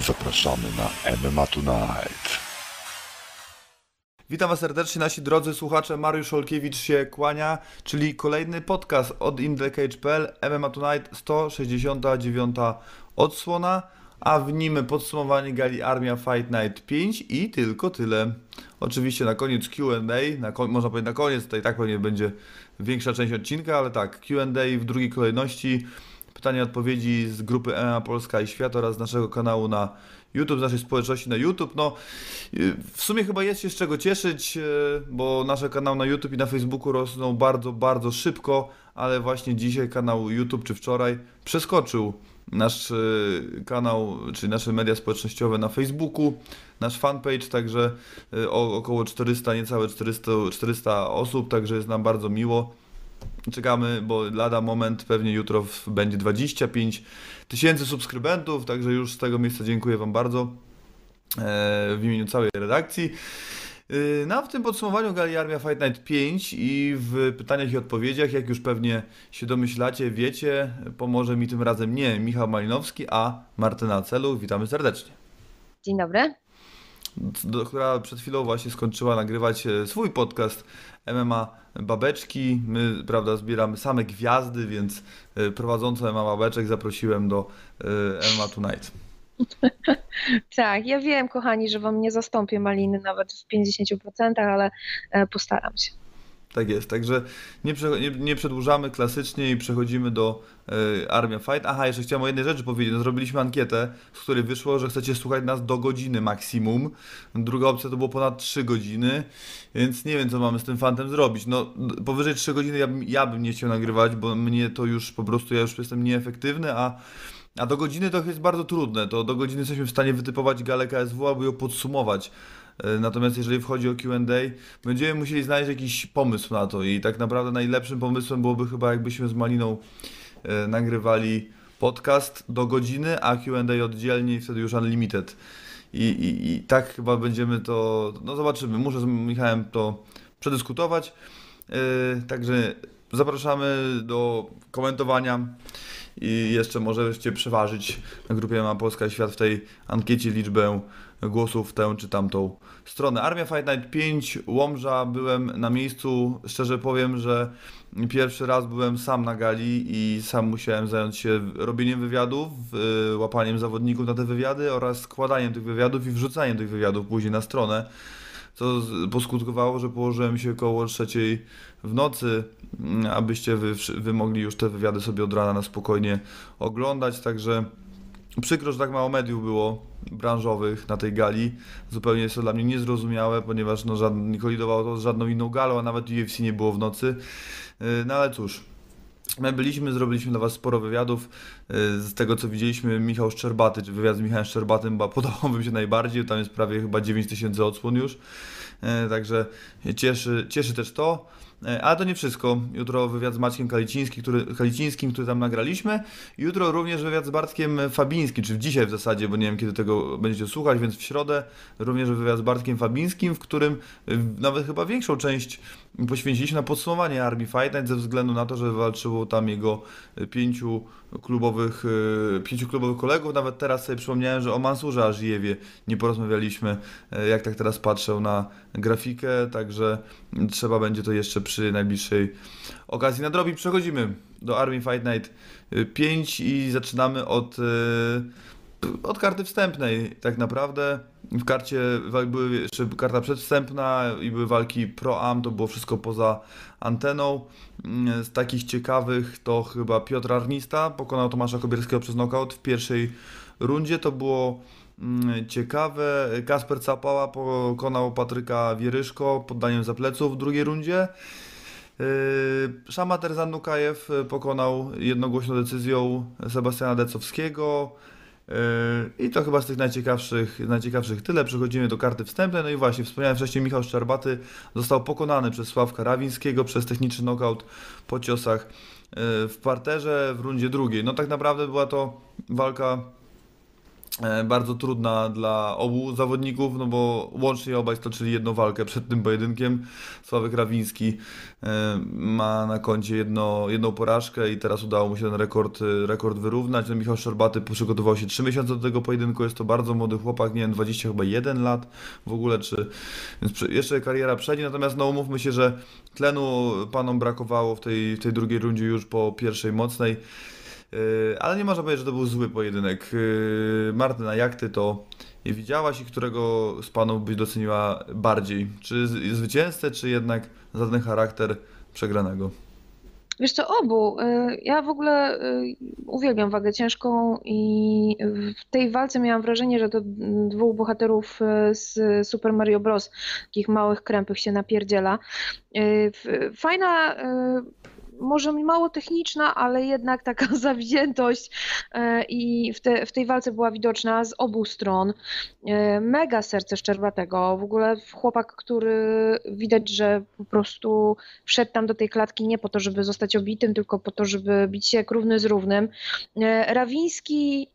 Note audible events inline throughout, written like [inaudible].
Zapraszamy na MMA Tonight. Witam Was serdecznie, nasi drodzy słuchacze. Mariusz Olkiewicz się kłania, czyli kolejny podcast od InTheCage.pl MMA Tonight 169 odsłona, a w nim podsumowanie gali Armia Fight Night 5 i tylko tyle. Oczywiście na koniec Q&A, na można powiedzieć na koniec, i tak pewnie będzie większa część odcinka, ale tak, Q&A w drugiej kolejności. Pytania odpowiedzi z grupy MMA Polska i Świat oraz naszego kanału na YouTube, z naszej społeczności na YouTube. No, y, w sumie chyba jest się z czego cieszyć, y, bo nasze kanały na YouTube i na Facebooku rosną bardzo, bardzo szybko, ale właśnie dzisiaj kanał YouTube, czy wczoraj, przeskoczył nasz y, kanał, czyli nasze media społecznościowe na Facebooku, nasz fanpage, także y, około 400, niecałe 400, 400 osób, także jest nam bardzo miło. Czekamy, bo lada moment, pewnie jutro będzie 25 tysięcy subskrybentów, także już z tego miejsca dziękuję Wam bardzo e, w imieniu całej redakcji. E, No w tym podsumowaniu gali Armia Fight Night 5 i w pytaniach i odpowiedziach, jak już pewnie się domyślacie, wiecie, pomoże mi tym razem nie Michał Malinowski, a Martyna Celuch. Witamy serdecznie. Dzień dobry. do, która przed chwilą właśnie skończyła nagrywać e, swój podcast MMA Babeczki. My, prawda, zbieramy same gwiazdy, więc e, prowadzącą MMA Babeczek zaprosiłem do e, MMA Tonight. [laughs] Tak, ja wiem, kochani, że wam nie zastąpię maliny nawet w 50%, ale e, postaram się. Tak jest, także nie, nie, nie przedłużamy klasycznie i przechodzimy do e, Armia Fight. Aha, jeszcze chciałem o jednej rzeczy powiedzieć. No, zrobiliśmy ankietę, z której wyszło, że chcecie słuchać nas do godziny maksimum. Druga opcja to było ponad 3 godziny, więc nie wiem, co mamy z tym fantem zrobić. No, powyżej 3 godziny ja bym, ja bym nie chciał nagrywać, bo mnie to już po prostu, ja już jestem nieefektywny, a a do godziny to jest bardzo trudne. To do godziny jesteśmy w stanie wytypować galę KSW, aby ją podsumować. E, Natomiast jeżeli wchodzi o QA, będziemy musieli znaleźć jakiś pomysł na to. I tak naprawdę najlepszym pomysłem byłoby chyba, jakbyśmy z Maliną e, nagrywali podcast do godziny, a QA oddzielnie i wtedy już unlimited. I, i, I tak chyba będziemy to. No zobaczymy. Muszę z Michałem to przedyskutować. E, Także zapraszamy do komentowania i jeszcze możecie przeważyć na grupie Ma Polska Świat w tej ankiecie liczbę głosów w tę czy tamtą stronę. Armia Fight Night 5, Łomża, byłem na miejscu, szczerze powiem, że pierwszy raz byłem sam na gali i sam musiałem zająć się robieniem wywiadów, łapaniem zawodników na te wywiady oraz składaniem tych wywiadów i wrzucaniem tych wywiadów później na stronę co poskutkowało, że położyłem się około trzeciej w nocy, abyście wy, wy mogli już te wywiady sobie od rana na spokojnie oglądać, także przykro, że tak mało mediów było branżowych na tej gali. Zupełnie jest to dla mnie niezrozumiałe, ponieważ no, żadne, nie kolidowało to z żadną inną galą, a nawet UFC nie było w nocy. Yy, No ale cóż, My byliśmy, zrobiliśmy dla Was sporo wywiadów. Yy, Z tego co widzieliśmy, Michał Szczerbaty, czy wywiad z Michałem Szczerbatym chyba podobał [laughs] mi się najbardziej. Tam jest prawie chyba 9 tysięcy odsłon już. Yy, Także cieszy, cieszy też to. Ale to nie wszystko. Jutro wywiad z Maćkiem Kalicińskim, który, Kalicińskim, który tam nagraliśmy. Jutro również wywiad z Bartkiem Fabińskim, czy dzisiaj w zasadzie, bo nie wiem kiedy tego będziecie słuchać, więc w środę również wywiad z Bartkiem Fabińskim, w którym yy, nawet chyba większą część poświęciliśmy na podsumowanie Armii Fight Night ze względu na to, że walczyło tam jego y, pięciu klubowych, y, pięciu klubowych kolegów. Nawet teraz sobie przypomniałem, że o Mansurze Ażijewie nie porozmawialiśmy, y, jak tak teraz patrzę na grafikę, także trzeba będzie to jeszcze przy najbliższej okazji nadrobić. Przechodzimy do Armii Fight Night y, 5 i zaczynamy od od karty wstępnej tak naprawdę. W karcie były jeszcze karta przedwstępna i były walki pro-am, to było wszystko poza anteną. Mm, Z takich ciekawych to chyba Piotr Arnista pokonał Tomasza Kobierskiego przez knockout w pierwszej rundzie. To było mm, ciekawe. Kasper Capała pokonał Patryka Wieryszko poddaniem za pleców w drugiej rundzie. Yy, Szama Terzan Nukajew pokonał jednogłośną decyzją Sebastiana Decowskiego. Yy, I to chyba z tych najciekawszych, najciekawszych tyle. Przechodzimy do karty wstępnej. No i właśnie, wspomniałem wcześniej, Michał Szczerbaty został pokonany przez Sławka Rawińskiego przez techniczny knockout po ciosach yy, w parterze w rundzie drugiej. No tak naprawdę była to walka bardzo trudna dla obu zawodników, no bo łącznie obaj stoczyli jedną walkę przed tym pojedynkiem. Sławek Rawiński e, ma na koncie jedno, jedną porażkę i teraz udało mu się ten rekord, e, rekord wyrównać. No, Michał Szczerbaty przygotował się 3 miesiące do tego pojedynku, jest to bardzo młody chłopak, nie wiem, 20 chyba 1 lat w ogóle, czy więc jeszcze kariera przejdzie, natomiast no umówmy się, że tlenu panom brakowało w tej, w tej drugiej rundzie już po pierwszej mocnej. Yy, ale nie można powiedzieć, że to był zły pojedynek. Yy, Martyna, jak ty to widziałaś i którego z panów byś doceniła bardziej? Czy zwycięzcę, czy jednak za ten charakter przegranego? Wiesz co, obu. Y, Ja w ogóle uwielbiam wagę ciężką i w tej walce miałam wrażenie, że to dwóch bohaterów z Super Mario Bros. Takich małych krępych się napierdziela. Fajna, może mało techniczna, ale jednak taka [laughs] zawziętość y, i w, te, w tej walce była widoczna z obu stron. Y, Mega serce Szczerbatego. W ogóle chłopak, który widać, że po prostu wszedł tam do tej klatki nie po to, żeby zostać obitym, tylko po to, żeby bić się jak równy z równym. E, Rawiński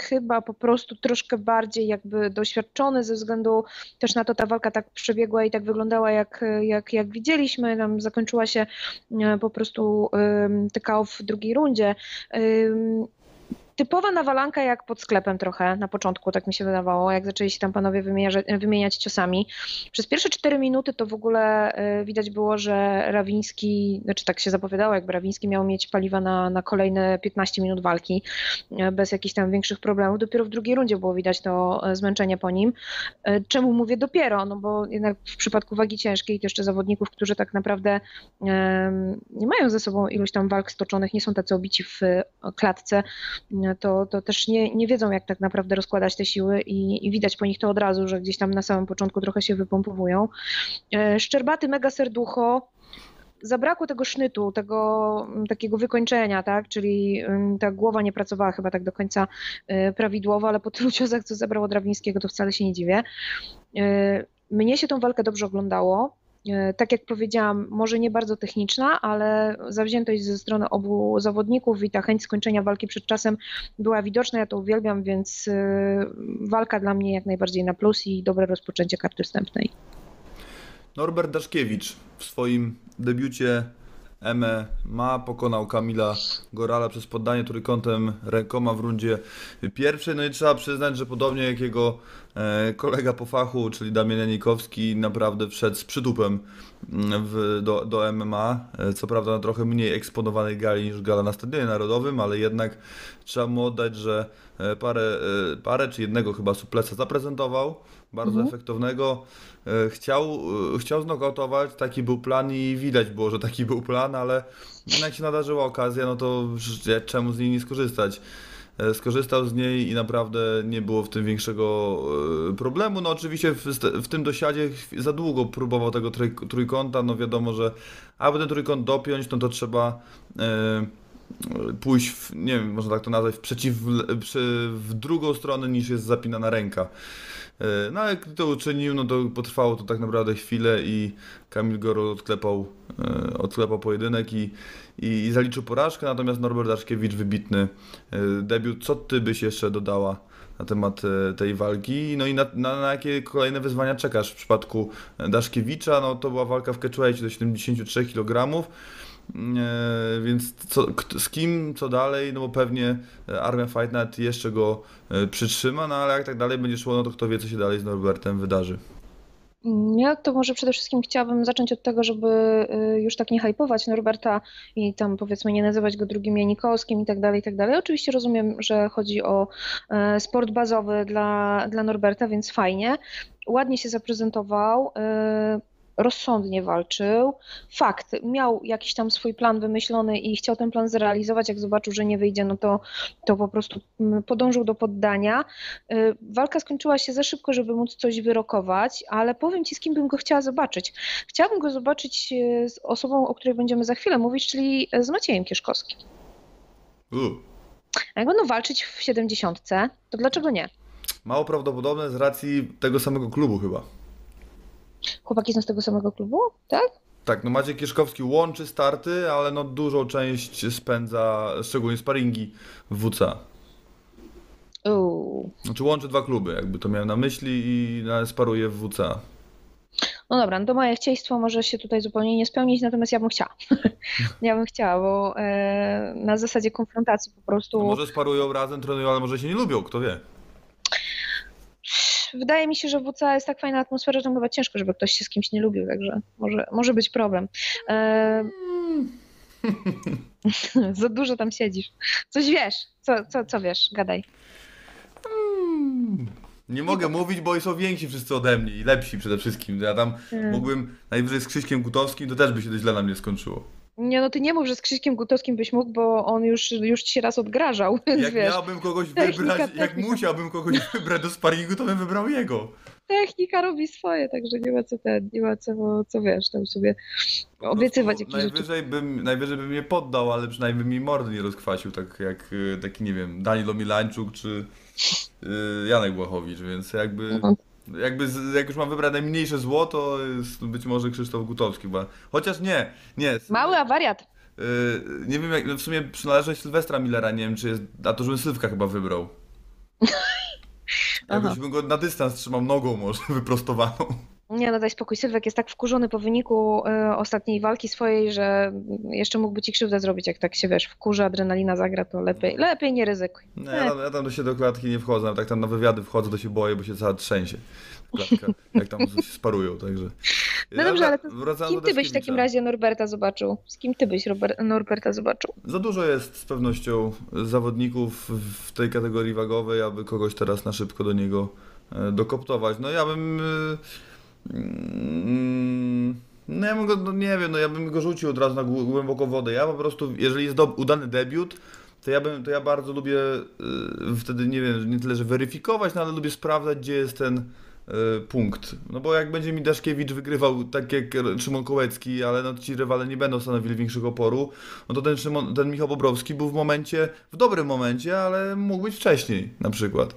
chyba po prostu troszkę bardziej jakby doświadczony ze względu też na to ta walka tak przebiegła i tak wyglądała jak, jak, jak widzieliśmy. Tam zakończyła się e, po prostu em, TKO w drugiej rundzie. Typowa nawalanka jak pod sklepem trochę na początku, tak mi się wydawało, jak zaczęli się tam panowie wymieniać, wymieniać ciosami. Przez pierwsze 4 minuty to w ogóle y, widać było, że Rawiński, znaczy tak się zapowiadało, jakby Rawiński miał mieć paliwa na, na kolejne 15 minut walki y, bez jakichś tam większych problemów. Dopiero w drugiej rundzie było widać to y, zmęczenie po nim. Czemu mówię dopiero? No bo jednak w przypadku wagi ciężkiej to jeszcze zawodników, którzy tak naprawdę nie mają ze sobą iluś tam walk stoczonych, nie są tacy obici w klatce, to, to też nie, nie wiedzą, jak tak naprawdę rozkładać te siły i, i widać po nich to od razu, że gdzieś tam na samym początku trochę się wypompowują. E, Szczerbaty, mega serducho. Zabrakło tego sznytu, tego mm, takiego wykończenia, tak? Czyli ym, ta głowa nie pracowała chyba tak do końca y, prawidłowo, ale po tylu ciosach, co zabrał od Rawińskiego, to wcale się nie dziwię. Y, Mnie się tą walkę dobrze oglądało. E, Tak jak powiedziałam, może nie bardzo techniczna, ale zawziętość ze strony obu zawodników i ta chęć skończenia walki przed czasem była widoczna. Ja to uwielbiam, więc e, walka dla mnie jak najbardziej na plus i dobre rozpoczęcie karty wstępnej. Norbert Daszkiewicz w swoim debiucie MMA pokonał Kamila Gorala przez poddanie trójkątem rękoma w rundzie pierwszej. No i trzeba przyznać, że podobnie jak jego e, kolega po fachu, czyli Damian Janikowski, naprawdę wszedł z przytupem mm, w, do, do MMA. E, Co prawda na trochę mniej eksponowanej gali niż gala na Stadionie Narodowym, ale jednak trzeba mu oddać, że e, parę, parę czy jednego chyba supleca zaprezentował bardzo efektownego. E, Chciał, e, chciał znokautować, taki był plan i widać było, że taki był plan, ale jak się nadarzyła okazja, no to czemu z niej nie skorzystać? E, Skorzystał z niej i naprawdę nie było w tym większego problemu. No oczywiście w, w tym dosiadzie za długo próbował tego trój- trójkąta, no wiadomo, że aby ten trójkąt dopiąć, no to trzeba e, pójść, w, nie wiem, można tak to nazwać, w przeciw, w drugą stronę niż jest zapinana ręka. E, No jak to uczynił, no to potrwało to tak naprawdę chwilę i Kamil Goro odklepał, e, odklepał pojedynek i, i, i zaliczył porażkę, natomiast Norbert Daszkiewicz wybitny e, debiut. Co ty byś jeszcze dodała na temat tej walki? No i na, na, na jakie kolejne wyzwania czekasz w przypadku Daszkiewicza? No to była walka w catchweightie do 73 kg. E, więc co, z kim, co dalej, no bo pewnie e, Armia Fight Night jeszcze go e, przytrzyma, no ale jak tak dalej będzie szło, no to kto wie, co się dalej z Norbertem wydarzy. Ja to może przede wszystkim chciałabym zacząć od tego, żeby już tak nie hypować Norberta i tam powiedzmy nie nazywać go drugim Janikowskim i tak dalej, i tak dalej. Oczywiście rozumiem, że chodzi o sport bazowy dla, dla Norberta, więc fajnie. Ładnie się zaprezentował. Y, Rozsądnie walczył. Fakt, miał jakiś tam swój plan wymyślony i chciał ten plan zrealizować. Jak zobaczył, że nie wyjdzie, no to, to po prostu mm, podążył do poddania. Y, Walka skończyła się za szybko, żeby móc coś wyrokować, ale powiem Ci, z kim bym go chciała zobaczyć. Chciałabym go zobaczyć y, z osobą, o której będziemy za chwilę mówić, czyli z Maciejem Kieszkowskim. A jak będą walczyć w 70, to dlaczego nie? mało prawdopodobne z racji tego samego klubu chyba. Chłopaki są z tego samego klubu, tak? Tak, no Maciej Kieszkowski łączy starty, ale no dużą część spędza, szczególnie sparingi w WCA. Uuu. Znaczy łączy dwa kluby, jakby to miałem na myśli i no, sparuje w WCA. No dobra, no to moje chcieństwo może się tutaj zupełnie nie spełnić, natomiast ja bym chciała. [laughs] ja bym chciała, bo e, na zasadzie konfrontacji po prostu. No może sparują razem, trenują, ale może się nie lubią, kto wie. Wydaje mi się, że w WCA jest tak fajna atmosfera, że tam chyba ciężko, żeby ktoś się z kimś nie lubił, także może, może być problem. E... [laughs] Za dużo tam siedzisz. Coś wiesz, co, co, co wiesz, gadaj. Nie mogę mówić, bo są więksi wszyscy ode mnie i lepsi przede wszystkim. Ja tam Hmm. mógłbym najwyżej z Krzyśkiem Gutowskim, to też by się źle na mnie skończyło. Nie, no ty nie mów, że z Krzyśkiem Gutowskim byś mógł, bo on już, już ci się raz odgrażał, więc [laughs] Jak wiesz. miałbym kogoś technika, wybrać, jak technika. musiałbym kogoś [laughs] wybrać do sparingu, to bym wybrał jego. Technika robi swoje, także nie ma co ten, nie ma co, co wiesz, tam sobie obiecywać jakieś rzeczy. najwyżej bym, najwyżej bym mnie poddał, ale przynajmniej mi mordy nie rozkwasił, tak jak y, taki, nie wiem, Daniel Omilańczuk czy y, Janek Błachowicz, więc jakby, Mhm. Jakby z, jak już mam wybrać najmniejsze zło, to jest być może Krzysztof Gutowski, bo, chociaż nie, nie. Mały awariat. Y, nie wiem, jak, no w sumie przynależność Sylwestra Millera, nie wiem, czy jest, a to żebym Sylwka chyba wybrał. [laughs] Bym go na dystans trzymał nogą może wyprostowaną. Nie no, daj spokój. Sylwek jest tak wkurzony po wyniku y, ostatniej walki swojej, że jeszcze mógłby ci krzywdę zrobić, jak tak się wiesz, wkurza, adrenalina zagra, to lepiej, lepiej nie ryzykuj. Nie, ja, tam, ja tam do się do klatki nie wchodzę, nawet tak tam na wywiady wchodzę, to się boję, bo się cała trzęsie. Klatka, [laughs] jak tam się sparują, także. No dobrze, ale to z kim ty byś w takim razie Norberta zobaczył? Z kim ty byś Robert, Norberta zobaczył? Za dużo jest z pewnością zawodników w tej kategorii wagowej, aby kogoś teraz na szybko do niego e, dokoptować. No ja bym. mm, No ja bym go, no nie wiem, no ja bym go rzucił od razu na głę- głęboką wodę. Ja po prostu, jeżeli jest do, udany debiut, to ja bym, to ja bardzo lubię e, wtedy, nie wiem, nie tyle, że weryfikować, no ale lubię sprawdzać, gdzie jest ten e, punkt. No bo jak będzie mi Daszkiewicz wygrywał tak jak Szymon Kołecki, ale no ci rywale nie będą stanowili większego oporu, no to ten, Szymon, ten Michał Bobrowski był w momencie, w dobrym momencie, ale mógł być wcześniej na przykład.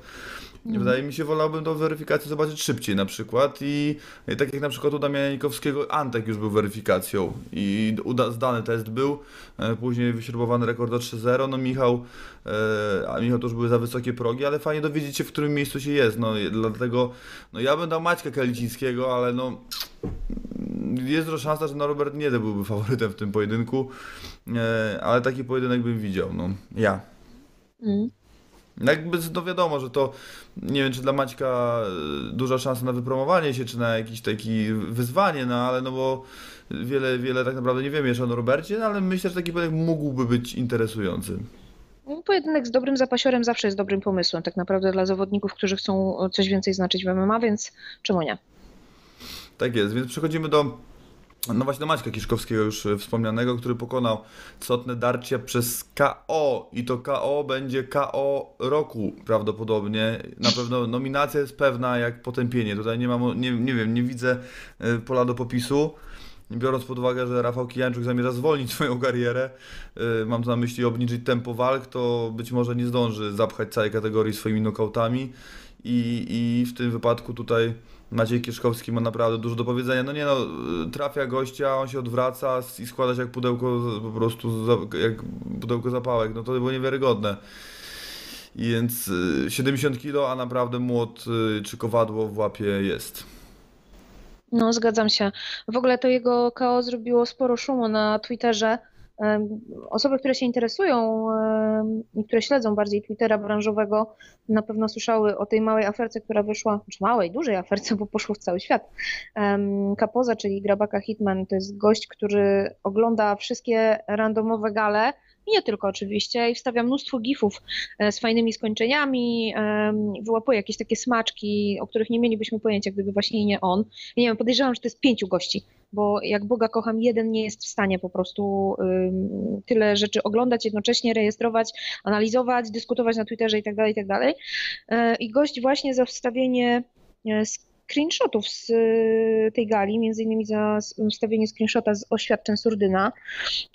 I Wydaje mi się, wolałbym tą weryfikację zobaczyć szybciej na przykład. I, i tak jak na przykład u Damiana Janikowskiego Antek już był weryfikacją. I uda, zdany test był, e, później wyśrubowany rekord o 3-0, no Michał, e, a Michał to już były za wysokie progi, ale fajnie dowiedzieć się w którym miejscu się jest, no dlatego, no ja bym dał Maćka Kalicińskiego, ale no jest duża szansa, że Norbert nie byłby [laughs] faworytem w tym pojedynku, e, ale taki pojedynek bym widział, no. Ja. Mm. No Jakby no wiadomo, że to nie wiem, czy dla Maćka e, duża szansa na wypromowanie się, czy na jakiś taki wyzwanie, no ale no bo wiele, wiele tak naprawdę nie wiemy jeszcze o Norbercie, no ale myślę, że taki pojedynek mógłby być interesujący. No, Pojedynek z dobrym zapasiorem zawsze jest dobrym pomysłem, tak naprawdę dla zawodników, którzy chcą coś więcej znaczyć w MMA, więc czemu nie? Tak jest, więc przechodzimy do no właśnie do Maćka Kiszkowskiego już e, wspomnianego, który pokonał Cotne Darcia przez KO i to KO będzie KO roku prawdopodobnie. Na pewno nominacja jest pewna jak potępienie. Tutaj nie mam, nie, nie wiem, nie widzę e, pola do popisu. Biorąc pod uwagę, że Rafał Kijanczuk zamierza zwolnić [laughs] swoją karierę, e, mam tu na myśli obniżyć tempo walk, to być może nie zdąży zapchać całej kategorii swoimi nokautami i, i w tym wypadku tutaj Maciej Kieszkowski ma naprawdę dużo do powiedzenia. No nie no, trafia gościa, on się odwraca i składa się jak pudełko, po prostu jak pudełko zapałek. No to było niewiarygodne. Więc y, 70 kg, a naprawdę młot y, czy kowadło w łapie jest. No, zgadzam się. W ogóle to jego KO zrobiło sporo szumu na Twitterze. Osoby, które się interesują i które śledzą bardziej Twittera branżowego, na pewno słyszały o tej małej aferce, która wyszła, czy małej, dużej aferce, bo poszło w cały świat. Kapoza, czyli Grabaka Hitman, to jest gość, który ogląda wszystkie randomowe gale, nie tylko oczywiście, i wstawia mnóstwo gifów e, z fajnymi skończeniami, wyłapuje jakieś takie smaczki, o których nie mielibyśmy pojęcia, gdyby właśnie nie on. Nie wiem, podejrzewam, że to jest pięciu gości, bo jak Boga kocham, jeden nie jest w stanie po prostu tyle rzeczy oglądać, jednocześnie rejestrować, analizować, dyskutować na Twitterze itd., itd. E, I gość właśnie za wstawienie e, screenshotów z e, tej gali, między innymi za wstawienie screenshota z oświadczeń Surdyna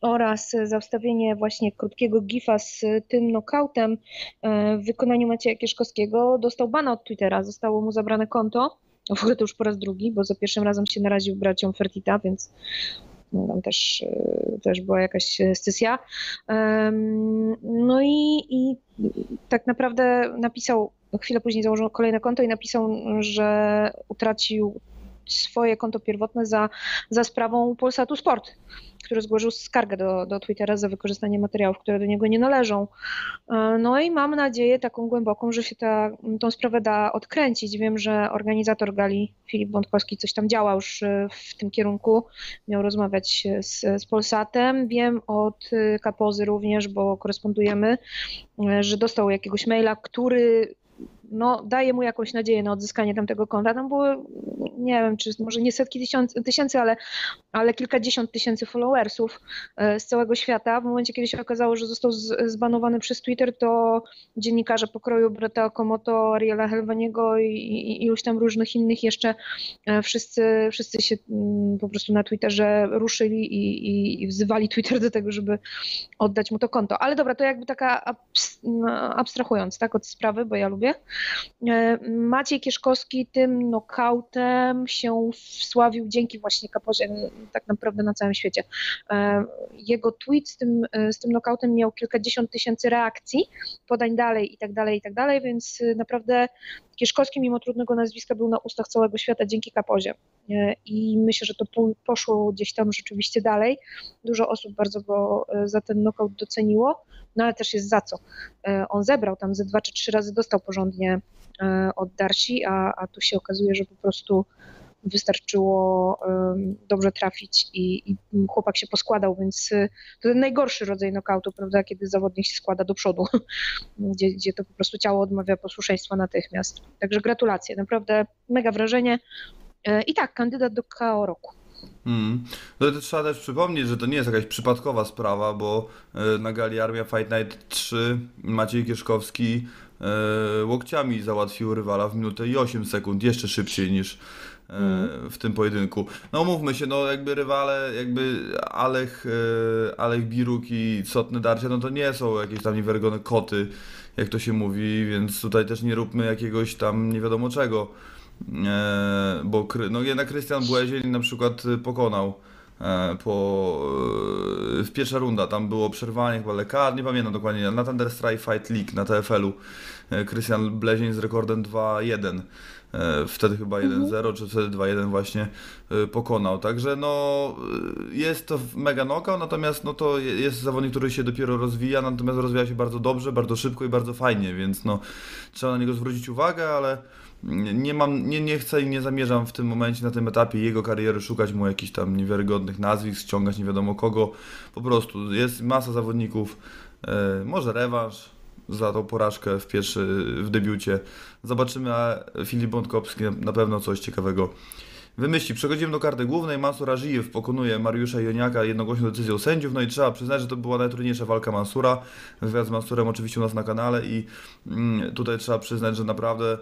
oraz za wstawienie właśnie krótkiego gifa z tym knockoutem e, w wykonaniu Macieja Kieszkowskiego, dostał bana od Twittera, zostało mu zabrane konto. W ogóle to już po raz drugi, bo za pierwszym razem się naraził braciom Fertita, więc No, tam też, też była jakaś scysja. No i, i tak naprawdę napisał, chwilę później założył kolejne konto i napisał, że utracił swoje konto pierwotne za, za sprawą Polsatu Sport, który zgłosił skargę do, do Twittera za wykorzystanie materiałów, które do niego nie należą. E, no i mam nadzieję taką głęboką, że się ta, tą sprawę da odkręcić. Wiem, że organizator gali, Filip Wątkowski, coś tam działa już e, w tym kierunku, miał rozmawiać z, z Polsatem. Wiem od e, Kapozy również, bo korespondujemy, że dostał jakiegoś maila, który no, daje mu jakąś nadzieję na odzyskanie tamtego konta. Tam były, nie wiem, czy może nie setki tysiąc, tysięcy, ale, ale kilkadziesiąt tysięcy followersów e, z całego świata. W momencie, kiedy się okazało, że został zbanowany przez Twitter, to dziennikarze pokroju Breta Okamoto, Ariela Helvaniego i, i iluś tam różnych innych jeszcze e, wszyscy, wszyscy się mm, po prostu na Twitterze ruszyli i, i, i wzywali Twitter do tego, żeby oddać mu to konto. Ale dobra, to jakby taka abstrahując tak, od sprawy, bo ja lubię. E, Maciej Kieszkowski tym nokautem się wsławił dzięki właśnie Kapozie tak naprawdę na całym świecie. E, jego tweet z tym, z tym nokautem miał kilkadziesiąt tysięcy reakcji, podań dalej i tak dalej, i tak dalej, więc naprawdę Kieszkowski mimo trudnego nazwiska był na ustach całego świata dzięki Kapozie. E, I myślę, że to poszło gdzieś tam rzeczywiście dalej. Dużo osób bardzo go za ten nokaut doceniło no ale też jest za co. E, on zebrał tam ze dwa czy trzy razy, dostał porządnie e, od Darsi, a, a tu się okazuje, że po prostu wystarczyło dobrze trafić i, i, chłopak się poskładał, więc e, to ten najgorszy rodzaj nokautu, prawda, kiedy zawodnik się składa do przodu, [laughs] gdzie, gdzie to po prostu ciało odmawia posłuszeństwa natychmiast. Także gratulacje, naprawdę mega wrażenie. I tak, kandydat do KO roku. Mm. No to trzeba też przypomnieć, że to nie jest jakaś przypadkowa sprawa, bo e, na gali Armia Fight Night 3 Maciej Kieszkowski e, łokciami załatwił rywala w minutę i 8 sekund, jeszcze szybciej niż e. w tym pojedynku. No mówmy się, no jakby rywale, jakby Alech, Alech Biruk i Sotny Darcia, no to nie są jakieś tam niewiarygodne koty, jak to się mówi, więc tutaj też nie róbmy jakiegoś tam nie wiadomo czego. E, bo no jednak Krystian Błezień na przykład pokonał e, po, e, w pierwsza runda, tam było przerwanie chyba lekarz, nie pamiętam dokładnie, na Thunder Strike Fight League na TFL-u Krystian Blezień z rekordem 2-1 wtedy chyba 1-0 mhm. czy wtedy 2-1 właśnie pokonał. Także no jest to mega knockout, natomiast no to jest zawodnik, który się dopiero rozwija, natomiast rozwija się bardzo dobrze, bardzo szybko i bardzo fajnie, więc no trzeba na niego zwrócić uwagę, ale nie mam, nie, nie chcę i nie zamierzam w tym momencie, na tym etapie jego kariery szukać mu jakichś tam niewiarygodnych nazwisk, ściągać nie wiadomo kogo. Po prostu jest masa zawodników, e, może rewanż za tą porażkę w pierwszy, w debiucie. Zobaczymy, a Filip Bątkowski na pewno coś ciekawego wymyśli. Przechodzimy do karty głównej. Mansur Ażijew pokonuje Mariusza Joniaka jednogłośną decyzją sędziów. No i trzeba przyznać, że to była najtrudniejsza walka Mansura. Wywiad z Mansurem oczywiście u nas na kanale i mm, tutaj trzeba przyznać, że naprawdę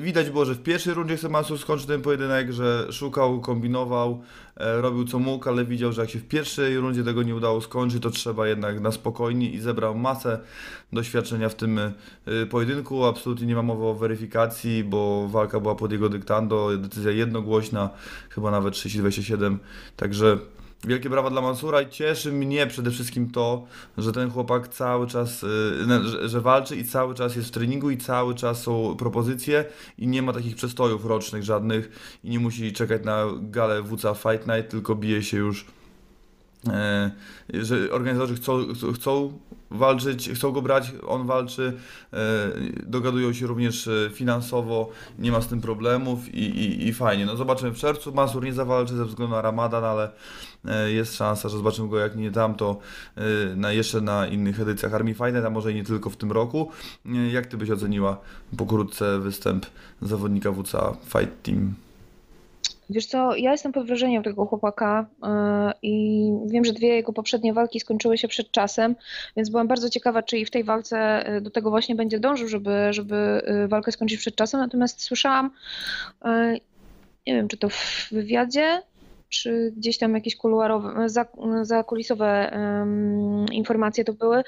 widać było, że w pierwszej rundzie chce Mansur skończyć ten pojedynek, że szukał, kombinował, e, robił co mógł, ale widział, że jak się w pierwszej rundzie tego nie udało skończyć, to trzeba jednak na spokojnie i zebrał masę doświadczenia w tym e, pojedynku. Absolutnie nie ma mowy o weryfikacji, bo walka była pod jego dyktando, decyzja jednogłośna chyba nawet 30-27, także Wielkie brawa dla Mansura i cieszy mnie przede wszystkim to, że ten chłopak cały czas, y, że, walczy i cały czas jest w treningu i cały czas są propozycje i nie ma takich przestojów rocznych żadnych i nie musi czekać na galę WCA Fight Night, tylko bije się już że organizatorzy chcą, chcą walczyć, chcą go brać, on walczy, e, dogadują się również e, finansowo, nie ma z tym problemów i, i, i fajnie. No zobaczymy w czerwcu, Masur nie zawalczy ze względu na Ramadan, ale jest szansa, że zobaczymy go jak nie tam, to na, jeszcze na innych edycjach Armii Fight, a może i nie tylko w tym roku. Jak Ty byś oceniła pokrótce występ zawodnika WCA Fight Team? Wiesz co, ja jestem pod wrażeniem tego chłopaka yy, i wiem, że dwie jego poprzednie walki skończyły się przed czasem, więc byłam bardzo ciekawa, czy i w tej walce yy, do tego właśnie będzie dążył, żeby, żeby yy, walkę skończyć przed czasem. Natomiast słyszałam, nie wiem, czy to w wywiadzie, czy gdzieś tam jakieś kuluarowe, za, zakulisowe informacje to były,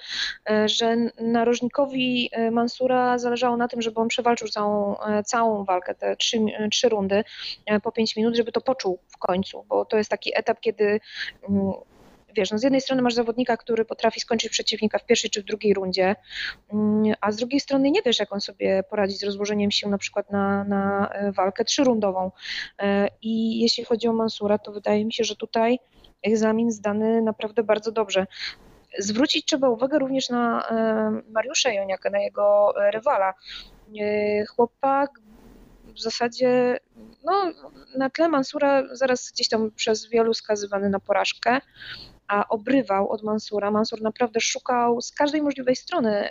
e, że narożnikowi e, Mansura zależało na tym, żeby on przewalczył całą, całą walkę, te trzy, trzy rundy po pięć minut, żeby to poczuł w końcu, bo to jest taki etap, kiedy um, wiesz, no z jednej strony masz zawodnika, który potrafi skończyć przeciwnika w pierwszej czy w drugiej rundzie, mm, a z drugiej strony nie wiesz, jak on sobie poradzi z rozłożeniem sił na przykład na, na e, walkę trzyrundową. E, I jeśli chodzi o Mansura, to wydaje mi się, że tutaj egzamin zdany naprawdę bardzo dobrze. Zwrócić trzeba uwagę również na e, Mariusza Joniaka, na jego rywala. Chłopak w zasadzie no, na tle Mansura zaraz gdzieś tam przez wielu skazywany na porażkę, a obrywał od Mansura. Mansur naprawdę szukał z każdej możliwej strony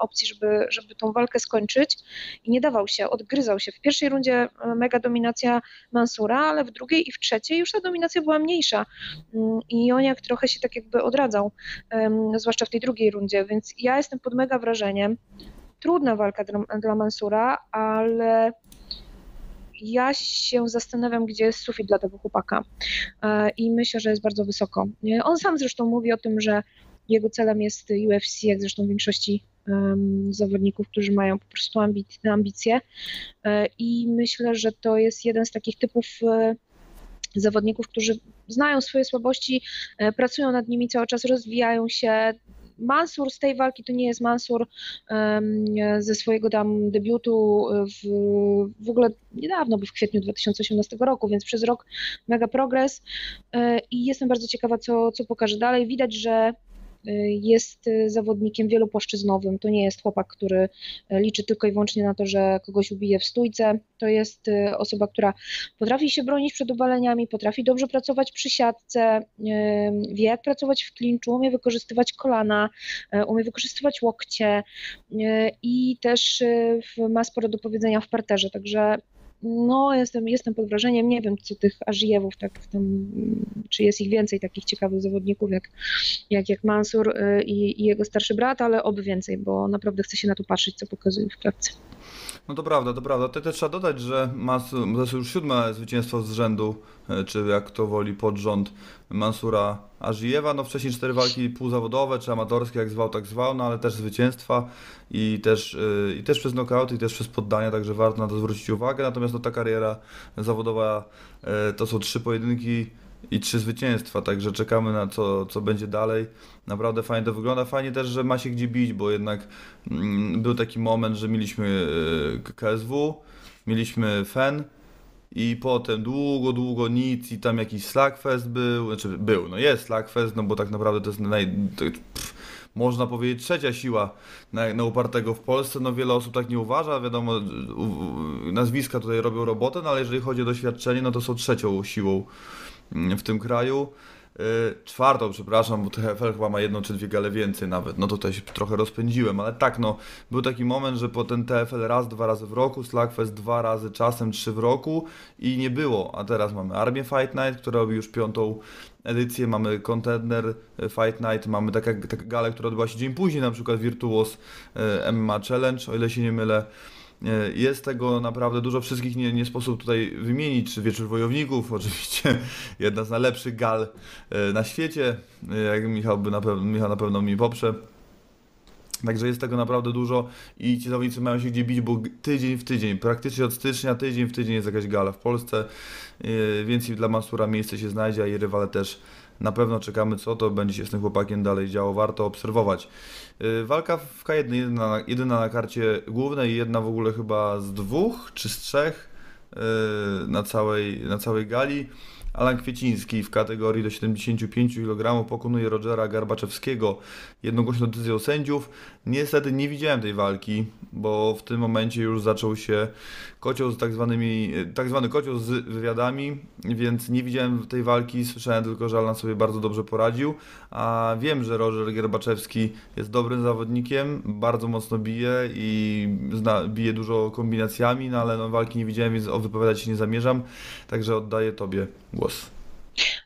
opcji, żeby, żeby tą walkę skończyć i nie dawał się, odgryzał się. W pierwszej rundzie e, mega dominacja Mansura, ale w drugiej i w trzeciej już ta dominacja była mniejsza mm, i Joniak trochę się tak jakby odradzał, zwłaszcza w tej drugiej rundzie, więc ja jestem pod mega wrażeniem. Trudna walka dla, dla Mansura, ale ja się zastanawiam, gdzie jest sufit dla tego chłopaka e, i myślę, że jest bardzo wysoko. On sam zresztą mówi o tym, że jego celem jest UFC, jak zresztą większości um, zawodników, którzy mają po prostu ambitne ambicje e, i myślę, że to jest jeden z takich typów e, zawodników, którzy znają swoje słabości, pracują nad nimi cały czas, rozwijają się, Mansur z tej walki to nie jest Mansur ze swojego tam debiutu w, w ogóle niedawno, bo w kwietniu 2018 roku, więc przez rok mega progres e, i jestem bardzo ciekawa, co, co pokaże dalej. Widać, że jest y, zawodnikiem wielopłaszczyznowym. To nie jest chłopak, który y, liczy tylko i wyłącznie na to, że kogoś ubije w stójce. To jest osoba, która potrafi się bronić przed obaleniami, potrafi dobrze pracować przy siatce, wie jak pracować w klinczu, umie wykorzystywać kolana, umie wykorzystywać łokcie i też ma sporo do powiedzenia w parterze. Także no, jestem, jestem pod wrażeniem. Nie wiem, co tych Ażijewów, tak, tam, czy jest ich więcej takich ciekawych zawodników jak, jak, jak Mansur y, i, i jego starszy brat, ale oby więcej, bo naprawdę chcę się na to patrzeć, co pokazują w klatce. No to prawda, to prawda. Te, też trzeba dodać, że ma, to jest już siódme zwycięstwo z rzędu, e, czy jak to woli podrząd Mansura Ażijewa. No wcześniej cztery walki półzawodowe, czy amatorskie, jak zwał, tak zwał, no ale też zwycięstwa i też, yy, i też przez knockout, i też przez poddania, także warto na to zwrócić uwagę. Natomiast no, ta kariera zawodowa yy, to są trzy pojedynki i trzy zwycięstwa, także czekamy na co, co będzie dalej. Naprawdę fajnie to wygląda. Fajnie też, że ma się gdzie bić, bo jednak mm, był taki moment, że mieliśmy e, KSW, mieliśmy FEN i potem długo, długo nic i tam jakiś Slackfest był, znaczy był, no jest Slackfest, no bo tak naprawdę to jest naj, to, pff, można powiedzieć trzecia siła na, na, upartego w Polsce. No wiele osób tak nie uważa, wiadomo, nazwiska tutaj robią robotę, no ale jeżeli chodzi o doświadczenie, no to są trzecią siłą w tym kraju. Y, czwartą, przepraszam, bo TFL chyba ma jedną czy dwie gale więcej nawet, no tutaj się trochę rozpędziłem, ale tak no, był taki moment, że po ten TFL raz, dwa razy w roku, Slackfest dwa razy, czasem trzy w roku i nie było, a teraz mamy Armię Fight Night, która robi już piątą edycję, mamy Contender Fight Night, mamy taką taka galę, która odbyła się dzień później, na przykład Virtuos y, MMA Challenge, o ile się nie mylę, jest tego naprawdę dużo, wszystkich nie, nie sposób tutaj wymienić, Wieczór Wojowników, [laughs] oczywiście jedna z najlepszych gal e, na świecie, e, jak Michał, by na, pewno, Michał na pewno mi poprze. Także jest tego naprawdę dużo i ci zawodnicy mają się gdzie bić, bo tydzień w tydzień, praktycznie od stycznia, tydzień w tydzień jest jakaś gala w Polsce, więc i dla Mansura miejsce się znajdzie, a i rywale też na pewno czekamy, co to będzie się z tym chłopakiem dalej działo. Warto obserwować. Y, walka w K1 jedyna, jedyna na karcie głównej, jedna w ogóle chyba z dwóch czy z trzech y, na całej, na całej gali. Alan Kwieciński w kategorii do 75 kg pokonuje Rogera Garbaczewskiego jednogłośną decyzją sędziów. Niestety nie widziałem tej walki, bo w tym momencie już zaczął się kocioł z tak zwanymi, tak zwany kocioł z wywiadami, więc nie widziałem tej walki, słyszałem tylko, że Alan sobie bardzo dobrze poradził, a wiem, że Roger Garbaczewski jest dobrym zawodnikiem, bardzo mocno bije i zna, bije dużo kombinacjami, no ale no, walki nie widziałem, więc wypowiadać się nie zamierzam, także oddaję Tobie głos.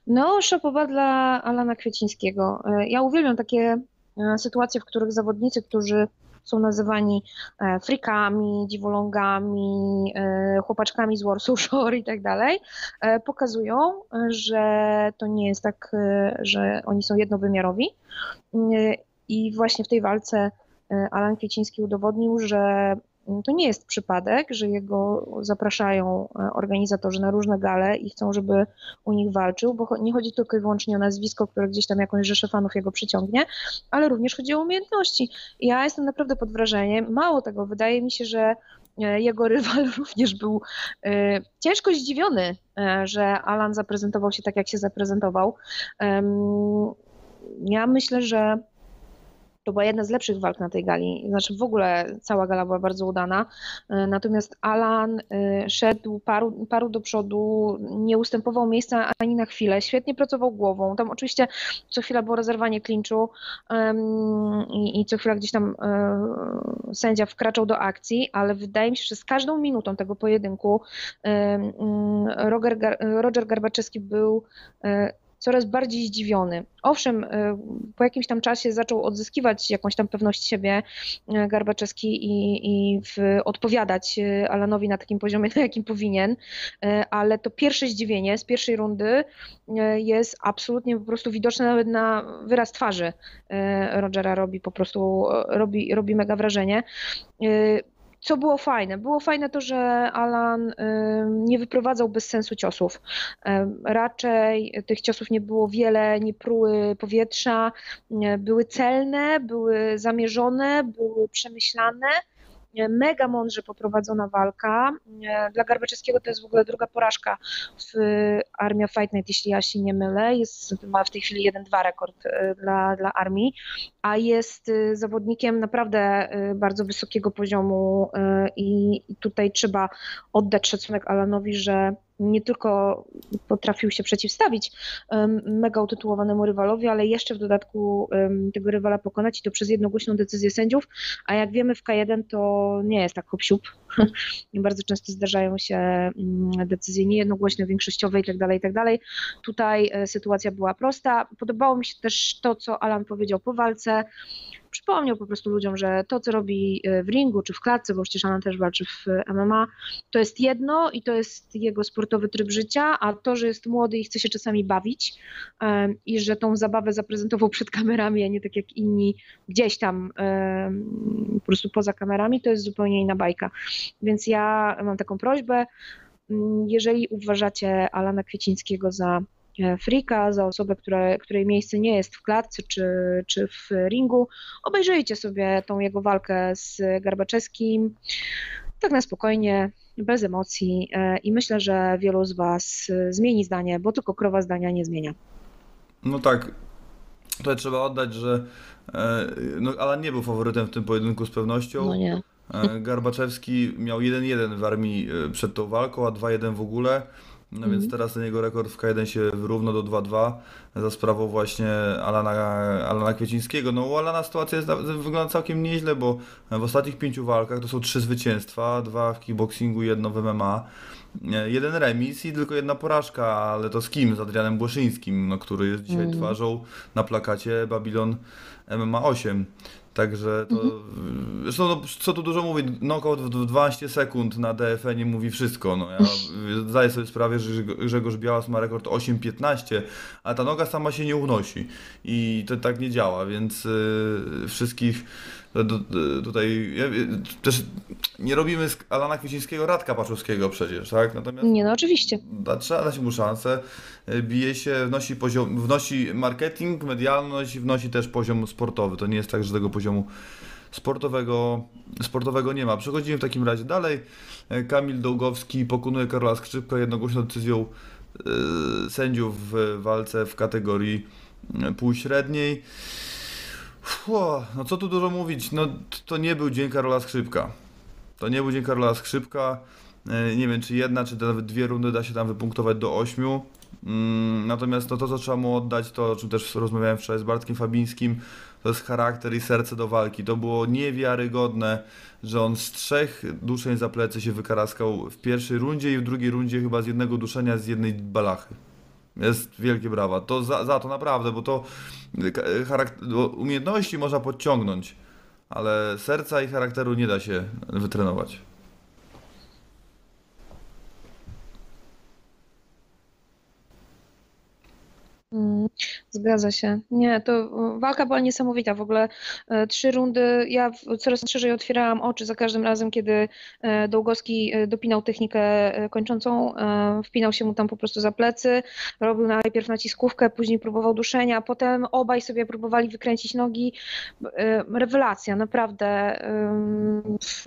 No, szapoba dla Alana Kwiecińskiego. E, ja uwielbiam takie e, sytuacje, w których zawodnicy, którzy są nazywani e, frikami, dziwolągami, e, chłopaczkami z Warsaw Shore i tak dalej, e, pokazują, że to nie jest tak, że oni są jednowymiarowi. I właśnie w tej walce Alan Kwieciński udowodnił, że to nie jest przypadek, że jego zapraszają e, organizatorzy na różne gale i chcą, żeby u nich walczył, bo nie chodzi tylko i wyłącznie o nazwisko, które gdzieś tam jakąś rzeszę fanów jego przyciągnie, ale również chodzi o umiejętności. Ja jestem naprawdę pod wrażeniem. Mało tego, wydaje mi się, że e, jego [laughs] rywal również był e, ciężko zdziwiony, że Alan zaprezentował się tak, jak się zaprezentował. Ja myślę, że to była jedna z lepszych walk na tej gali. Znaczy w ogóle cała gala była bardzo udana. E, natomiast Alan e, szedł paru, paru do przodu, nie ustępował miejsca ani na chwilę. Świetnie pracował głową. Tam oczywiście co chwila było rozerwanie klinczu i, i co chwila gdzieś tam e, sędzia wkraczał do akcji, ale wydaje mi się, że z każdą minutą tego pojedynku Roger, Roger Garbaczewski był coraz bardziej zdziwiony. Owszem, y, po jakimś tam czasie zaczął odzyskiwać jakąś tam pewność siebie y, Garbaczewski i, i w, odpowiadać y, Alanowi na takim poziomie, [laughs] na jakim powinien, ale to pierwsze zdziwienie z pierwszej rundy jest absolutnie po prostu widoczne nawet na wyraz twarzy Rogera robi po prostu, robi, robi mega wrażenie co było fajne? Było fajne to, że Alan nie wyprowadzał bez sensu ciosów. Raczej tych ciosów nie było wiele, nie pruły powietrza, były celne, były zamierzone, były przemyślane mega mądrze poprowadzona walka. Dla Garbaczewskiego to jest w ogóle druga porażka w Armia Fight Night, jeśli ja się nie mylę. Jest, ma w tej chwili 1-2 rekord e, dla, dla armii, a jest e, zawodnikiem naprawdę e, bardzo wysokiego poziomu i tutaj trzeba oddać szacunek Alanowi, że nie tylko potrafił się przeciwstawić mega utytułowanemu rywalowi, ale jeszcze w dodatku tego rywala pokonać i to przez jednogłośną decyzję sędziów, a jak wiemy w K1 to nie jest tak hop [laughs] Bardzo często zdarzają się mm, decyzje niejednogłośne, większościowe itd., tak itd. Tak Tutaj e, sytuacja była prosta. Podobało mi się też to, co Alan powiedział po walce, przypomniał po prostu ludziom, że to, co robi e, w ringu czy w klatce, bo Alan też walczy w MMA, to jest jedno i to jest jego sportowy tryb życia, a to, że jest młody i chce się czasami bawić i że tą zabawę zaprezentował przed kamerami, a nie tak jak inni gdzieś tam po prostu poza kamerami, to jest zupełnie inna bajka. Więc ja mam taką prośbę, mm, jeżeli uważacie Alana Kwiecińskiego za E, frika, za osobę, która, której miejsce nie jest w klatce czy, czy w ringu. Obejrzyjcie sobie tą jego walkę z Garbaczewskim tak na spokojnie, bez emocji e, i myślę, że wielu z Was zmieni zdanie, bo tylko krowa zdania nie zmienia. No tak, tutaj trzeba oddać, że e, no, Alan nie był faworytem w tym pojedynku z pewnością. No nie. Garbaczewski miał 1-1 w armii przed tą walką, a 2-1 w ogóle. No więc mhm. teraz ten jego rekord w K1 się wyrówna do 2-2 za sprawą właśnie Alana, Alana Kwiecińskiego. No u Alana sytuacja jest, wygląda całkiem nieźle, bo w ostatnich pięciu walkach to są trzy zwycięstwa, dwa w kickboxingu, jedno w MMA. Jeden remis i tylko jedna porażka, ale to z kim? Z Adrianem Głoszyńskim, no, który jest dzisiaj mm. twarzą na plakacie Babylon MMA 8. Także to. Mhm. Zresztą, no, co tu dużo mówić, knockout w 12 sekund na DFE nie mówi wszystko. No, ja [laughs] zdaję sobie sprawę, że Grzegorz Białas ma rekord 8.15, a ta noga sama się nie unosi. I to tak nie działa, więc y, wszystkich tutaj też nie robimy z Alana Kwiecińskiego Radka Paczowskiego przecież, tak? Natomiast nie, no oczywiście. Da, trzeba dać mu szansę. Bije się, wnosi, poziom, wnosi marketing, medialność, wnosi też poziom sportowy. To nie jest tak, że tego poziomu sportowego, sportowego nie ma. Przechodzimy w takim razie dalej. Kamil Dołgowski pokonuje Karola Skrzypka jednogłośną decyzją sędziów w walce w kategorii półśredniej no co tu dużo mówić, no to nie był dzień Karola Skrzypka. To nie był dzień Karola Skrzypka. E, nie wiem, czy jedna, czy nawet dwie rundy da się tam wypunktować do ośmiu. Mm, natomiast to, to, co trzeba mu oddać, to o czym też rozmawiałem wczoraj z Bartkiem Fabińskim, to jest charakter i serce do walki. To było niewiarygodne, że on z trzech duszeń za plecy się wykaraskał w pierwszej rundzie i w drugiej rundzie chyba z jednego duszenia z jednej balachy. Jest wielkie brawa. To za, za to naprawdę, bo to charakter, umiejętności można podciągnąć, ale serca i charakteru nie da się wytrenować. Zgadza się. Nie, to y, walka była niesamowita. W ogóle e, trzy rundy. Ja coraz szerzej otwierałam oczy za każdym razem, kiedy e, Dołgowski e, dopinał technikę e, kończącą. e, Wpinał się mu tam po prostu za plecy. Robił najpierw naciskówkę, później próbował duszenia. Potem obaj sobie próbowali wykręcić nogi. E, Rewelacja, naprawdę.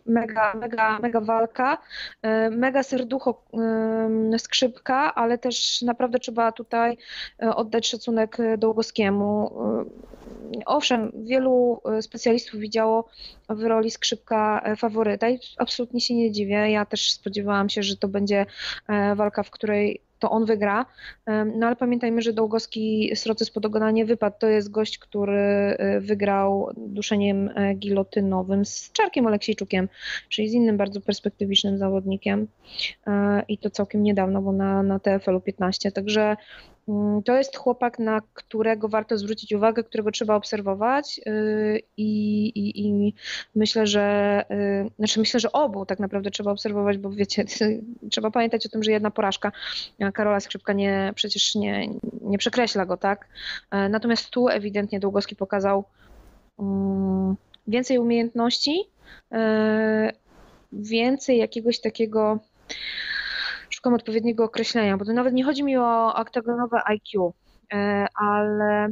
Mega, mega, mega walka. Mega serducho skrzypka, ale też naprawdę trzeba tutaj e, oddać szacunek e, Dołgowskiemu. E, Owszem, wielu e, specjalistów widziało w roli skrzypka faworyta i absolutnie się nie dziwię. Ja też spodziewałam się, że to będzie walka, w której to on wygra. No ale pamiętajmy, że Dołgowski srocy spod ogona nie wypadł. To jest gość, który wygrał duszeniem gilotynowym z Czarkiem Aleksiejczukiem, czyli z innym bardzo perspektywicznym zawodnikiem. I to całkiem niedawno, bo na, na TFL-u 15. Także To jest chłopak, na którego warto zwrócić uwagę, którego trzeba obserwować yy, i, i, i myślę, że yy, znaczy myślę, że obu tak naprawdę trzeba obserwować, bo wiecie, [laughs] trzeba pamiętać o tym, że jedna porażka Karola Skrzypka nie, przecież nie, nie przekreśla go, tak? E, Natomiast tu ewidentnie Długowski pokazał mm, więcej umiejętności, e, więcej jakiegoś takiego szukam odpowiedniego określenia, bo to nawet nie chodzi mi o oktagonowe IQ, e, ale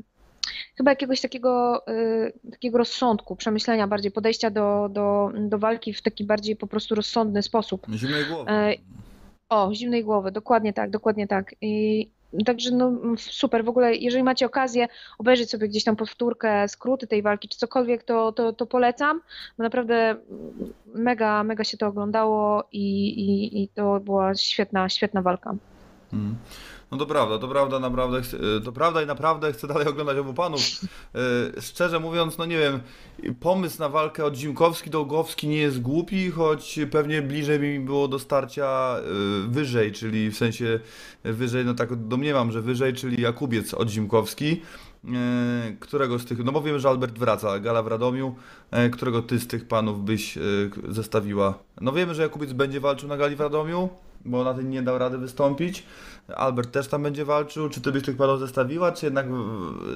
chyba jakiegoś takiego, e, takiego rozsądku, przemyślenia bardziej, podejścia do, do, do walki w taki bardziej po prostu rozsądny sposób. Zimnej głowy. E, O, zimnej głowy, dokładnie tak, dokładnie tak. I także no super, w ogóle jeżeli macie okazję obejrzeć sobie gdzieś tam powtórkę, skróty tej walki, czy cokolwiek, to, to, to polecam, bo naprawdę mega, mega się to oglądało i, i, i to była świetna, świetna walka. Mm. No to prawda, to prawda, naprawdę, y, to prawda i naprawdę chcę dalej oglądać obu panów. Y, Szczerze mówiąc, no nie wiem, pomysł na walkę od Zimkowski-Dołgowski nie jest głupi, choć pewnie bliżej mi było do starcia y, wyżej, czyli w sensie wyżej, no tak domniemam, że wyżej, czyli Jakubiec od Zimkowski. Którego z tych, no bo wiem, że Albert wraca, gala w Radomiu, którego ty z tych panów byś zestawiła? No wiemy, że Jakubiec będzie walczył na gali w Radomiu, bo na tym nie dał rady wystąpić. Albert też tam będzie walczył. Czy ty byś tych panów zestawiła, czy jednak e,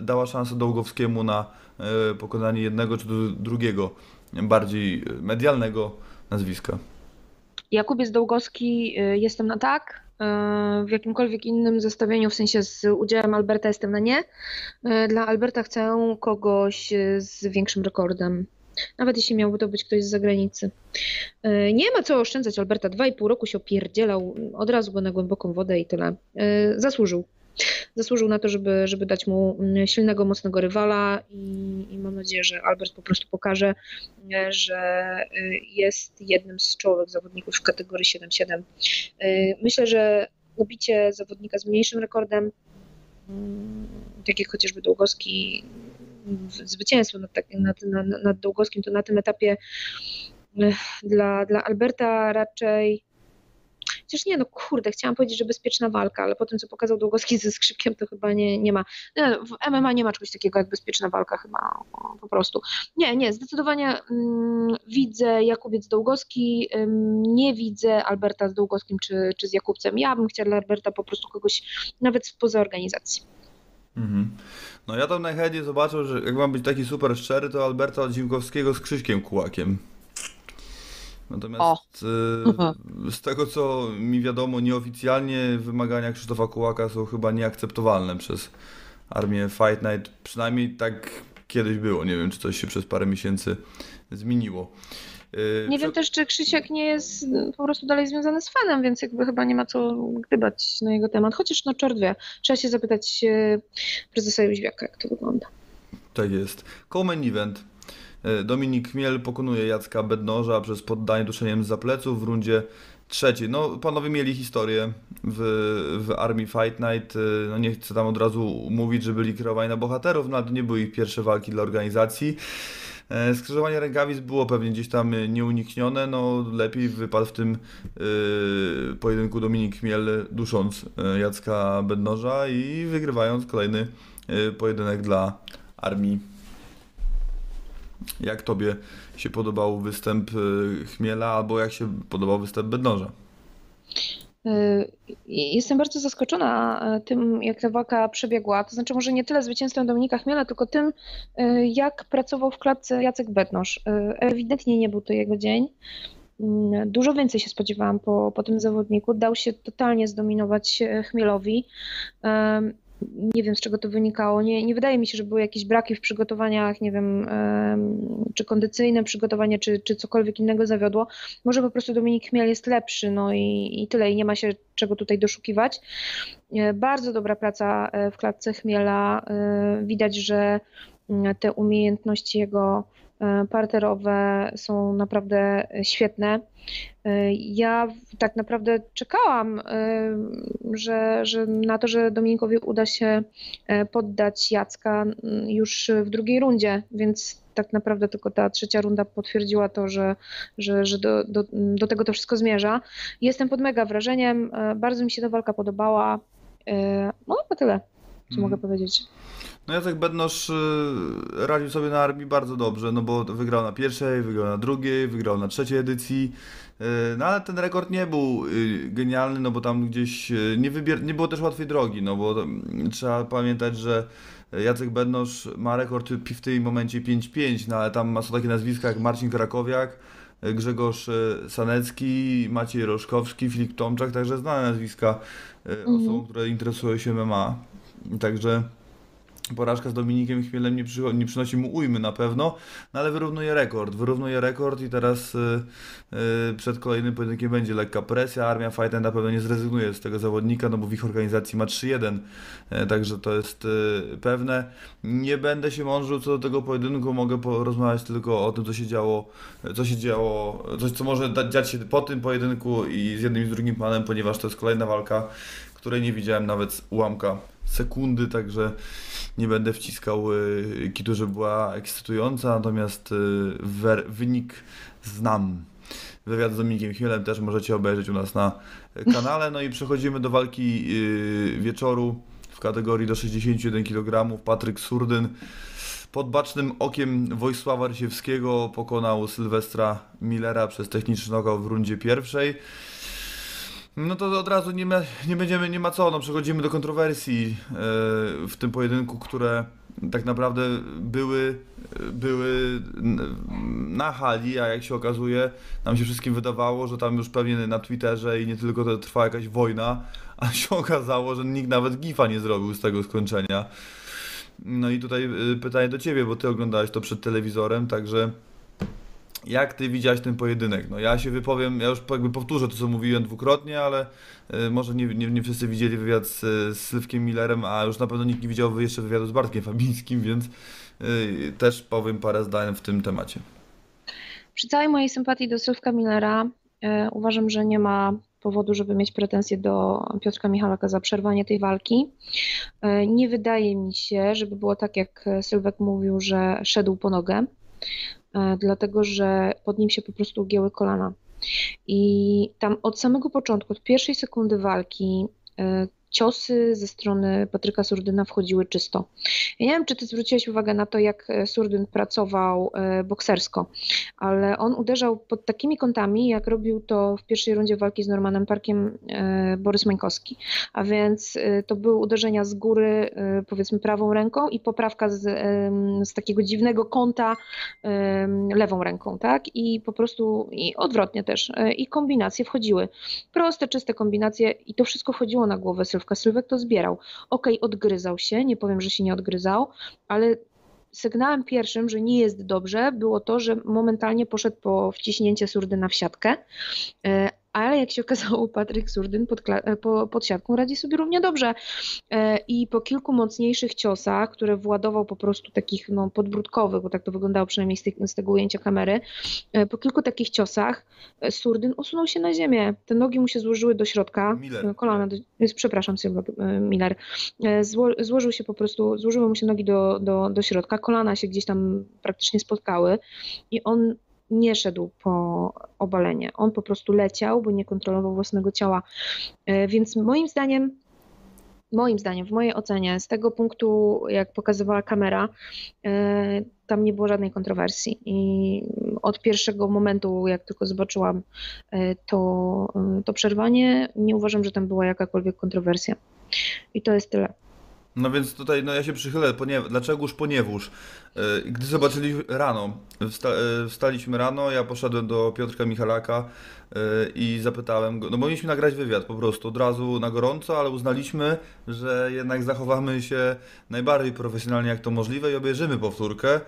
dała szansę Dołgowskiemu na e, pokonanie jednego czy dru- drugiego, bardziej e, medialnego nazwiska? Jakubiec Dołgowski, jestem na tak. W jakimkolwiek innym zestawieniu, w sensie z udziałem Alberta, jestem na nie. Dla Alberta chcę kogoś z większym rekordem. Nawet jeśli miałby to być ktoś z zagranicy. Y, Nie ma co oszczędzać Alberta. Dwa i pół roku się opierdzielał. Od razu go na głęboką wodę i tyle. Y, Zasłużył. Zasłużył na to, żeby, żeby dać mu mm, silnego, mocnego rywala i, i mam nadzieję, że Albert po prostu pokaże, y, że jest jednym z czołowych zawodników w kategorii 7-7. Y, Myślę, że pobicie zawodnika z mniejszym rekordem, mm, tak jak chociażby Długowski, zwycięstwo tak- nad, nad, nad Długowskim, to na tym etapie y, dla, dla Alberta raczej Chociaż nie, no kurde, chciałam powiedzieć, że bezpieczna walka, ale po tym, co pokazał Długowski ze skrzypkiem, to chyba nie, nie ma. W MMA nie ma czegoś takiego jak bezpieczna walka, chyba po prostu. Nie, nie, zdecydowanie mm, widzę Jakubiec Dołgowski, ym, nie widzę Alberta z Dołgowskim czy, czy z Jakubcem. Ja bym chciała dla Alberta po prostu kogoś nawet spoza organizacji. Mhm. No ja tam najchętniej zobaczył, że jak mam być taki super szczery, to Alberta od Zimkowskiego z Krzyśkiem Kułakiem. Natomiast y, z tego co mi wiadomo nieoficjalnie wymagania Krzysztofa Kułaka są chyba nieakceptowalne przez armię Fight Night. Przynajmniej tak kiedyś było. Nie wiem, czy coś się przez parę miesięcy zmieniło. Y, Nie wiem też, czy Krzysiek nie jest y, po prostu dalej związany z fanem, więc jakby chyba nie ma co gdybać na jego temat. Chociaż no czort wie. Trzeba się zapytać y, prezesa Jóźwiaka, jak to wygląda. Tak jest. Coleman Event. Dominik Miel pokonuje Jacka Bednoża przez poddanie duszeniem za pleców w rundzie trzeciej. No, panowie mieli historię w, w Army Fight Night. No, nie chcę tam od razu mówić, że byli kierowani na bohaterów, no ale to nie były ich pierwsze walki dla organizacji. E, Skrzyżowanie rękawic było pewnie gdzieś tam e, nieuniknione, no lepiej wypadł w tym e, pojedynku Dominik Miel dusząc Jacka Bednoża i wygrywając kolejny e, pojedynek dla armii Jak tobie się podobał występ Chmiela, albo jak się podobał występ Bednoża? Y, jestem bardzo zaskoczona y, tym, jak ta walka przebiegła. To znaczy, może nie tyle zwycięstwem Dominika Chmiela, tylko tym, y, jak pracował w klatce Jacek Bednosz. Ewidentnie nie był to jego dzień. Mm, dużo więcej się spodziewałam po, po tym zawodniku. Dał się totalnie zdominować Chmielowi. Nie wiem, z czego to wynikało. Nie, nie wydaje mi się, że były jakieś braki w przygotowaniach, nie wiem, czy kondycyjne przygotowanie, czy, czy cokolwiek innego zawiodło. Może po prostu Dominik Chmiel jest lepszy, no i, i tyle, i nie ma się czego tutaj doszukiwać. E, bardzo dobra praca e, w klatce Chmiela. E, widać, że mm, te umiejętności jego parterowe są naprawdę świetne. E, ja tak naprawdę czekałam, e, że, że na to, że Dominikowi uda się poddać Jacka już w drugiej rundzie, więc tak naprawdę tylko ta trzecia runda potwierdziła to, że, że, że do, do, do tego to wszystko zmierza. Jestem pod mega wrażeniem, bardzo mi się ta walka podobała. No to tyle, co hmm. mogę powiedzieć. No Jacek Bednosz y, radził sobie na armii bardzo dobrze, no bo wygrał na pierwszej, wygrał na drugiej, wygrał na trzeciej edycji. Y, no ale ten rekord nie był y, genialny, no bo tam gdzieś nie, wybier- nie było też łatwej drogi, no bo trzeba pamiętać, że Jacek Bednosz ma rekord w tym momencie 5-5, no ale tam są takie nazwiska jak Marcin Krakowiak, Grzegorz Sanecki, Maciej Roszkowski, Filip Tomczak, także znane nazwiska mhm. osób, które interesują się MMA. Także Porażka z Dominikiem Chmielem nie, przy, nie przynosi mu ujmy na pewno, no ale wyrównuje rekord. Wyrównuje rekord i teraz yy, przed kolejnym pojedynkiem będzie lekka presja. Armia Fight na pewno nie zrezygnuje z tego zawodnika, no bo w ich organizacji ma 3-1, yy, także to jest y, pewne. Nie będę się mądrzył co do tego pojedynku, mogę porozmawiać tylko o tym, co się działo, co się działo, coś co może dziać się po tym pojedynku i z jednym i z drugim panem, ponieważ to jest kolejna walka, której nie widziałem nawet ułamka sekundy, także nie będę wciskał y, kitu, że była ekscytująca, natomiast y, wynik znam. Wywiad z Dominikiem Chmielem też możecie obejrzeć u nas na kanale. No i przechodzimy do walki y, wieczoru w kategorii do 61 kg. Patryk Surdyn pod bacznym okiem Wojsława Rysiewskiego pokonał Sylwestra Millera przez techniczny knockout w rundzie pierwszej. No to od razu nie ma, nie będziemy, nie ma co, no przechodzimy do kontrowersji e, w tym pojedynku, które tak naprawdę były, były na hali, a jak się okazuje, nam się wszystkim wydawało, że tam już pewnie na Twitterze i nie tylko to trwa jakaś wojna, a się okazało, że nikt nawet gifa nie zrobił z tego skończenia. No i tutaj e, pytanie do Ciebie, bo Ty oglądałeś to przed telewizorem, także jak ty widziałeś ten pojedynek? No ja się wypowiem, ja już jakby powtórzę to, co mówiłem dwukrotnie, ale y, może nie, nie, nie, wszyscy widzieli wywiad z, z Sylwkiem Millerem, a już na pewno nikt nie widział jeszcze wywiadu z Bartkiem Fabińskim, więc y, też powiem parę zdań w tym temacie. Przy całej mojej sympatii do Sylwka Millera y, uważam, że nie ma powodu, żeby mieć pretensje do Piotrka Michalaka za przerwanie tej walki. Nie wydaje mi się, żeby było tak, jak Sylwek mówił, że szedł po nogę. E, dlatego że pod nim się po prostu ugięły kolana. I tam od samego początku, od pierwszej sekundy walki, e, ciosy ze strony Patryka Surdyna wchodziły czysto. Ja nie wiem, czy ty zwróciłeś uwagę na to, jak e, Surdyn pracował e, boksersko, ale on uderzał pod takimi kątami, jak robił to w pierwszej rundzie walki z Normanem Parkiem e, Borys Mańkowski. A więc to były uderzenia z góry, powiedzmy prawą ręką i poprawka z, z takiego dziwnego kąta lewą ręką, tak? I po prostu i odwrotnie też. I kombinacje wchodziły. Proste, czyste kombinacje i to wszystko wchodziło na głowę Sylwka. Sylwek to zbierał. Okej, okay, odgryzał się, nie powiem, że się nie odgryzał, ale sygnałem pierwszym, że nie jest dobrze, było to, że momentalnie poszedł po wciśnięcie Surdyna w siatkę, e, ale jak się okazało, Patryk Surdyn pod, e, po, pod siatką radzi sobie równie dobrze. E, I po kilku mocniejszych ciosach, które władował po prostu takich no, podbródkowych, bo tak to wyglądało przynajmniej z, tych, z tego ujęcia kamery, e, po kilku takich ciosach Surdyn usunął się na ziemię. Te nogi mu się złożyły do środka, Miller. kolana, do, przepraszam, Miller, Zło, złożył się po prostu, złożyły mu się nogi do, do, do środka, kolana się gdzieś tam praktycznie spotkały i on nie szedł po obalenie. On po prostu leciał, bo nie kontrolował własnego ciała. E, więc moim zdaniem moim zdaniem, w mojej ocenie, z tego punktu, jak pokazywała kamera, e, tam nie było żadnej kontrowersji. I od pierwszego momentu, jak tylko zobaczyłam e, to, to przerwanie, nie uważam, że tam była jakakolwiek kontrowersja. I to jest tyle. No więc tutaj no ja się przychylę, ponieważ, dlaczegoż ponieważ gdy zobaczyli rano, wsta, wstaliśmy rano, ja poszedłem do Piotrka Michalaka i zapytałem go, no bo mieliśmy nagrać wywiad po prostu od razu na gorąco, ale uznaliśmy, że jednak zachowamy się najbardziej profesjonalnie jak to możliwe i obejrzymy powtórkę,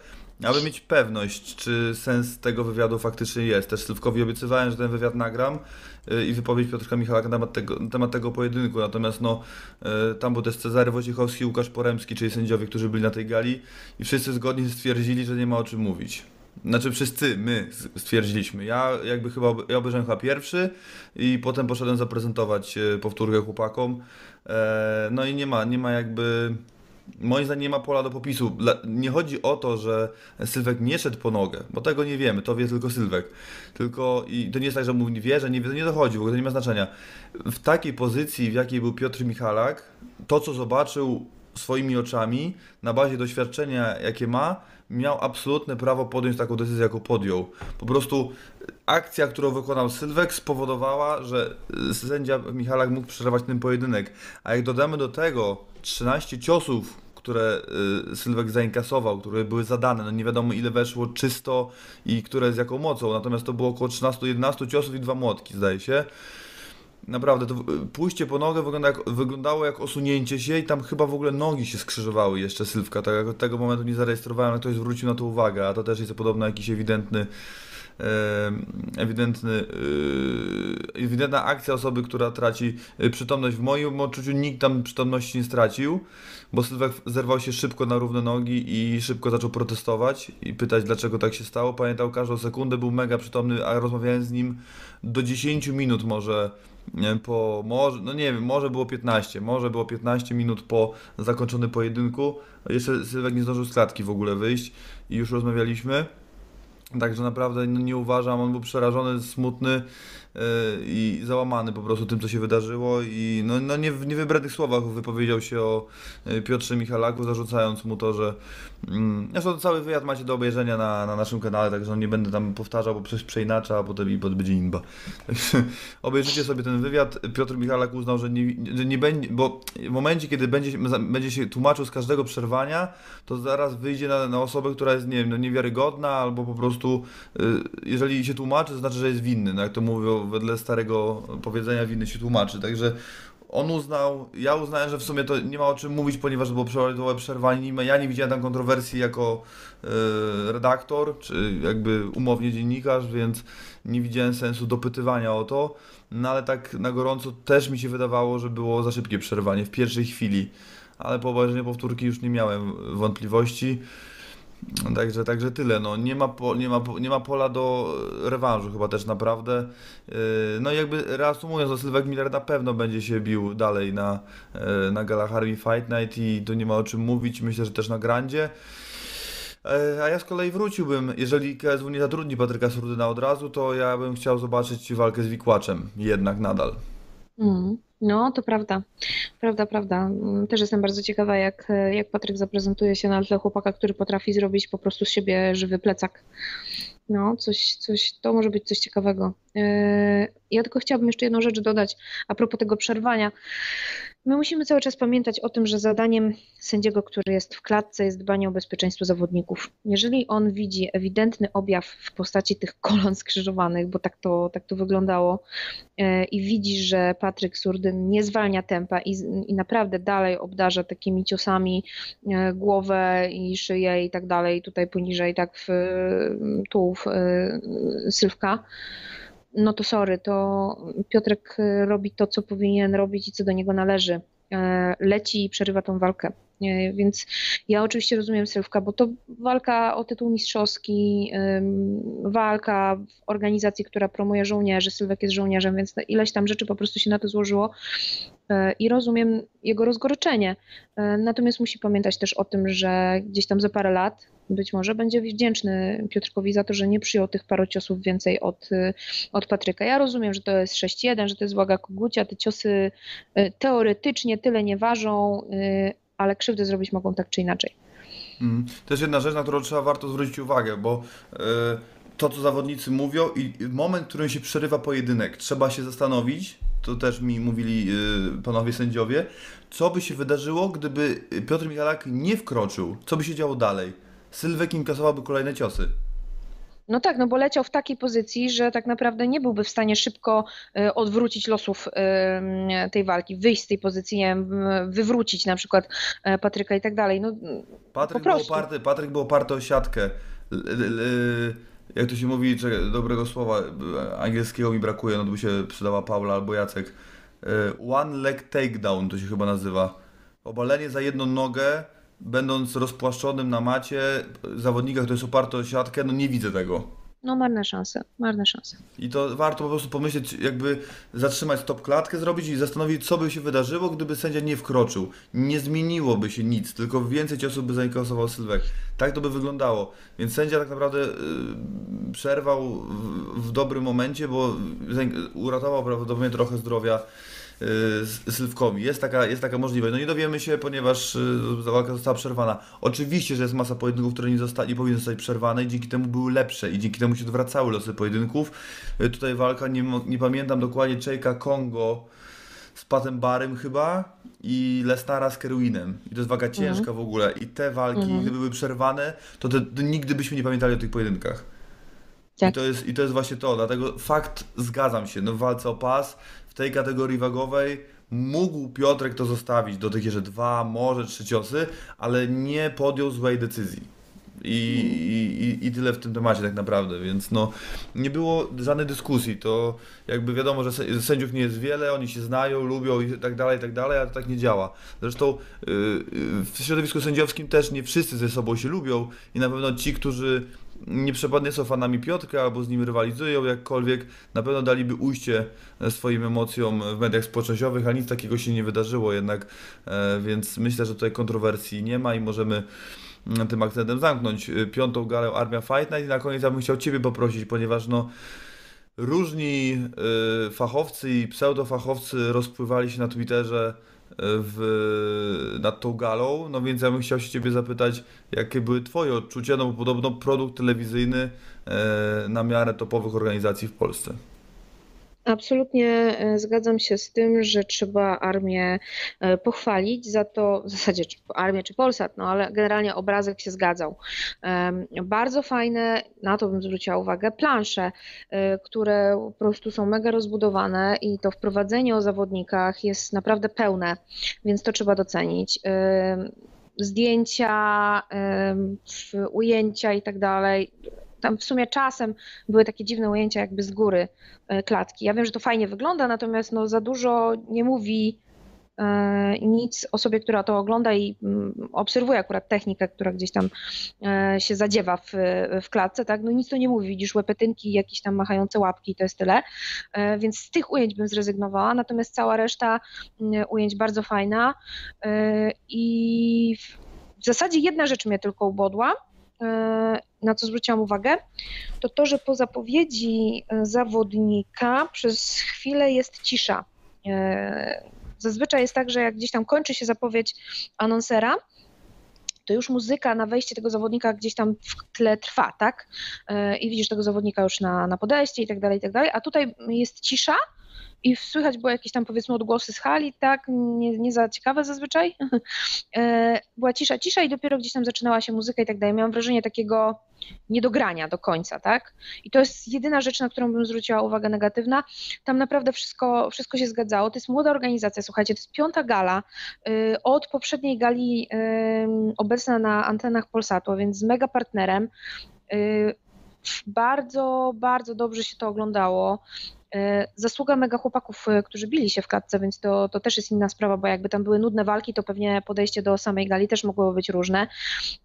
aby mieć pewność, czy sens tego wywiadu faktycznie jest. Też Sylwkowi obiecywałem, że ten wywiad nagram y, i wypowiedź Piotrka Michalaka na temat tego, na temat tego pojedynku, natomiast no, y, tam był też Cezary Wojciechowski, Łukasz Poremski, czyli sędziowie, którzy byli na tej gali i wszyscy zgodnie stwierdzili, że nie ma o czym mówić. Znaczy wszyscy, my stwierdziliśmy. Ja jakby chyba, ja obejrzałem chyba pierwszy i potem poszedłem zaprezentować e, powtórkę chłopakom. E, no i nie ma, nie ma jakby... Moim zdaniem nie ma pola do popisu. Nie chodzi o to, że Sylwek nie szedł po nogę, bo tego nie wiemy, to wie tylko Sylwek. Tylko i to nie jest tak, że mówi wie, że nie wie, to nie dochodzi, w ogóle to nie ma znaczenia. W takiej pozycji, w jakiej był Piotr Michalak, to co zobaczył swoimi oczami, na bazie doświadczenia, jakie ma, miał absolutne prawo podjąć taką decyzję, jaką podjął. Po prostu akcja, którą wykonał Sylwek spowodowała, że sędzia Michalak mógł przerwać ten pojedynek. A jak dodamy do tego 13 ciosów, które y, Sylwek zainkasował, które były zadane, no nie wiadomo ile weszło czysto i które z jaką mocą, natomiast to było około 13-11 ciosów i dwa młotki, zdaje się. Naprawdę, to pójście po nogę wygląda jak, wyglądało jak osunięcie się i tam chyba w ogóle nogi się skrzyżowały jeszcze Sylwka. Tak jak od tego momentu nie zarejestrowałem, ale ktoś zwrócił na to uwagę, a to też jest podobno jakiś ewidentny ewidentny, y, ewidentna akcja osoby, która traci y, przytomność. W moim odczuciu nikt tam przytomności nie stracił, bo Sylwek zerwał się szybko na równe nogi i szybko zaczął protestować i pytać, dlaczego tak się stało. Pamiętał każdą sekundę, był mega przytomny, a rozmawiałem z nim do 10 minut może po, może, no nie wiem, może było 15, może było 15 minut po zakończonym pojedynku. Jeszcze Sylwek nie zdążył z klatki w ogóle wyjść i już rozmawialiśmy. Także naprawdę no, nie uważam, on był przerażony, smutny. I załamany po prostu tym, co się wydarzyło i no, no nie w niewybrednych słowach wypowiedział się o e, Piotrze Michalaku, zarzucając mu to, że mm, zresztą cały wywiad macie do obejrzenia na, na naszym kanale, także nie będę tam powtarzał, bo przecież przeinacza, a potem i będzie imba. [laughs] obejrzyjcie sobie ten wywiad. Piotr Michalak uznał, że nie, że nie będzie, bo w momencie, kiedy będzie, będzie się tłumaczył z każdego przerwania, to zaraz wyjdzie na, na osobę, która jest, nie wiem, no niewiarygodna, albo po prostu, y, jeżeli się tłumaczy, to znaczy, że jest winny, no jak to mówią wedle starego powiedzenia winy się tłumaczy. Także on uznał, ja uznałem, że w sumie to nie ma o czym mówić, ponieważ to było przerwanie. Ja nie widziałem tam kontrowersji jako y, redaktor, czy jakby umownie dziennikarz, więc nie widziałem sensu dopytywania o to. No ale tak na gorąco też mi się wydawało, że było za szybkie przerwanie w pierwszej chwili. Ale po obejrzeniu powtórki już nie miałem wątpliwości. Także, także tyle. No, nie, ma po, nie, ma, nie ma pola do rewanżu chyba też naprawdę. Yy, no jakby reasumując, to Sylwek Miller na pewno będzie się bił dalej na, yy, na galach Fight Night i tu nie ma o czym mówić. Myślę, że też na Grandzie. Yy, a ja z kolei wróciłbym, jeżeli KSW nie zatrudni Patryka Surdyna od razu, to ja bym chciał zobaczyć walkę z Wikłaczem jednak nadal. Mm. No, to prawda. Prawda, prawda. Mm, też jestem bardzo ciekawa, jak, jak Patryk zaprezentuje się na tle chłopaka, który potrafi zrobić po prostu z siebie żywy plecak. No, coś, coś, to może być coś ciekawego. Yy, ja tylko chciałabym jeszcze jedną rzecz dodać a propos tego przerwania. My musimy cały czas pamiętać o tym, że zadaniem sędziego, który jest w klatce, jest dbanie o bezpieczeństwo zawodników. Jeżeli on widzi ewidentny objaw w postaci tych kolan skrzyżowanych, bo tak to, tak to wyglądało, e, i widzi, że Patryk Surdyn nie zwalnia tempa i, i naprawdę dalej obdarza takimi ciosami e, głowę i szyję i tak dalej, tutaj poniżej, tak w tułów e, Sylwka, no to sorry, to Piotrek robi to, co powinien robić i co do niego należy. E, leci i przerywa tą walkę. E, więc ja oczywiście rozumiem Sylwka, bo to walka o tytuł mistrzowski, walka w organizacji, która promuje żołnierzy. Sylwek jest żołnierzem, więc ileś tam rzeczy po prostu się na to złożyło. I rozumiem jego rozgoryczenie. Natomiast musi pamiętać też o tym, że gdzieś tam za parę lat być może będzie wdzięczny Piotrkowi za to, że nie przyjął tych paru ciosów więcej od, od Patryka. Ja rozumiem, że to jest 6-1, że to jest waga kogucia, te ciosy teoretycznie tyle nie ważą, ale krzywdy zrobić mogą tak czy inaczej. Mm. Też jedna rzecz, na którą trzeba warto zwrócić uwagę, bo to, co zawodnicy mówią i moment, w którym się przerywa pojedynek, trzeba się zastanowić, to też mi mówili yy, panowie sędziowie, co by się wydarzyło, gdyby Piotr Michalak nie wkroczył, co by się działo dalej. Sylwek inkasowałby kolejne ciosy. No tak, no bo leciał w takiej pozycji, że tak naprawdę nie byłby w stanie szybko y, odwrócić losów y, tej walki, wyjść z tej pozycji, nie wiem, wywrócić na przykład Patryka i tak dalej. No, Patryk, był oparty, Patryk był oparty o siatkę. Jak to się mówi, dobrego słowa angielskiego mi brakuje, no to by się przydała Paula albo Jacek. E, one leg takedown to się chyba nazywa. Obalenie za jedną nogę będąc rozpłaszczonym na macie, zawodnika, który jest oparty o siatkę, no nie widzę tego. No marne szanse, marne szanse. I to warto po prostu pomyśleć, jakby zatrzymać stop klatkę, zrobić i zastanowić, co by się wydarzyło, gdyby sędzia nie wkroczył. Nie zmieniłoby się nic, tylko więcej ciosów by zainkasował Sylwek. Tak to by wyglądało. Więc sędzia tak naprawdę yy, przerwał w, w, dobrym momencie, bo uratował prawdopodobnie trochę zdrowia Y, Sylwkowi. Jest taka, jest taka możliwość. No nie dowiemy się, ponieważ y, walka została przerwana. Oczywiście, że jest masa pojedynków, które nie, zostali, nie powinny zostać przerwane i dzięki temu były lepsze i dzięki temu się odwracały losy pojedynków. Y, tutaj walka, nie, nie pamiętam dokładnie, Czejka Kongo z Patem Barym chyba i Lesnara z Keruinem. I to jest waga ciężka mhm. w ogóle. I te walki, mhm. gdyby były przerwane, to, te, to nigdy byśmy nie pamiętali o tych pojedynkach. Tak. I, to jest, I to jest właśnie to, dlatego fakt, zgadzam się, no w walce o pas w tej kategorii wagowej mógł Piotrek to zostawić do tych że dwa, może trzy ciosy, ale nie podjął złej decyzji. I, i, I tyle w tym temacie tak naprawdę, więc no nie było żadnej dyskusji. To jakby wiadomo, że sędziów nie jest wiele, oni się znają, lubią i tak dalej, i tak dalej, ale to tak nie działa. Zresztą yy, w środowisku sędziowskim też nie wszyscy ze sobą się lubią i na pewno ci, którzy nieprzepadnie są fanami Piotrka albo z nim rywalizują jakkolwiek, na pewno daliby ujście e, swoim emocjom w mediach społecznościowych, a nic takiego się nie wydarzyło jednak, e, więc myślę, że tutaj kontrowersji nie ma i możemy mm, tym akcentem zamknąć. E, piątą galę Armia Fight Night i na koniec ja bym chciał Ciebie poprosić, ponieważ no różni fachowcy i pseudofachowcy rozpływali się na Twitterze w, nad tą galą, no więc ja bym chciał się Ciebie zapytać, jakie były Twoje odczucia, no bo podobno produkt telewizyjny e, na miarę topowych organizacji w Polsce. Absolutnie e, zgadzam się z tym, że trzeba armię e, pochwalić za to, w zasadzie czy armię czy Polsat, no ale generalnie obrazek się zgadzał. Bardzo fajne, na to bym zwróciła uwagę, plansze, e, które po prostu są mega rozbudowane i to wprowadzenie o zawodnikach jest naprawdę pełne, więc to trzeba docenić zdjęcia, ujęcia i tak dalej tam w sumie czasem były takie dziwne ujęcia jakby z góry e, klatki. Ja wiem, że to fajnie wygląda, natomiast no za dużo nie mówi e, nic osobie, która to ogląda i mm, obserwuje akurat technikę, która gdzieś tam e, się zadziewa w, w klatce, tak, no nic to nie mówi, widzisz łepetynki, jakieś tam machające łapki, to jest tyle, więc z tych ujęć bym zrezygnowała, natomiast cała reszta mm, ujęć bardzo fajna. I w zasadzie jedna rzecz mnie tylko ubodła, na co zwróciłam uwagę, to to, że po zapowiedzi e, zawodnika przez chwilę jest cisza. E, zazwyczaj jest tak, że jak gdzieś tam kończy się zapowiedź anonsera, to już muzyka na wejście tego zawodnika gdzieś tam w tle trwa, tak? I widzisz tego zawodnika już na, na podejście i tak dalej, i tak dalej, a tutaj jest cisza, i słychać było jakieś tam powiedzmy odgłosy z hali, tak, nie, nie za ciekawe zazwyczaj. [laughs] E, była cisza, cisza i dopiero gdzieś tam zaczynała się muzyka i tak dalej. Miałam wrażenie takiego niedogrania do końca, tak? I to jest jedyna rzecz, na którą bym zwróciła uwagę negatywna. Tam naprawdę wszystko, wszystko się zgadzało. To jest młoda organizacja, słuchajcie, to jest piąta gala y, od poprzedniej gali obecna na antenach Polsatu, więc z mega partnerem. Y, bardzo, bardzo dobrze się to oglądało. E, zasługa mega chłopaków, e, którzy bili się w klatce, więc to, to też jest inna sprawa, bo jakby tam były nudne walki, to pewnie podejście do samej gali też mogłoby być różne.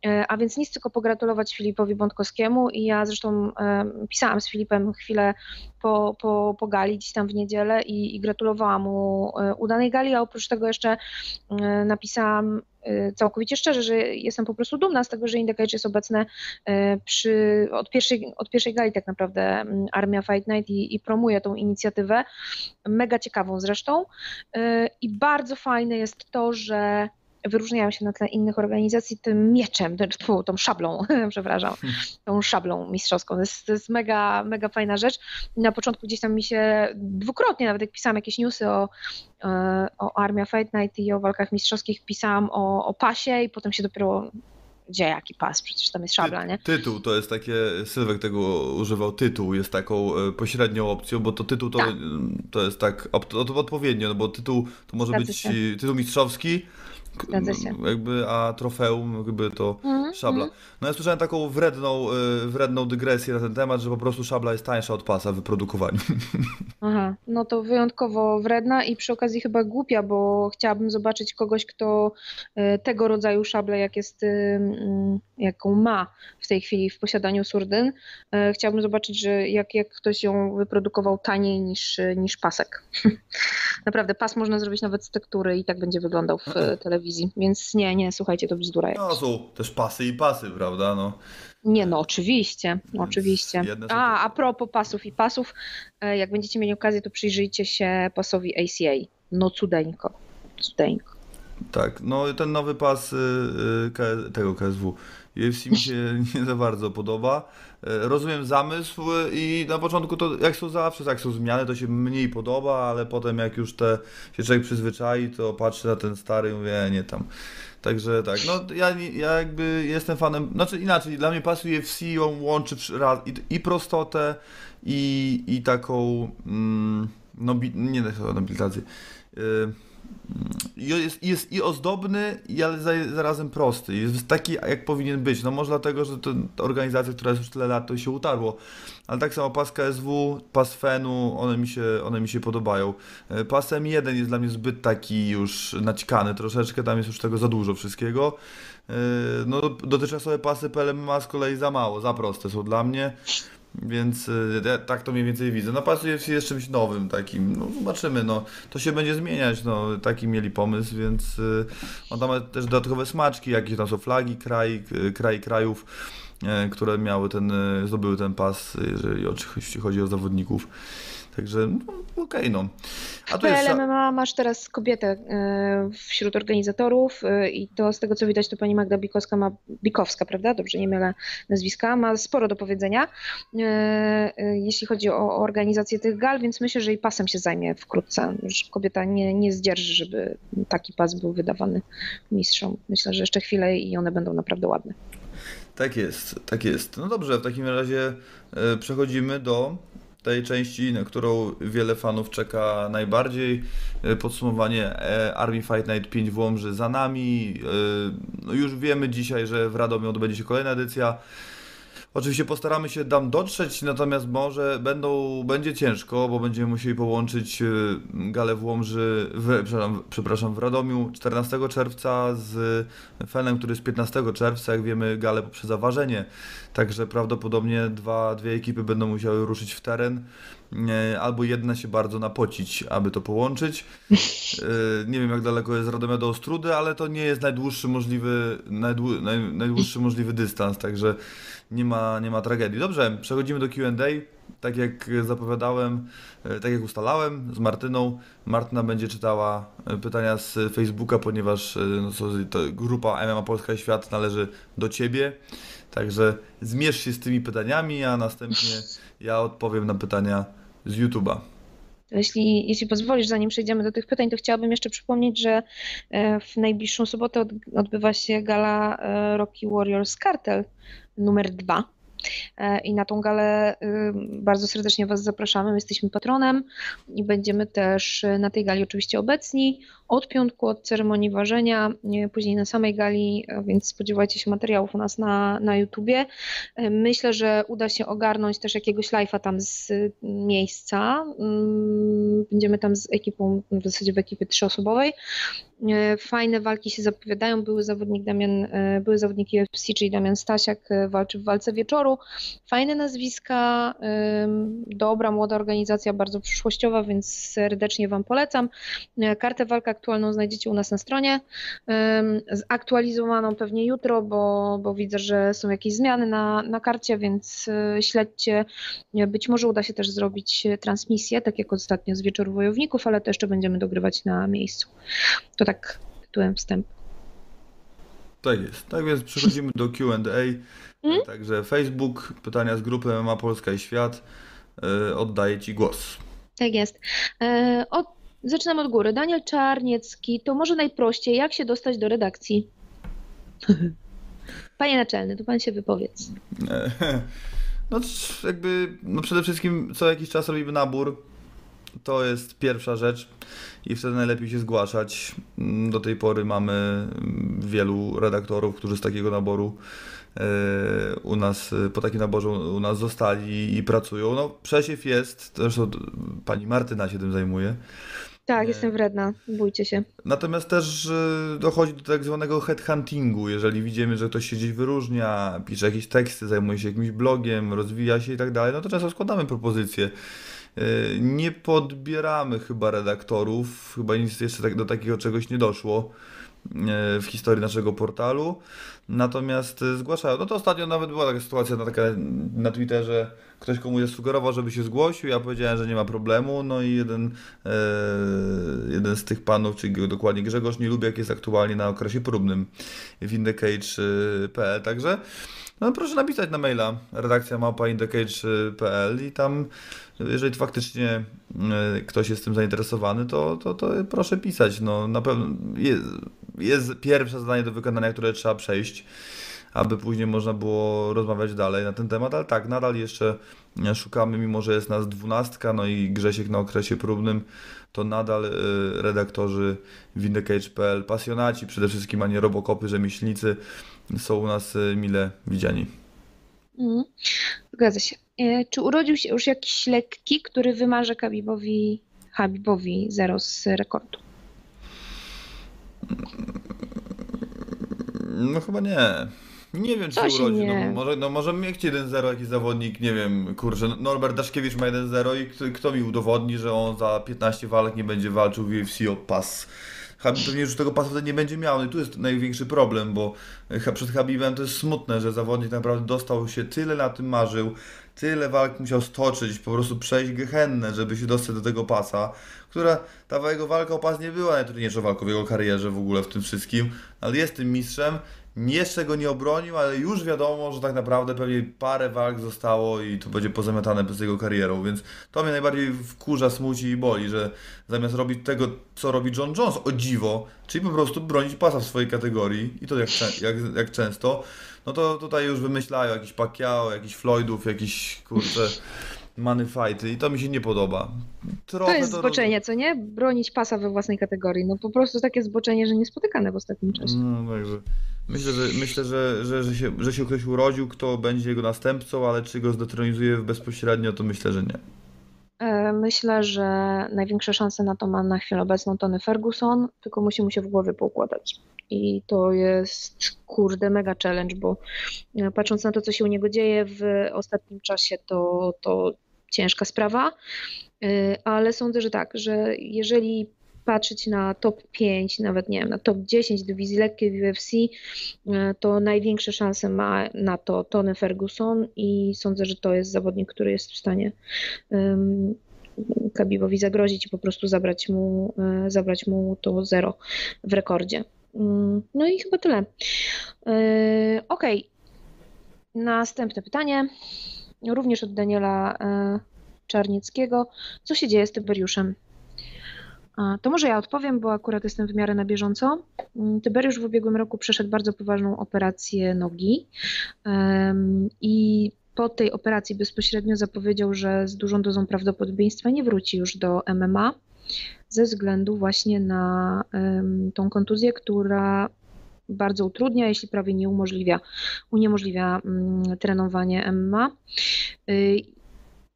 E, a więc nic, tylko pogratulować Filipowi Bątkowskiemu i ja zresztą pisałam z Filipem chwilę po, po, po gali dziś tam w niedzielę i, i gratulowałam mu udanej gali, a oprócz tego jeszcze napisałam całkowicie szczerze, że jestem po prostu dumna z tego, że Indicage jest obecne przy, od, pierwszej, od pierwszej gali tak naprawdę mm, Armia Fight Night i, i promuje tą inicjatywę, mega ciekawą zresztą y, i bardzo fajne jest to, że wyróżniają się na tle innych organizacji tym mieczem, tą, tą szablą, [laughs] przepraszam, tą szablą mistrzowską. To jest, to jest mega, mega fajna rzecz. Na początku gdzieś tam mi się dwukrotnie, nawet jak pisałam jakieś newsy o, e, o Armia Fight Night i o walkach mistrzowskich, pisałam o, o pasie i potem się dopiero gdzie jaki pas, przecież tam jest szabla, nie? Tytuł to jest takie, Sylwek tego używał, tytuł jest taką e, pośrednią opcją, bo to tytuł to, tak. to jest tak odpowiednio, no bo tytuł to może być tytuł mistrzowski, Zgadza się. Jakby, a trofeum jakby to mm, szabla. Mm. No ja słyszałem taką wredną, y, wredną dygresję na ten temat, że po prostu szabla jest tańsza od pasa w wyprodukowaniu. [laughs] Aha, no to wyjątkowo wredna i przy okazji chyba głupia, bo chciałabym zobaczyć kogoś, kto y, tego rodzaju szablę, jak jest, y, mm, jaką ma w tej chwili w posiadaniu Surdyn. Chciałabym zobaczyć, że jak, jak ktoś ją wyprodukował taniej niż, niż pasek. [laughs] Naprawdę, pas można zrobić nawet z tektury i tak będzie wyglądał w [laughs] telewizji więc nie, nie, słuchajcie, to bzdura jakaś. No są też pasy i pasy, prawda, no. Nie, no oczywiście, oczywiście. A, a propos pasów i pasów, e, jak będziecie mieli okazję, to przyjrzyjcie się pasowi ACA. No cudeńko, cudeńko. Tak, no ten nowy pas y, y, tego KSW UFC mi się [laughs] nie za bardzo podoba. E, rozumiem zamysł i na początku to jak są zawsze, jak są zmiany, to się mniej podoba, ale potem jak już te się człowiek przyzwyczai, to patrzy na ten stary i mówię, nie tam. Także tak, no ja, ja jakby jestem fanem, znaczy inaczej, dla mnie pasuje UFC, on łączy i, i prostotę i, i taką, mm, nobi, nie nobilitację, yy, jest, jest i ozdobny, ale zarazem prosty. Jest taki, jak powinien być. No może dlatego, że to organizacja, która jest już tyle lat, to się utarło. Ale tak samo pas KSW, pas Fenu, one mi się, one mi się podobają. E, pas M1 jest dla mnie zbyt taki już naćkany troszeczkę, tam jest już tego za dużo wszystkiego. E, no dotychczasowe pasy PLMA z kolei za mało, za proste są dla mnie. Więc y, tak to mniej więcej widzę. No pasuje się jest czymś nowym takim. No zobaczymy, no to się będzie zmieniać, no taki mieli pomysł, więc y, on tam ma też dodatkowe smaczki, jakieś tam są flagi kraj, y, kraj krajów, które miały ten, zdobyły ten pas, jeżeli chodzi o zawodników. Także no, okej, okay, no. A tu jest... MMA masz teraz kobietę e, wśród organizatorów e, i to z tego co widać to pani Magda Bikowska ma, Bikowska, prawda? Dobrze, nie mylę nazwiska, ma sporo do powiedzenia, e, jeśli chodzi o organizację tych gal, więc myślę, że i pasem się zajmie wkrótce. Już kobieta nie, nie zdzierży, żeby taki pas był wydawany mistrzom. Myślę, że jeszcze chwilę i one będą naprawdę ładne. Tak jest, tak jest. No dobrze, w takim razie przechodzimy do tej części, na którą wiele fanów czeka najbardziej. E, podsumowanie e, Army Fight Night 5 w Łomży za nami. E, no już wiemy dzisiaj, że w Radomiu odbędzie się kolejna edycja. Oczywiście postaramy się tam dotrzeć, natomiast może będą, będzie ciężko, bo będziemy musieli połączyć galę w Łomży, w, przepraszam, przepraszam, w Radomiu 14 czerwca z Fenem, który jest 15 czerwca, jak wiemy, galę poprzez zaważenie. Także prawdopodobnie dwa, dwie ekipy będą musiały ruszyć w teren. Albo jedna się bardzo napocić, aby to połączyć. E, nie wiem, jak daleko jest Radomia do Ostrudy, ale to nie jest najdłuższy możliwy, najdłu, naj, najdłuższy możliwy dystans, także nie ma, nie ma tragedii. Dobrze, przechodzimy do QA. Tak jak zapowiadałem, e, tak jak ustalałem z Martyną, Martyna będzie czytała e, pytania z Facebooka, ponieważ no, to, grupa MMA Polska i Świat należy do Ciebie. Także zmierz się z tymi pytaniami, a następnie ja odpowiem na pytania z YouTube'a. Jeśli, jeśli pozwolisz, zanim przejdziemy do tych pytań, to chciałabym jeszcze przypomnieć, że e, w najbliższą sobotę odbywa się gala e, Rocky Warriors Cartel numer dwa. E, I na tą galę bardzo serdecznie Was zapraszamy. My jesteśmy patronem i będziemy też na tej gali oczywiście obecni. Od piątku, od ceremonii ważenia, e, później na samej gali, e, więc spodziewajcie się materiałów u nas na, na YouTubie. E, Myślę, że uda się ogarnąć też jakiegoś live'a tam z miejsca. Mm, Będziemy tam z ekipą, w zasadzie w ekipie trzyosobowej. Fajne walki się zapowiadają. Były zawodnik Damian, były zawodnik UFC, czyli Damian Stasiak, walczy w walce wieczoru. Fajne nazwiska, dobra, młoda organizacja, bardzo przyszłościowa, więc serdecznie Wam polecam. Kartę walk aktualną znajdziecie u nas na stronie. Zaktualizowaną pewnie jutro, bo, bo widzę, że są jakieś zmiany na, na karcie, więc e, śledźcie. Być może uda się też zrobić e, transmisję, tak jak ostatnio z Wieczoru Wojowników, ale to jeszcze będziemy dogrywać na miejscu. To tak tytułem wstępu. Tak jest. Tak więc przechodzimy do QA. Mm? Także Facebook, pytania z grupy MMA Polska i Świat. E, Oddaję Ci głos. Tak jest. Od, zaczynam od góry. Daniel Czarniecki, to może najprościej, jak się dostać do redakcji? [laughs] Panie naczelny, to pan się wypowiedz. [laughs] No jakby, no przede wszystkim co jakiś czas robimy nabór. To jest pierwsza rzecz i wtedy najlepiej się zgłaszać. Do tej pory mamy wielu redaktorów, którzy z takiego naboru e, u nas, po takim naborze u nas zostali i pracują. No przesiew jest, zresztą pani Martyna się tym zajmuje. Tak, jestem wredna, bójcie się. Natomiast też e, dochodzi do tak zwanego headhuntingu. Jeżeli widzimy, że ktoś się gdzieś wyróżnia, pisze jakieś teksty, zajmuje się jakimś blogiem, rozwija się i tak dalej, no to często składamy propozycje. E, Nie podbieramy chyba redaktorów, chyba nic jeszcze tak, do takiego czegoś nie doszło e, w historii naszego portalu. Natomiast zgłaszają. No to ostatnio nawet była taka sytuacja na, taka, na Twitterze. Ktoś komuś zasugerował, żeby się zgłosił. Ja powiedziałem, że nie ma problemu. No i jeden, e, jeden z tych panów, czyli dokładnie Grzegorz Nielubiak, jest aktualnie na okresie próbnym w indecage.pl. Także no proszę napisać na maila redakcja małpa indecage.pl i tam jeżeli faktycznie e, ktoś jest tym zainteresowany, to, to, to proszę pisać. No, na pewno jest, jest pierwsze zadanie do wykonania, które trzeba przejść, aby później można było rozmawiać dalej na ten temat, ale tak, nadal jeszcze szukamy, mimo że jest nas dwunastka, no i Grzesiek na okresie próbnym, to nadal e, redaktorzy Windecage.pl, pasjonaci przede wszystkim, a nie robokopy, rzemieślnicy są u nas e, mile widziani. Mhm. Zgadza się. E, Czy urodził się już jakiś lekki, który wymarzy Habibowi, Habibowi zero z rekordu? No chyba nie. Nie wiem, czy się się urodził. nie? No, może, no może mieć 1-0 jakiś zawodnik, nie wiem, kurczę, Norbert Daszkiewicz ma 1-0 i kto, kto mi udowodni, że on za 15 walk nie będzie walczył w UFC o pas. Habib pewnie już tego pasu wtedy nie będzie miał. No i tu jest największy problem, bo e, przed Habibem to jest smutne, że zawodnik naprawdę dostał się, tyle na tym marzył, tyle walk musiał stoczyć, po prostu przejść gehennę, żeby się dostać do tego pasa, która ta jego walka o pas nie była najtrudniejszą walką w jego karierze w ogóle w tym wszystkim, ale jest tym mistrzem. Jeszcze go nie obronił, ale już wiadomo, że tak naprawdę pewnie parę walk zostało i to będzie pozamiatane przez jego karierą, więc to mnie najbardziej wkurza, smuci i boli, że zamiast robić tego, co robi John Jones, o dziwo, czyli po prostu bronić pasa w swojej kategorii i to jak, jak, jak często, no to tutaj już wymyślają jakiś Pacquiao, jakiś Floydów, jakiś kurczę fighty i to mi się nie podoba. To Trochę jest roz- zboczenie, co nie? Bronić pasa we własnej kategorii. No po prostu takie zboczenie, że niespotykane w ostatnim czasie. No, także myślę, że, myślę że, że, że, się, że się ktoś urodził, kto będzie jego następcą, ale czy go zdetronizuje bezpośrednio, to myślę, że nie. E, Myślę, że największe szanse na to ma na chwilę obecną Tony Ferguson, tylko musi mu się w głowie poukładać. I to jest, kurde, mega challenge, bo e, patrząc na to, co się u niego dzieje w ostatnim czasie, to, to ciężka sprawa. E, Ale sądzę, że tak, że jeżeli patrzeć na top 5, nawet nie wiem, na top 10 dywizji lekkiej UFC, e, to największe szanse ma na to Tony Ferguson i sądzę, że to jest zawodnik, który jest w stanie em, Kabibowi zagrozić i po prostu zabrać mu, e, zabrać mu to zero w rekordzie. No i chyba tyle. Okej. Następne pytanie, również od Daniela e, Czarnieckiego. Co się dzieje z Tyberiuszem? To może ja odpowiem, bo akurat jestem w miarę na bieżąco. Mm, Tyberiusz w ubiegłym roku przeszedł bardzo poważną operację nogi i po tej operacji bezpośrednio zapowiedział, że z dużą dozą prawdopodobieństwa nie wróci już do MMA. ze względu właśnie na tą kontuzję, która bardzo utrudnia, jeśli prawie nie umożliwia, uniemożliwia mm, trenowanie MMA. Y,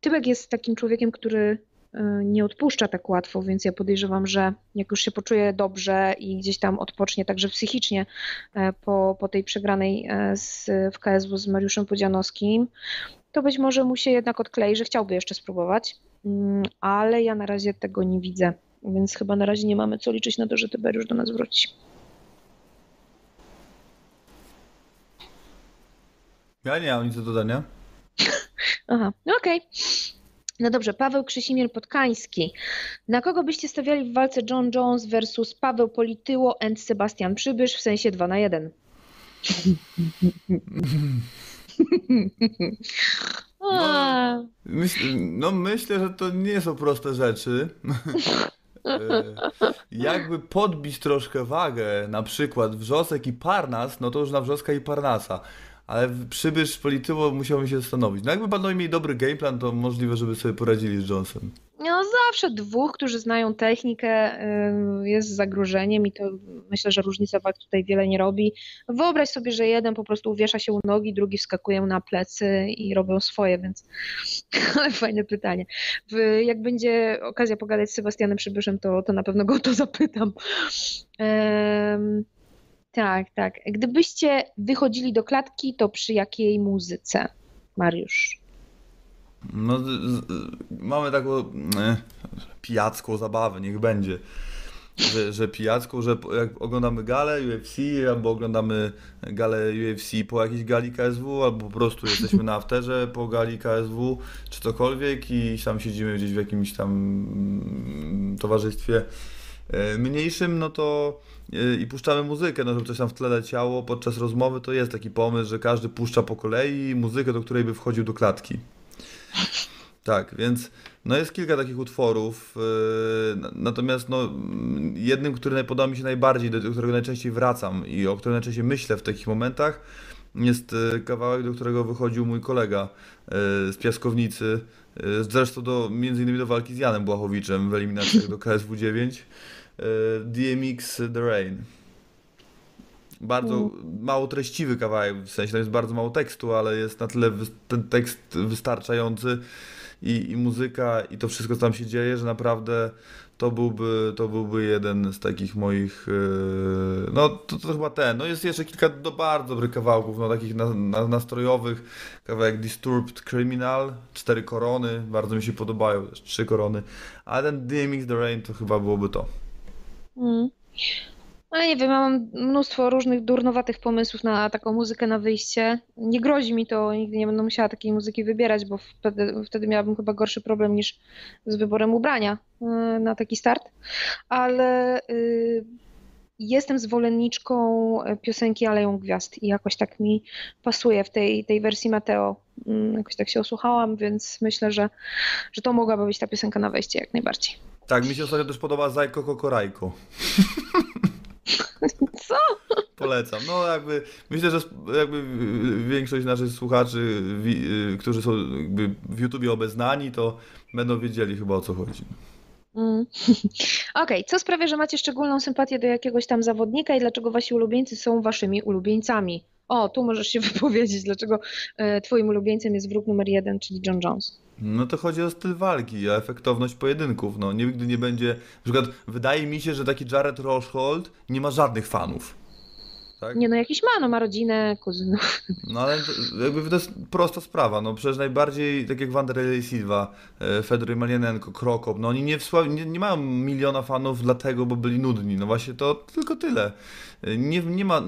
Tybek jest takim człowiekiem, który y, nie odpuszcza tak łatwo, więc ja podejrzewam, że jak już się poczuje dobrze i gdzieś tam odpocznie także psychicznie e, po, po tej przegranej e, z, w KSW z Mariuszem Podzianowskim, to być może mu się jednak odklei, że chciałby jeszcze spróbować, Mm, ale ja na razie tego nie widzę, więc chyba na razie nie mamy co liczyć na to, że Tyberiusz do nas wróci. Ja nie mam nic do dodania. Aha, no okej. No dobrze, Paweł Krzysimir Podkański. Na kogo byście stawiali w walce John Jones versus Paweł Polityło and Sebastian Przybysz w sensie 2 na 1? A, [laughs] Myśl, no myślę, że to nie są proste rzeczy. [laughs] E, Jakby podbić troszkę wagę, na przykład Wrzosek i Parnas, no to już na Wrzoska i Parnasa. Ale przybysz polityło musiałbym się zastanowić. No jakby panowie mieli dobry gameplan, to możliwe, żeby sobie poradzili z Jonesem. No zawsze dwóch, którzy znają technikę, y, jest zagrożeniem i to myślę, że różnica walk tutaj wiele nie robi. Wyobraź sobie, że jeden po prostu uwiesza się u nogi, drugi wskakuje na plecy i robią swoje, więc [laughs] fajne pytanie. Jak będzie okazja pogadać z Sebastianem Przybyszem, to, to na pewno go o to zapytam. Em, tak, tak. Gdybyście wychodzili do klatki, to przy jakiej muzyce, Mariusz? No, mamy taką e, pijacką zabawę, niech będzie. Że, że pijacką, że jak oglądamy galę UFC, albo oglądamy galę UFC po jakiejś gali KSW, albo po prostu jesteśmy na afterze po gali KSW, czy cokolwiek i tam siedzimy gdzieś w jakimś tam mm, towarzystwie mniejszym, no to e, i puszczamy muzykę, no żeby coś tam w tle leciało. Podczas rozmowy, to jest taki pomysł, że każdy puszcza po kolei muzykę, do której by wchodził do klatki. Tak, więc no jest kilka takich utworów, na- natomiast no, jednym, który podoba mi się najbardziej, do którego najczęściej wracam i o którym najczęściej myślę w takich momentach, jest kawałek, do którego wychodził mój kolega z Piaskownicy, zresztą do, między innymi do walki z Janem Błachowiczem w eliminacjach do KSW 9, yy, DMX The Rain. Bardzo mało treściwy kawałek, w sensie tam jest bardzo mało tekstu, ale jest na tyle ten tekst wystarczający i, i muzyka i to wszystko co tam się dzieje, że naprawdę to byłby, to byłby jeden z takich moich, yy, no to, to chyba ten, no jest jeszcze kilka do bardzo dobrych kawałków, no takich na, na, nastrojowych, kawałek Disturbed Criminal, cztery korony, bardzo mi się podobają, też trzy korony, a ten DMX The Rain to chyba byłoby to. Mm. No nie wiem, ja mam mnóstwo różnych durnowatych pomysłów na taką muzykę na wyjście. Nie grozi mi to, nigdy nie będę musiała takiej muzyki wybierać, bo wtedy, wtedy miałabym chyba gorszy problem niż z wyborem ubrania y, na taki start. Ale y, jestem zwolenniczką piosenki Aleją Gwiazd i jakoś tak mi pasuje w tej, tej wersji Mateo. Mm, Jakoś tak się osłuchałam, więc myślę, że, że to mogłaby być ta piosenka na wejście jak najbardziej. Tak, mi się ostatnio też podoba Zajko Kokorajko. [laughs] Co? Polecam. No jakby myślę, że jakby większość naszych słuchaczy, wi- y, którzy są jakby w YouTubie obeznani, to będą wiedzieli chyba o co chodzi. Mm. [laughs] Okej, co sprawia, że macie szczególną sympatię do jakiegoś tam zawodnika i dlaczego wasi ulubieńcy są waszymi ulubieńcami? O, tu możesz się [laughs] wypowiedzieć, dlaczego e, twoim ulubieńcem jest wróg numer jeden, czyli John Jones. No to chodzi o styl walki, o efektowność pojedynków. No nigdy nie będzie. Na przykład wydaje mi się, że taki Jared Roshold nie ma żadnych fanów. Tak? Nie no, jakiś ma, no ma rodzinę, kuzynów. No ale to, jakby to jest prosta sprawa, no przecież najbardziej, tak jak Wanderlei Silva, e, Fedor Emelianenko, Krokop, no oni nie, nie, nie mają miliona fanów dlatego, bo byli nudni, no właśnie to tylko tyle. E, Nie, nie ma...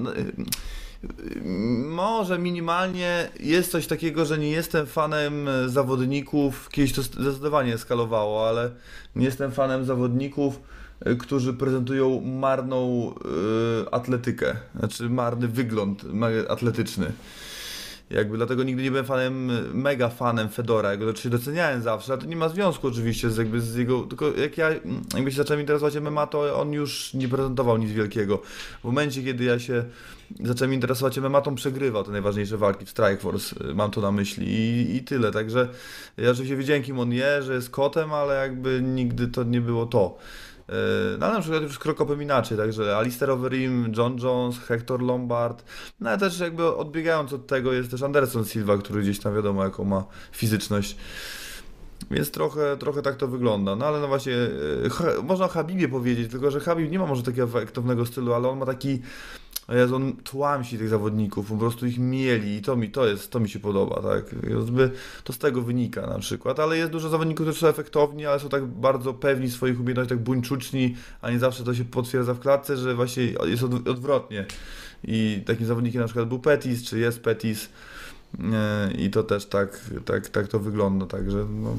Może minimalnie jest coś takiego, że nie jestem fanem zawodników, kiedyś to zdecydowanie eskalowało, ale nie jestem fanem zawodników, e, którzy prezentują marną e, atletykę, znaczy marny wygląd atletyczny. Jakby dlatego nigdy nie byłem fanem, mega fanem Fedora, jego oczywiście doceniałem zawsze, ale to nie ma związku oczywiście z, jakby z jego, tylko jak ja jakby się zacząłem interesować MMA, to on już nie prezentował nic wielkiego. W momencie, kiedy ja się zacząłem interesować MMA, to przegrywał te najważniejsze walki w Strikeforce, y, mam to na myśli i, i tyle, także ja oczywiście wiedziałem kim on jest, że jest kotem, ale jakby nigdy to nie było to. E, no na przykład już krokopem inaczej, także Alistair Overeem, John Jones, Hector Lombard, no ale też jakby odbiegając od tego jest też Anderson Silva, który gdzieś tam wiadomo jaką ma fizyczność. Więc trochę, trochę tak to wygląda. No ale no właśnie, e, można o Habibie powiedzieć, tylko że Habib nie ma może takiego efektownego stylu, ale on ma taki Jezu, on tłamsi tych zawodników, po prostu ich mieli i to mi, to jest, to mi się podoba, tak. Jakby to z tego wynika na przykład, ale jest dużo zawodników, którzy są efektowni, ale są tak bardzo pewni swoich umiejętności, tak buńczuczni, a nie zawsze to się potwierdza w klatce, że właśnie jest odwrotnie. I takim zawodnikiem na przykład był Petis, czy jest Petis e, i to też tak, tak, tak to wygląda, także no,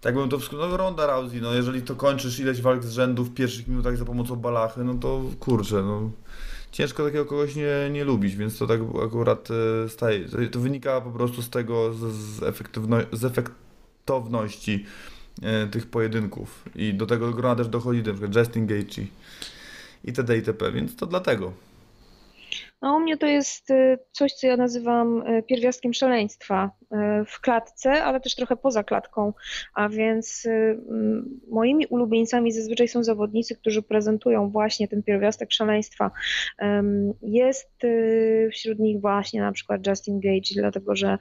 tak bym to no Ronda Rousey, no jeżeli to kończysz ileś walk z rzędu w pierwszych minutach za pomocą balachy, no to kurczę, no ciężko takiego kogoś nie, nie lubić, więc to tak akurat e, staje. To wynika po prostu z tego, z, z, efektywno, z efektowności e, tych pojedynków. I do tego grona też dochodzi na przykład Justin i itd. itp. Więc to dlatego. No, u mnie to jest y, coś, co ja nazywam y, pierwiastkiem szaleństwa y, w klatce, ale też trochę poza klatką. A więc moimi ulubieńcami zazwyczaj są zawodnicy, którzy prezentują właśnie ten pierwiastek szaleństwa. Jest wśród nich właśnie na przykład Justin Gage, dlatego że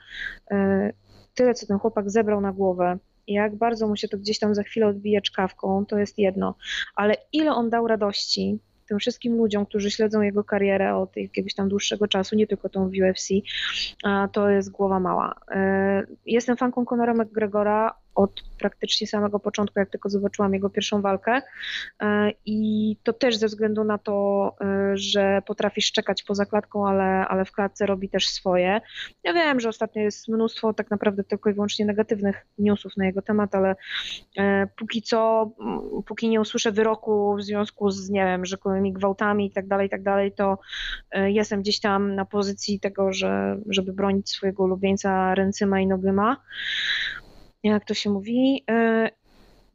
tyle, co ten chłopak zebrał na głowę, jak bardzo mu się to gdzieś tam za chwilę odbije czkawką, to jest jedno, ale ile on dał radości, tym wszystkim ludziom, którzy śledzą jego karierę od jakiegoś tam dłuższego czasu, nie tylko tą w UFC, to jest głowa mała. E, jestem fanką Conora McGregora od praktycznie samego początku, jak tylko zobaczyłam jego pierwszą walkę. E, I to też ze względu na to, e, że potrafi szczekać poza klatką, ale, ale w klatce robi też swoje. Ja wiem, że ostatnio jest mnóstwo tak naprawdę tylko i wyłącznie negatywnych newsów na jego temat, ale e, póki co, póki nie usłyszę wyroku w związku z, nie wiem, rzekomymi gwałtami i tak dalej, i tak dalej, to jestem gdzieś tam na pozycji tego, że, żeby bronić swojego ulubieńca ręcyma i nogyma jak to się mówi. E,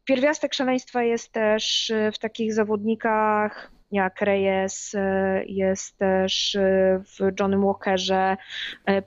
pierwiastek szaleństwa jest też e, w takich zawodnikach jak Reyes, e, jest też w Johnnym Walkerze.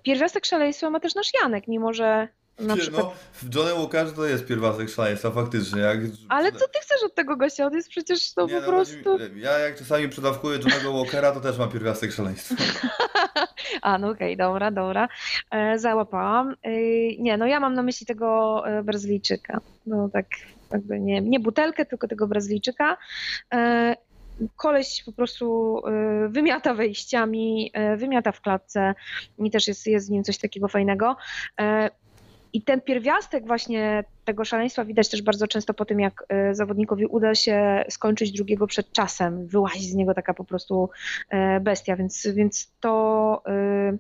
Pierwiastek szaleństwa ma też nasz Janek, mimo że na przykład... no, w Johnny Walkerze to jest pierwiastek szaleństwa, faktycznie. Jak... Ale co ty chcesz od tego gościa? On jest przecież to nie, po no, prostu... Ja jak czasami przedawkuję Johnnego Walkera, to też mam pierwiastek szaleństwa. [laughs] A, no okej, okay, dobra, dobra. E, załapałam. E, nie, no ja mam na myśli tego e, Brazylijczyka. No tak jakby nie, nie butelkę, tylko tego Brazylijczyka. E, koleś po prostu e, wymiata wejściami, e, wymiata w klatce i też jest, jest w nim coś takiego fajnego. I ten pierwiastek właśnie tego szaleństwa widać też bardzo często po tym, jak e, zawodnikowi uda się skończyć drugiego przed czasem, wyłazi z niego taka po prostu e, bestia, więc, więc to, e,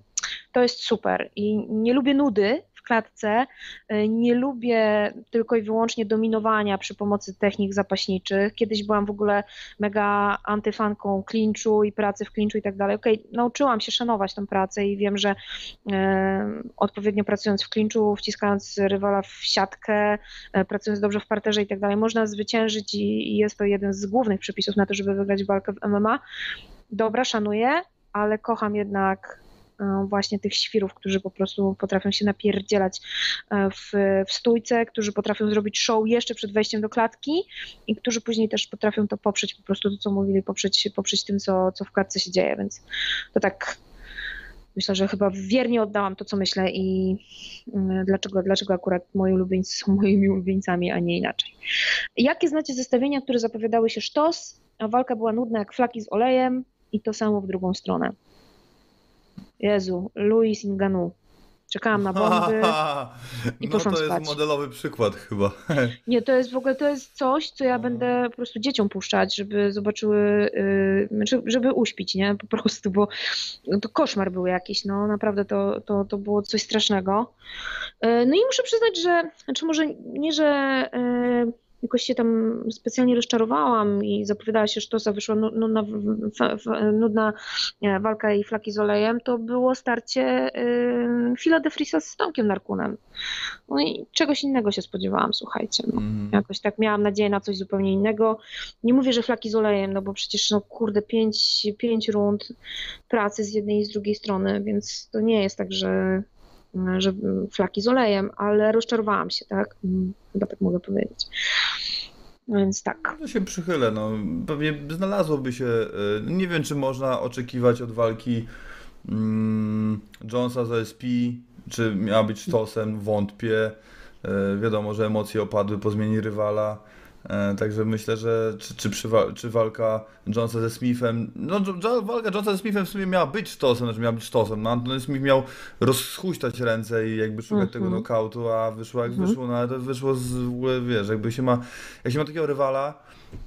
to jest super. I nie lubię nudy klatce. E, nie lubię tylko i wyłącznie dominowania przy pomocy technik zapaśniczych. Kiedyś byłam w ogóle mega antyfanką klinczu i pracy w klinczu i tak dalej. Okej, okay, nauczyłam się szanować tę pracę i wiem, że e, odpowiednio pracując w klinczu, wciskając rywala w siatkę, e, pracując dobrze w parterze i tak dalej, można zwyciężyć i, jest to jeden z głównych przepisów na to, żeby wygrać walkę w MMA. Dobra, szanuję, ale kocham jednak właśnie tych świrów, którzy po prostu potrafią się napierdzielać e, w, w stójce, którzy potrafią zrobić show jeszcze przed wejściem do klatki i którzy później też potrafią to poprzeć po prostu to, co mówili, poprzeć, poprzeć tym, co, co w klatce się dzieje, więc to tak myślę, że chyba wiernie oddałam to, co myślę i mm, dlaczego, dlaczego akurat moi ulubieńcy są moimi ulubieńcami, a nie inaczej. Jakie znacie zestawienia, które zapowiadały się sztos, a walka była nudna jak flaki z olejem i to samo w drugą stronę? Jezu, Louis Inganu. Czekałam na bomby [laughs] i no poszłam to jest spać. modelowy przykład chyba. [laughs] Nie, to jest w ogóle to jest coś, co ja no. będę po prostu dzieciom puszczać, żeby zobaczyły, yy, żeby uśpić, nie? Po prostu, bo to koszmar był jakiś, no naprawdę to, to, to było coś strasznego. Yy, no i muszę przyznać, że, znaczy może nie, że yy, jakoś się tam specjalnie rozczarowałam i zapowiadała się sztosa, wyszła nudna, nudna e, walka i flaki z olejem, to było starcie Phila de Frisa z Tomkiem Narkunem. No i czegoś innego się spodziewałam, słuchajcie. No. Mm. Jakoś tak miałam nadzieję na coś zupełnie innego. Nie mówię, że flaki z olejem, no bo przecież no kurde, pięć, pięć rund pracy z jednej i z drugiej strony, więc to nie jest tak, że że flaki z olejem, ale rozczarowałam się, tak? Mm, chyba tak mogę powiedzieć. Więc tak. No się przychylę, no. Pewnie znalazłoby się. y, Nie wiem, czy można oczekiwać od walki mm, Jonesa z OSP, czy miała być sztosem, wątpię. Y, Wiadomo, że emocje opadły po zmianie rywala. E, Także myślę, że czy, czy, przy, czy walka Jonesa ze Smithem. No, walka Jonesa ze Smithem w sumie miała być sztosem, znaczy miała być sztosem. No, Anthony Smith miał rozchuśtać ręce i jakby szukać tego Mhm. knockoutu, a wyszło jak Mhm. wyszło, no ale to wyszło z wiesz, jakby się ma. Jak się ma takiego rywala,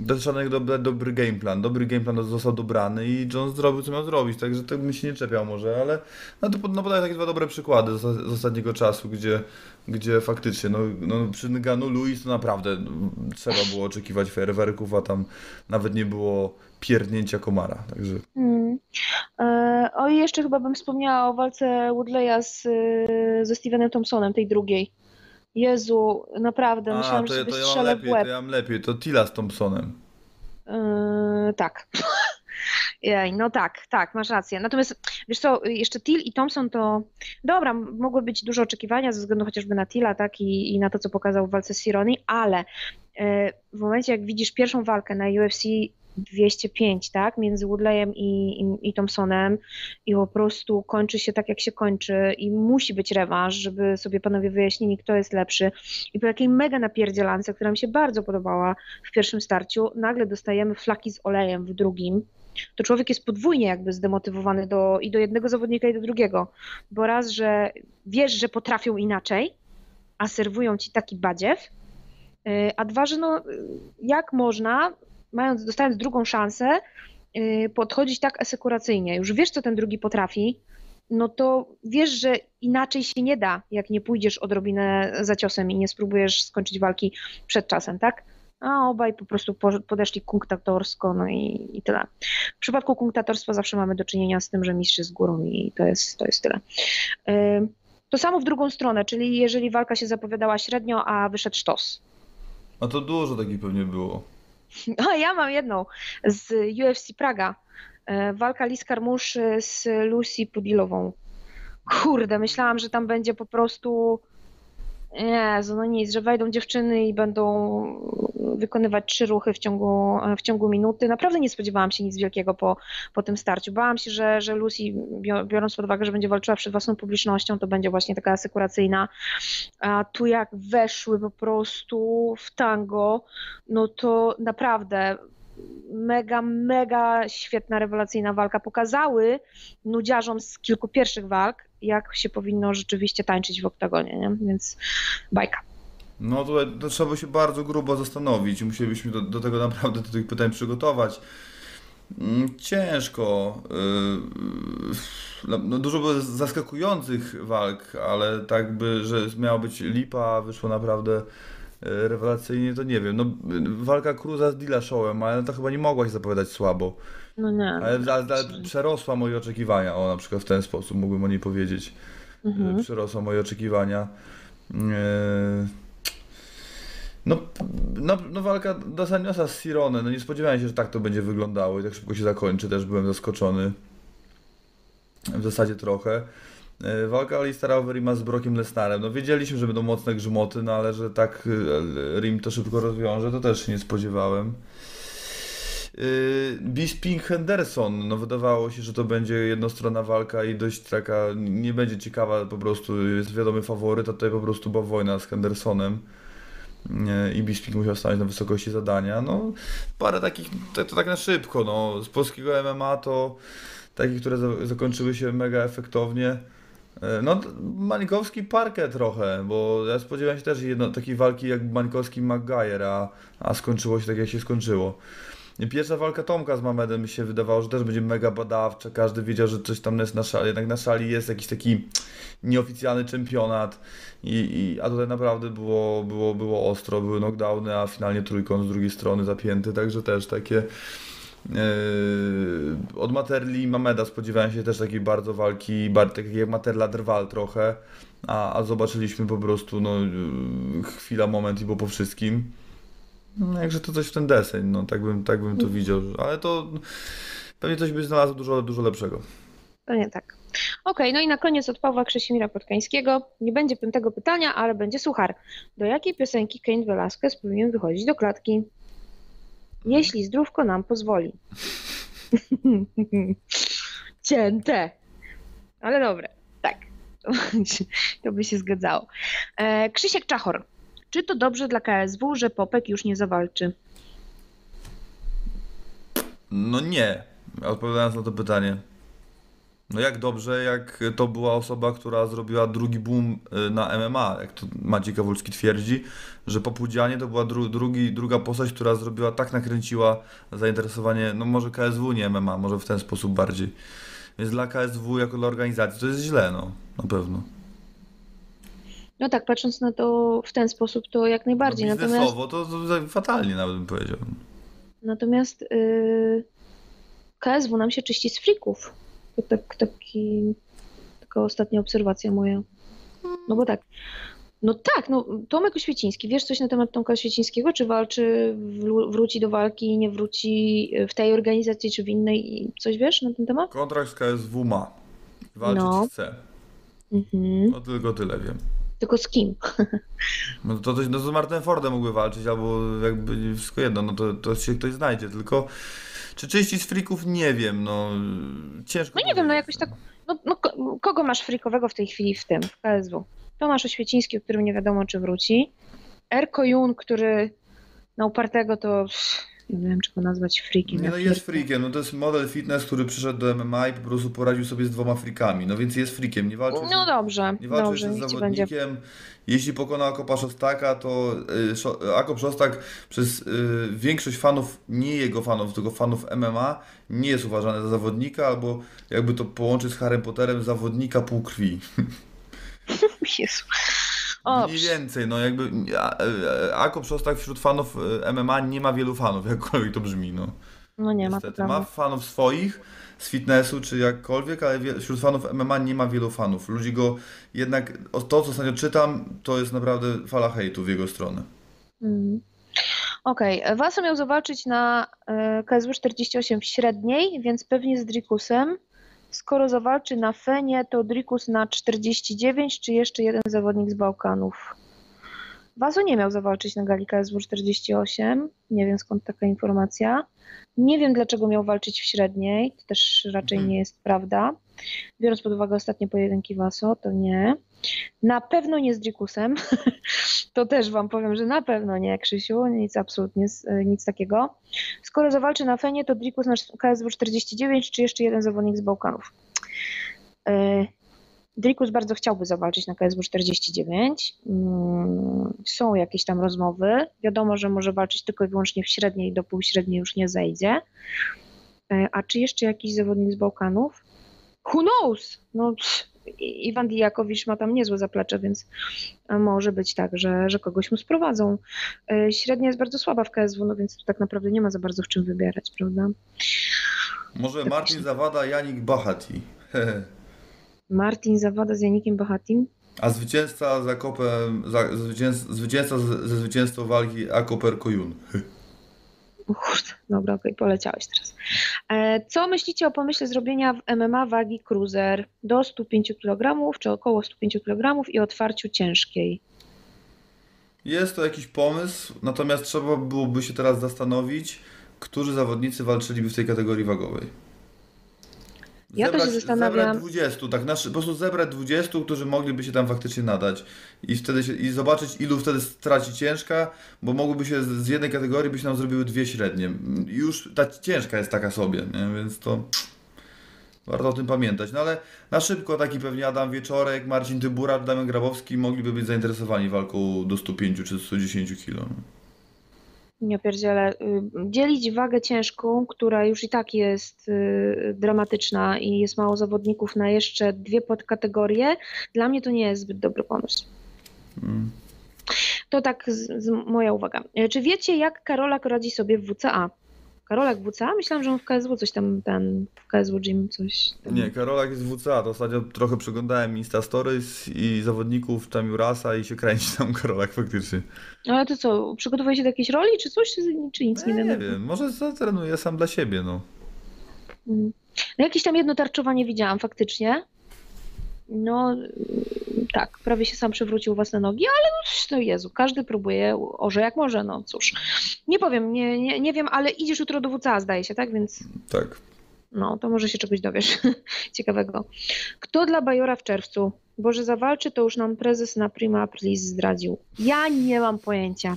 to trzeba do dobry, dobry game plan. Dobry game plan został dobrany i Jones zrobił co miał zrobić, także to bym się nie czepiał może, ale no to pod- no podaję takie dwa dobre przykłady z, z ostatniego czasu, gdzie, gdzie faktycznie, no, no przy Nganu Luis to naprawdę no, trzeba było oczekiwać fajerwerków, a tam nawet nie było pierdnięcia komara, także Mm. E, o i jeszcze chyba bym wspomniała o walce Woodleya z, y, ze Stevenem Thompsonem, tej drugiej. Jezu, naprawdę, a, myślałam, to, że sobie to ja w lepiej, łeb. to ja mam lepiej, to Tila z Thompsonem. Yy, tak. [laughs] Jej, no tak, tak, masz rację. Natomiast wiesz co, jeszcze Till i Thompson to dobra, m- mogły być duże oczekiwania ze względu chociażby na Tilla, tak, i, i na to, co pokazał w walce z Sironi, ale e, w momencie, jak widzisz pierwszą walkę na UFC 205, tak, między Woodleyem i, i, i Thompsonem i po prostu kończy się tak, jak się kończy i musi być rewanż, żeby sobie panowie wyjaśnili, kto jest lepszy i po takiej mega napierdzielance, która mi się bardzo podobała w pierwszym starciu, nagle dostajemy flaki z olejem w drugim, to człowiek jest podwójnie jakby zdemotywowany do, i do jednego zawodnika, i do drugiego. Bo raz, że wiesz, że potrafią inaczej, a serwują ci taki badziew, yy, a dwa, że no, jak można, mając, dostając drugą szansę, yy, podchodzić tak asekuracyjnie. Już wiesz, co ten drugi potrafi, no to wiesz, że inaczej się nie da, jak nie pójdziesz odrobinę za ciosem i nie spróbujesz skończyć walki przed czasem, tak? A obaj po prostu po- podeszli kunktatorsko, no i, i tyle. W przypadku kunktatorstwa zawsze mamy do czynienia z tym, że mistrz jest górą i to jest, to jest tyle. To samo w drugą stronę, czyli jeżeli walka się zapowiadała średnio, a wyszedł sztos. A to dużo takich pewnie było. A [laughs] ja mam jedną z UFC Praga. E, Walka Liz Carmouche z Lucy Pudilową. Kurde, myślałam, że tam będzie po prostu. Jezu, no nic, że wejdą dziewczyny i będą wykonywać trzy ruchy w ciągu, w ciągu minuty. Naprawdę nie spodziewałam się nic wielkiego po, po tym starciu. Bałam się, że, że Lucy, bio- biorąc pod uwagę, że będzie walczyła przed własną publicznością, to będzie właśnie taka asekuracyjna. A tu jak weszły po prostu w tango, no to naprawdę mega, mega świetna, rewelacyjna walka. Pokazały nudziarzom z kilku pierwszych walk, jak się powinno rzeczywiście tańczyć w oktagonie, nie? więc bajka. No to, to trzeba się bardzo grubo zastanowić. Musielibyśmy do, do tego naprawdę do tych pytań przygotować. Mm, Ciężko. Yy, no, no dużo było zaskakujących walk, ale tak by, że miała być lipa, a wyszło naprawdę yy, rewelacyjnie, to nie wiem. No, walka Cruza z Dillashowem, ale to chyba nie mogła się zapowiadać słabo. No nie. Ale, ale, ale przerosła moje oczekiwania, o na przykład w ten sposób mógłbym o niej powiedzieć. Mhm. Yy, Przerosła moje oczekiwania. Yy, No, no, no walka Dasaniosa z Sironem, no nie spodziewałem się, że tak to będzie wyglądało i tak szybko się zakończy, też byłem zaskoczony. W zasadzie trochę. E, Walka Alistara Overeema z Brokiem Lesnarem. No wiedzieliśmy, że będą mocne grzmoty, no ale że tak e, Rim to szybko rozwiąże, to też się nie spodziewałem. Yy, Bisping Henderson, no wydawało się, że to będzie jednostronna walka i dość taka, nie będzie ciekawa po prostu, jest wiadomy faworyt, a tutaj po prostu była wojna z Hendersonem i Bisping musiał stanąć na wysokości zadania, no parę takich, to, to tak na szybko, no. Z polskiego MMA to takie, które za, zakończyły się mega efektownie, E, no, Mańkowski parkę trochę, bo ja spodziewałem się też jedno, takiej walki jak Mańkowski McGuire, a, a skończyło się tak jak się skończyło. Pierwsza walka Tomka z Mamedem mi się wydawało, że też będzie mega badawcza. Każdy wiedział, że coś tam jest na szali. Jednak na szali jest jakiś taki nieoficjalny czempionat. I, i, a tutaj naprawdę było, było, było ostro, były knockdowny, a finalnie trójkąt z drugiej strony zapięty. Także też takie. Yy, od Materli i Mameda spodziewałem się też takiej bardzo walki, takiej jak Materla drwal trochę, a, a zobaczyliśmy po prostu no, yy, chwila, moment i było po wszystkim. No, jakże to coś w ten deseń, no tak bym, tak bym to widział, ale to pewnie coś by znalazł dużo, dużo lepszego. Pewnie tak. Okej, no i na koniec od Pawła Krzesimira Podkańskiego. Nie będzie piątego pytania, ale będzie suchar. Do jakiej piosenki Kane Velasquez powinien wychodzić do klatki? Jeśli zdrówko nam pozwoli. [laughs] Cięte. Ale dobre. Tak. To, [laughs] to by się zgadzało. E, Krzysiek Czachor. Czy to dobrze dla KSW, że Popek już nie zawalczy? No nie, odpowiadając na to pytanie. No jak dobrze, jak to była osoba, która zrobiła drugi boom y, na MMA, jak to Maciej Kawulski twierdzi, że Popudzianie to była dru, drugi, druga postać, która zrobiła, tak nakręciła zainteresowanie, no może KSW, nie MMA, może w ten sposób bardziej. Więc dla KSW jako dla organizacji to jest źle, no, na pewno. No tak, patrząc na to w ten sposób, to jak najbardziej. No natomiast to, to fatalnie nawet bym powiedział. natomiast yy, KSW nam się czyści z frików. To tak, taki, taka ostatnia obserwacja moja. No bo tak. No tak, no Tomek Oświeciński, wiesz coś na temat Tomka Oświecińskiego? Czy walczy, wró- wróci do walki, nie wróci w tej organizacji, czy w innej? Coś wiesz na ten temat? Kontrakt z KSW ma. Walczyć No. chce. Mhm. No tylko tyle wiem. Tylko z kim? [laughs] No to, to, no z Martin Fordem mógłby walczyć, albo jakby wszystko jedno, no to, to się ktoś znajdzie, tylko czy czyści z frików nie wiem, no ciężko No nie wiem, no jakoś tak. No, no, ko- kogo masz frikowego w tej chwili w tym, w KSW? Tomasz Oświeciński, o którym nie wiadomo, czy wróci. Erko Jun, który na upartego to nie wiem, czy go nazwać frikiem. Nie, no jest freakiem, no to jest model fitness, który przyszedł do MMA i po prostu poradził sobie z dwoma frikami, no więc jest freakiem, nie walczy z- No dobrze, Nie walczy dobrze, z ci będzie. zawodnikiem. Jeśli pokona Akopa Szostaka, to y, Akop Szostak przez y, większość fanów, nie jego fanów, tylko fanów MMA, nie jest uważany za zawodnika, albo jakby to połączyć z Harrym Potterem, zawodnika półkrwi. [laughs] Jezu. O, Mniej więcej, no jakby a- a- Akop Szostak wśród fanów y, MMA nie ma wielu fanów, [laughs] jakkolwiek to brzmi, no. no nie ma, Niestety, ma prawda. fanów swoich z fitnessu czy jakkolwiek, ale wśród fanów MMA nie ma wielu fanów. Ludzi go jednak, to co ostatnio czytam, to jest naprawdę fala hejtu w jego stronę. Mhm. Okej, Waso miał zawalczyć na e, KSW 48 w średniej, więc pewnie z Drikusem. Skoro zawalczy na Fenie, to Drikus na 49, czy jeszcze jeden zawodnik z Bałkanów. Waso nie miał zawalczyć na gali KSW 48, nie wiem skąd taka informacja. Nie wiem dlaczego miał walczyć w średniej, to też raczej Mhm. nie jest prawda. Biorąc pod uwagę ostatnie pojedynki Waso, to nie. Na pewno nie z Drikusem. [laughs] To też wam powiem, że na pewno nie, Krzysiu, nic absolutnie, e, nic takiego. Skoro zawalczy na Fenie, to Drikus na KSW 49, czy jeszcze jeden zawodnik z Bałkanów. E, Drikus bardzo chciałby zawalczyć na KSW 49. Mm, Są jakieś tam rozmowy. Wiadomo, że może walczyć tylko i wyłącznie w średniej, do półśredniej już nie zejdzie. E, A czy jeszcze jakiś zawodnik z Bałkanów? Who knows? No, Iwan Dijakowicz ma tam niezłe zaplecze, więc może być tak, że, że kogoś mu sprowadzą. E, Średnia jest bardzo słaba w KSW, no więc tu tak naprawdę nie ma za bardzo w czym wybierać, prawda? Może Tak Martin myślę. Zawada, Janik Bahati. [laughs] Martin Zawada z Janikiem Bahatim. A zwycięzca z Akopem, za, zwycięzca, zwycięzca ze zwycięstwo walki Akoper Kojun. [laughs] O kurde, dobra, okej, poleciałeś teraz. E, Co myślicie o pomyśle zrobienia w MMA wagi cruiser do 105 kg, czy około 105 kg i otwarciu ciężkiej? Jest to jakiś pomysł, natomiast trzeba byłoby się teraz zastanowić, którzy zawodnicy walczyliby w tej kategorii wagowej. Ja też się zastanawiam- Zebrać 20, tak, na, szy- po prostu zebrać 20, którzy mogliby się tam faktycznie nadać i wtedy się, i zobaczyć ilu wtedy straci ciężka, bo mogłyby się z, z jednej kategorii by się nam zrobiły dwie średnie. Już ta ciężka jest taka sobie, nie? więc to warto o tym pamiętać. No ale na szybko taki pewnie Adam Wieczorek, Marcin Tyburat, Damian Grabowski mogliby być zainteresowani walką do 105 czy 110 kg. Nie pierdziele. y, Dzielić wagę ciężką, która już i tak jest y, dramatyczna i jest mało zawodników na jeszcze dwie podkategorie, dla mnie to nie jest zbyt dobry pomysł. Mm. To tak z, z moja uwaga. E, Czy wiecie, jak Karolak radzi sobie w WCA? Karolak WCA? Myślałam, że on w KSW coś tam, ten, w KSW Gym coś tam. Nie, Karolak jest WCA, to ostatnio trochę przeglądałem Insta Stories i zawodników tam Jurasa i się kręci tam [laughs] Karolak faktycznie. Ale to co, przygotowuje się do jakiejś roli, czy coś, czy, czy nic nie, Nie, wiem? nie wiem, może zatrenuję sam dla siebie, no. Mm. No jakieś tam jedno tarczowanie widziałam faktycznie. No, tak, prawie się sam przewrócił własne nogi, ale no, no Jezu, każdy próbuje orze jak może, no cóż. Nie powiem, nie, nie, nie wiem, ale idziesz jutro do WCA zdaje się, tak? Więc Tak. no, to może się czegoś dowiesz [laughs] ciekawego. Kto dla Bajora w czerwcu? Bo że zawalczy, to już nam prezes na Prima Aprilis zdradził. Ja nie mam pojęcia.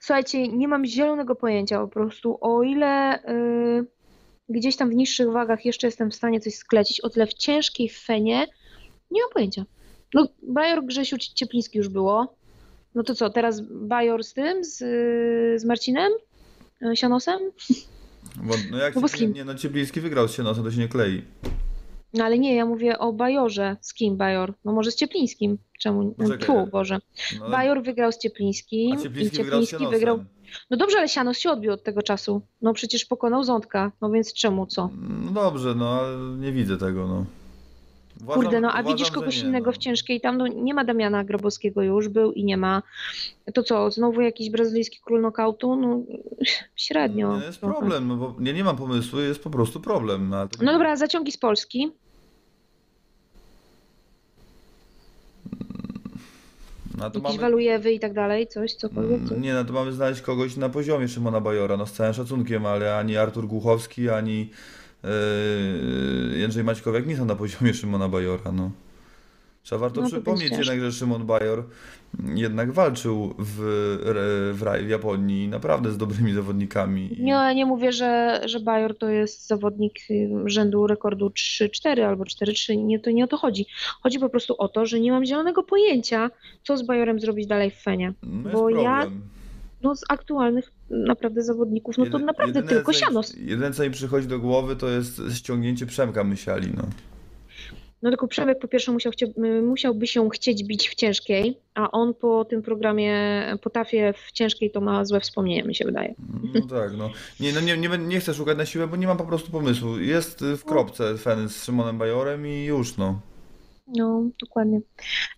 Słuchajcie, nie mam zielonego pojęcia po prostu. O ile y, gdzieś tam w niższych wagach jeszcze jestem w stanie coś sklecić, o tyle w ciężkiej fenie nie mam pojęcia. No, Bajor Grzesiu Ciepliński już było. No to co, teraz Bajor z tym, z, z Marcinem? Y, Sianosem? Bo, no jak No bo z nie, kim? nie, no Ciepliński wygrał z Sienosem, to się nie klei. No ale nie, ja mówię o Bajorze. Z kim Bajor? No może z Cieplińskim. Czemu? Poczekaj. Tu, Boże. No, ale- Bajor wygrał z Cieplińskim a Ciepliński i wygrał z Ciepliński wygrał... No dobrze, ale Sianos się odbił od tego czasu. No przecież pokonał Ządka. No więc czemu, co? No dobrze, no ale nie widzę tego, no. Uważam- Kurde, no a uważam, widzisz kogoś nie, innego no. w ciężkiej tam, no nie ma Damiana Grabowskiego już, był i nie ma. To co, znowu jakiś brazylijski król nokautu? No [laughs] średnio. Nie, jest problem, no bo nie, nie mam pomysłu, jest po prostu problem. No, No dobra, zaciągi z Polski. no, to Jakieś mamy, walujewy i tak dalej, coś, cokolwiek. Coś. Nie, no to mamy znaleźć kogoś na poziomie Szymona Bajora, no z całym szacunkiem, ale ani Artur Głuchowski, ani Jędrzej Maćkowiak nie są na poziomie Szymona Bajora, no. Trzeba warto No przypomnieć jednak, że Szymon Bajor jednak walczył w, w, w Japonii naprawdę z dobrymi zawodnikami. Nie, nie mówię, że, że Bajor to jest zawodnik y, rzędu rekordu 3-4 albo 4-3. Nie, to nie o to chodzi. Chodzi po prostu o to, że nie mam zielonego pojęcia, co z Bajorem zrobić dalej w Fenie. No bo jest ja- problem. No z aktualnych naprawdę zawodników, no to naprawdę jedyne, tylko Sianos. Jedyne co mi przychodzi do głowy to jest ściągnięcie Przemka Mysiali, no. No tylko Przemek po pierwsze musiał y, musiałby się chcieć bić w ciężkiej, a on po tym programie Potafie w ciężkiej to ma złe wspomnienia, mi się wydaje. No tak, no. Nie, no nie, nie, nie chcę szukać na siłę, bo nie mam po prostu pomysłu. Jest y, w kropce Fen z Szymonem Bajorem i już, no. No, dokładnie.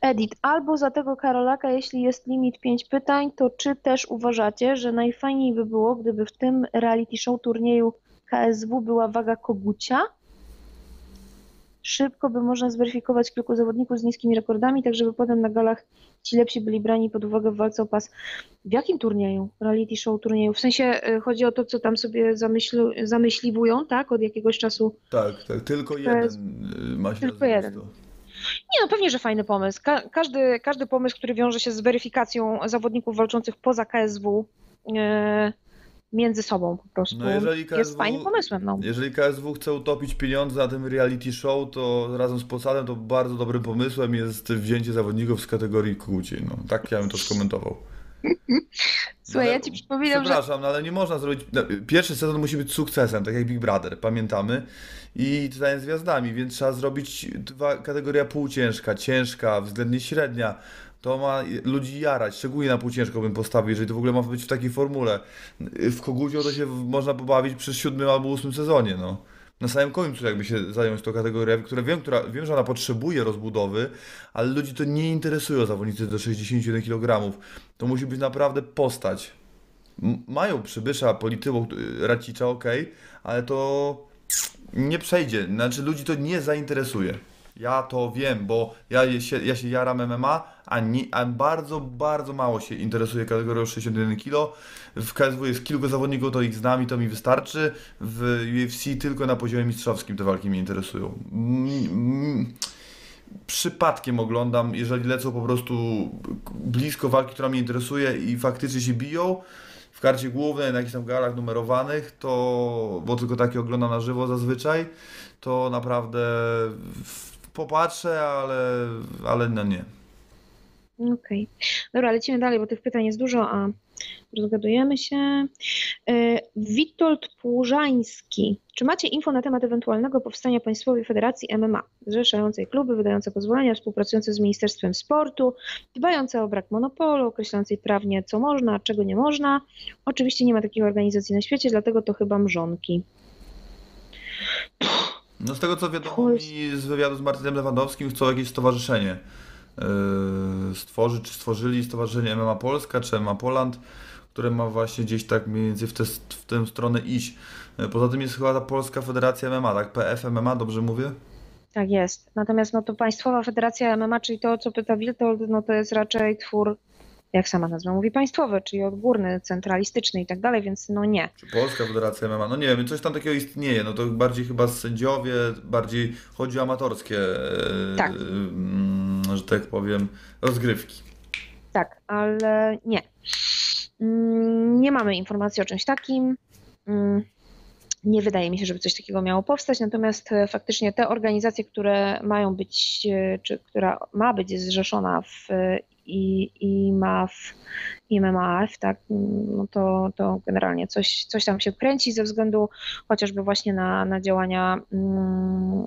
Edit, albo za tego Karolaka, jeśli jest limit 5 pytań, to czy też uważacie, że najfajniej by było, gdyby w tym reality show turnieju KSW była waga kogucia? Szybko by można zweryfikować kilku zawodników z niskimi rekordami, tak żeby potem na galach ci lepsi byli brani pod uwagę w walce o pas. W jakim turnieju? Reality show turnieju? W sensie y, chodzi o to, co tam sobie zamyśliwują, tak? Od jakiegoś czasu Tak, tak, tylko jeden jest- y, ma się tylko jeden. Nie, no pewnie, że fajny pomysł. Ka każdy, każdy pomysł, który wiąże się z weryfikacją zawodników walczących poza KSW e, między sobą po prostu No jeżeli jest KSW fajnym pomysłem. No. Jeżeli KSW chce utopić pieniądze na tym reality show, to razem z Posadem to bardzo dobrym pomysłem jest wzięcie zawodników z kategorii kłóci. No, tak ja bym to skomentował. [laughs] Słuchaj, No, ja ci przypominam, że Przepraszam, no ale nie można zrobić. no, Pierwszy sezon musi być sukcesem, tak jak Big Brother, pamiętamy. I Tańc z Gwiazdami, więc trzeba zrobić dwa, kategoria półciężka, ciężka, względnie średnia. To ma ludzi jarać, szczególnie na półciężko bym postawił, jeżeli to w ogóle ma być w takiej formule. W Kogucio to się można pobawić przez siódmym albo ósmym sezonie, no. Na samym końcu jakby się zająć tą kategorię, która wiem, która, wiem, że ona potrzebuje rozbudowy, ale ludzi to nie interesują zawodnicy do 61 kg. To musi być naprawdę postać. M- mają przybysza, polityło, y, racicza, ok, ale to nie przejdzie. Znaczy ludzi to nie zainteresuje. Ja to wiem, bo ja się, ja się jaram MMA, a, nie, a bardzo, bardzo mało się interesuje kategorią 61 kg. W KSW jest kilku zawodników, to ich znam i to mi wystarczy. W UFC tylko na poziomie mistrzowskim te walki mnie interesują. Mm, Przypadkiem oglądam, jeżeli lecą po prostu blisko walki, która mnie interesuje i faktycznie się biją, w karcie głównej, na jakichś tam galach numerowanych, to, bo tylko takie oglądam na żywo zazwyczaj, to naprawdę popatrzę, ale, ale no nie. Okej. Dobra, lecimy dalej, bo tych pytań jest dużo, a rozgadujemy się. E, Witold Płużański. Czy macie info na temat ewentualnego powstania Państwowej Federacji MMA, zrzeszającej kluby, wydające pozwolenia, współpracujące z Ministerstwem Sportu, dbające o brak monopolu, określającej prawnie, co można, a czego nie można? Oczywiście nie ma takich organizacji na świecie, dlatego to chyba mrzonki. No z tego co wiadomo mi z wywiadu z Martinem Lewandowskim chcą jakieś stowarzyszenie stworzyć, czy stworzyli Stowarzyszenie MMA Polska, czy MMA Poland, które ma właśnie gdzieś tak mniej więcej w, te, w tę stronę iść. Yy, Poza tym jest chyba ta Polska Federacja MMA, tak? PF MMA, dobrze mówię? Tak jest. Natomiast no to Państwowa Federacja MMA, czyli to, co pyta Wiltold, no to jest raczej twór, jak sama nazwa mówi, państwowy, czyli odgórny, centralistyczny i tak dalej, więc no nie. Czy Polska Federacja MMA? No nie wiem, coś tam takiego istnieje. No to bardziej chyba sędziowie, bardziej chodzi o amatorskie, e, Tak. mm, że tak powiem, rozgrywki. Tak, ale nie. Mm, Nie mamy informacji o czymś takim. Mm, Nie wydaje mi się, żeby coś takiego miało powstać, natomiast e, faktycznie te organizacje, które mają być, e, czy która ma być zrzeszona w i, i ma w IMMAF, tak, no to, to generalnie coś, coś tam się kręci ze względu chociażby właśnie na, na działania mm,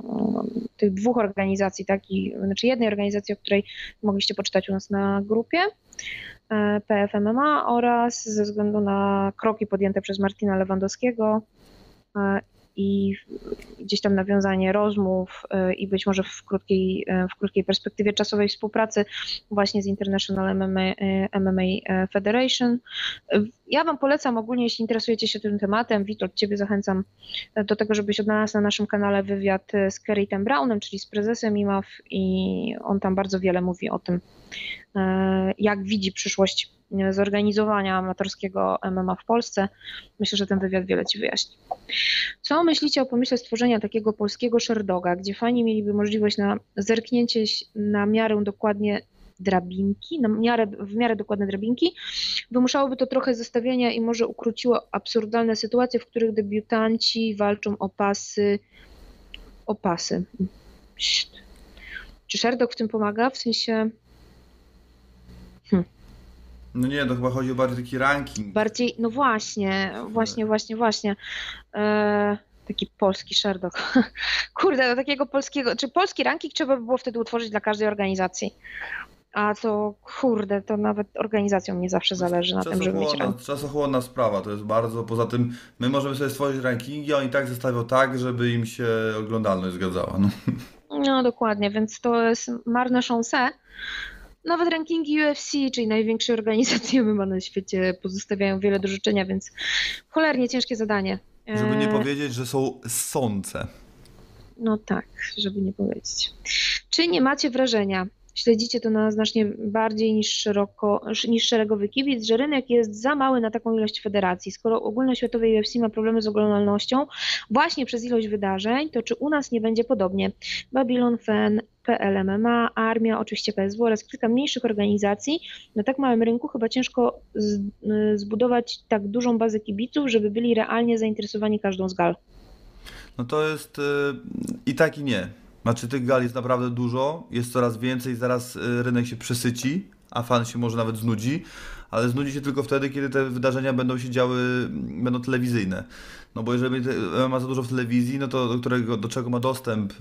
tych dwóch organizacji, tak, i, znaczy jednej organizacji, o której mogliście poczytać u nas na grupie, e, PFMMA oraz ze względu na kroki podjęte przez Martina Lewandowskiego e, i gdzieś tam nawiązanie rozmów e, i być może w krótkiej, e, w krótkiej perspektywie czasowej współpracy właśnie z International MMA, e, MMA Federation. Ja Wam polecam ogólnie, jeśli interesujecie się tym tematem, Witold, Ciebie zachęcam do tego, żebyś odnalazł na naszym kanale wywiad z Kerritem Brownem, czyli z prezesem IMAF i on tam bardzo wiele mówi o tym, jak widzi przyszłość e, zorganizowania amatorskiego MMA w Polsce. Myślę, że ten wywiad wiele Ci wyjaśni. Co myślicie o pomyśle stworzenia takiego polskiego sherdoga, gdzie fani mieliby możliwość na zerknięcie na miarę dokładnie drabinki, na miarę, w miarę dokładne drabinki, wymuszałoby to trochę zestawienia i może ukróciło absurdalne sytuacje, w których debiutanci walczą o pasy, o pasy. Czy Sherdog w tym pomaga? W sensie No nie, to chyba chodzi o bardziej taki ranking. bardziej, no właśnie, właśnie, właśnie, właśnie. E, taki polski Sherdog. [laughs] Kurde, do takiego polskiego, czy polski ranking trzeba by było wtedy utworzyć dla każdej organizacji? A to kurde, to nawet organizacjom nie zawsze zależy na tym, żeby mieć ranking. czasochłonna sprawa, to jest bardzo, poza tym my możemy sobie stworzyć rankingi, a oni tak zestawią tak, żeby im się oglądalność zgadzała. No. No dokładnie, więc to jest marne szanse. Nawet rankingi UFC, czyli największej organizacji MMA [laughs] na świecie, pozostawiają wiele do życzenia, więc cholernie ciężkie zadanie. Żeby nie E, powiedzieć, że są sące. No tak, żeby nie powiedzieć. Czy nie macie wrażenia, śledzicie to na znacznie bardziej niż, szeroko, niż szeregowy kibic, że rynek jest za mały na taką ilość federacji? Skoro ogólnoświatowe UFC ma problemy z oglądalnością właśnie przez ilość wydarzeń, to czy u nas nie będzie podobnie? Babylon Fan, PLMMA, Armia, oczywiście KSW oraz kilka mniejszych organizacji. Na tak małym rynku chyba ciężko y, zbudować tak dużą bazę kibiców, żeby byli realnie zainteresowani każdą z gal. No to jest y, i tak i nie. Znaczy tych gal jest naprawdę dużo, jest coraz więcej, zaraz y, rynek się przesyci, a fan się może nawet znudzi, ale znudzi się tylko wtedy, kiedy te wydarzenia będą się działy, będą telewizyjne. No bo jeżeli ma za dużo w telewizji, no to do, którego, do czego ma dostęp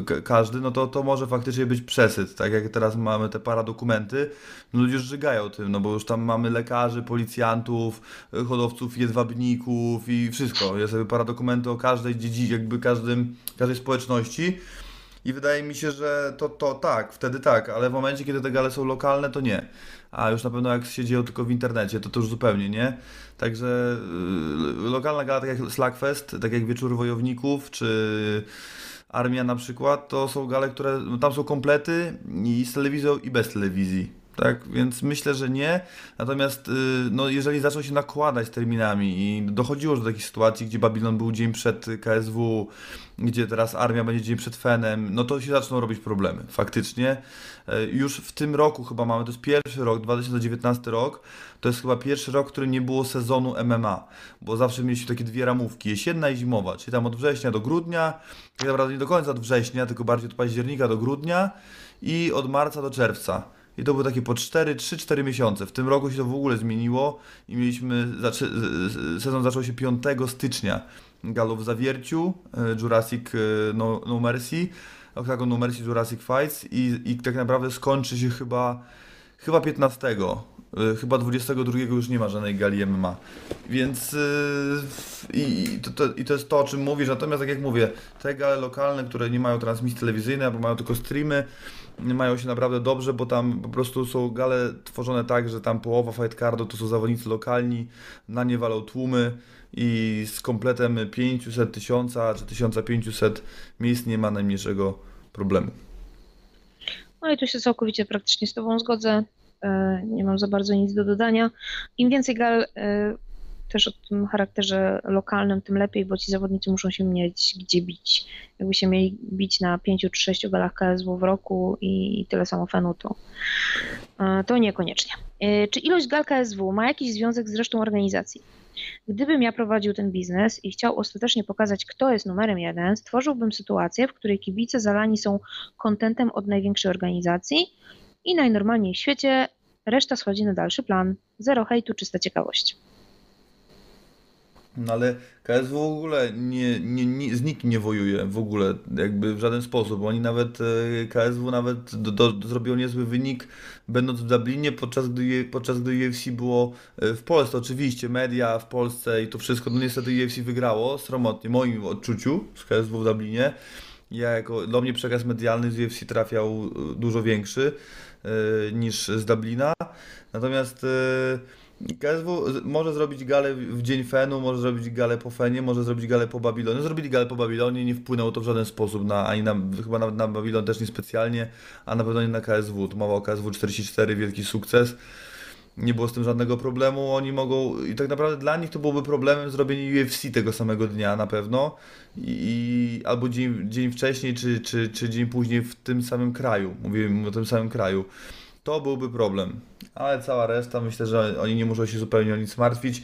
y, ka- każdy, no to to może faktycznie być przesyt. Tak jak teraz mamy te paradokumenty, no ludzie już żygają tym, no bo już tam mamy lekarzy, policjantów, hodowców jedwabników i wszystko. Jest jakby paradokumenty o każdej dziedzinie, jakby każdym, każdej społeczności. I wydaje mi się, że to, to tak, wtedy tak, ale w momencie, kiedy te gale są lokalne, to nie. A już na pewno jak się dzieją tylko w internecie, to to już zupełnie nie. Także y, lokalna gala, tak jak Slackfest, tak jak Wieczór Wojowników, czy Armia na przykład, to są gale, które, no tam są komplety i z telewizją i bez telewizji. Tak, więc myślę, że nie. Natomiast y, no, jeżeli zaczął się nakładać terminami i dochodziło już do takich sytuacji, gdzie Babylon był dzień przed KSW, gdzie teraz armia będzie dzień przed Fenem, no to się zaczną robić problemy. Faktycznie. E, Już w tym roku chyba mamy, to jest pierwszy rok, 2019 rok, to jest chyba pierwszy rok, w którym nie było sezonu MMA, bo zawsze mieliśmy takie dwie ramówki, jesienna i zimowa, czyli tam od września do grudnia, tak naprawdę nie do końca od września, tylko bardziej od października do grudnia i od marca do czerwca. I to były takie po 4, 3-4 miesiące. W tym roku się to w ogóle zmieniło i mieliśmy, sezon zaczął się 5 stycznia. Galo w Zawierciu, e, Jurassic e, no, no Mercy, Octagon No Mercy Jurassic Fights i, i tak naprawdę skończy się chyba chyba 15. y, Chyba 22 już nie ma żadnej gali MMA. Więc i, to, to, i to jest to, o czym mówisz. Natomiast tak jak mówię, te gale lokalne, które nie mają transmisji telewizyjnej albo mają tylko streamy, mają się naprawdę dobrze, bo tam po prostu są gale tworzone tak, że tam połowa fight cardu to są zawodnicy lokalni, na nie walą tłumy i z kompletem 500 tysiąca czy 1500 miejsc nie ma najmniejszego problemu. No i tu się całkowicie praktycznie z Tobą zgodzę. E, Nie mam za bardzo nic do dodania. Im więcej gal e, też o tym charakterze lokalnym, tym lepiej, bo ci zawodnicy muszą się mieć gdzie bić. Jakby się mieli bić na pięciu czy sześciu galach KSW w roku i tyle samo fenu, to, e, to niekoniecznie. E, Czy ilość gal KSW ma jakiś związek z resztą organizacji? Gdybym ja prowadził ten biznes i chciał ostatecznie pokazać, kto jest numerem jeden, stworzyłbym sytuację, w której kibice zalani są kontentem od największej organizacji i najnormalniej w świecie reszta schodzi na dalszy plan. Zero hejtu, czysta ciekawość. No ale KSW w ogóle nie, nie, nie, z nikim nie wojuje, w ogóle, jakby w żaden sposób. Oni nawet, e, KSW nawet do, do, zrobił niezły wynik, będąc w Dublinie, podczas gdy, podczas gdy UFC było e, w Polsce, oczywiście, media w Polsce i to wszystko, no niestety UFC wygrało, sromotnie, w moim odczuciu, z KSW w Dublinie. Ja jako, do mnie przekaz medialny z UFC trafiał e, dużo większy e, niż z Dublina. Natomiast e, KSW może zrobić galę w dzień Fenu, może zrobić galę po Fenie, może zrobić galę po Babilonie. Zrobili galę po Babilonie, nie wpłynęło to w żaden sposób na, ani na, chyba nawet na Babilon też nie specjalnie, a na pewno nie na KSW. Tu mowa o KSW 44, wielki sukces. Nie było z tym żadnego problemu. Oni mogą, i tak naprawdę dla nich to byłoby problemem zrobienie UFC tego samego dnia na pewno. I albo dzień, dzień wcześniej, czy, czy, czy dzień później w tym samym kraju. Mówimy o tym samym kraju. To byłby problem. Ale cała reszta, myślę, że oni nie muszą się zupełnie o nic martwić.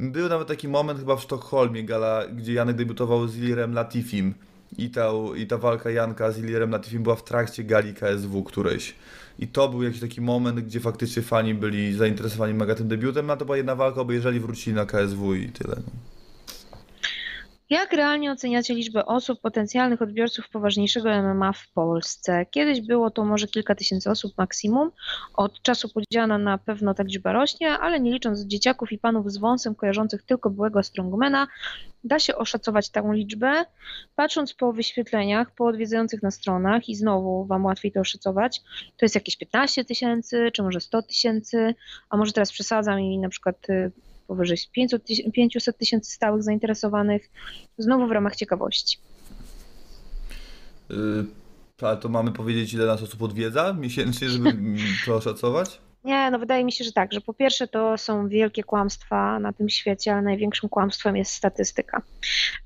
Był nawet taki moment chyba w Sztokholmie, gala, gdzie Janek debiutował z Ilirem Latifim. I ta, I ta walka Janka z Ilirem Latifim była w trakcie gali KSW którejś. I to był jakiś taki moment, gdzie faktycznie fani byli zainteresowani mega tym debiutem. No to była jedna walka, obejrzeli, wrócili na KSW i tyle. Jak realnie oceniacie liczbę osób, potencjalnych odbiorców poważniejszego MMA w Polsce? Kiedyś było to może kilka tysięcy osób maksimum. Od czasu podziana na pewno ta liczba rośnie, ale nie licząc dzieciaków i panów z wąsem kojarzących tylko byłego strongmana, da się oszacować tę liczbę. Patrząc po wyświetleniach, po odwiedzających na stronach i znowu Wam łatwiej to oszacować, to jest jakieś 15 tysięcy, czy może 100 tysięcy, a może teraz przesadzam i na przykład y, powyżej 500 tyś- 500 tysięcy stałych zainteresowanych, znowu w ramach ciekawości. Yy, ale to mamy powiedzieć, ile nas osób odwiedza miesięcznie, żeby to oszacować? Nie, no wydaje mi się, że tak, że po pierwsze to są wielkie kłamstwa na tym świecie, ale największym kłamstwem jest statystyka.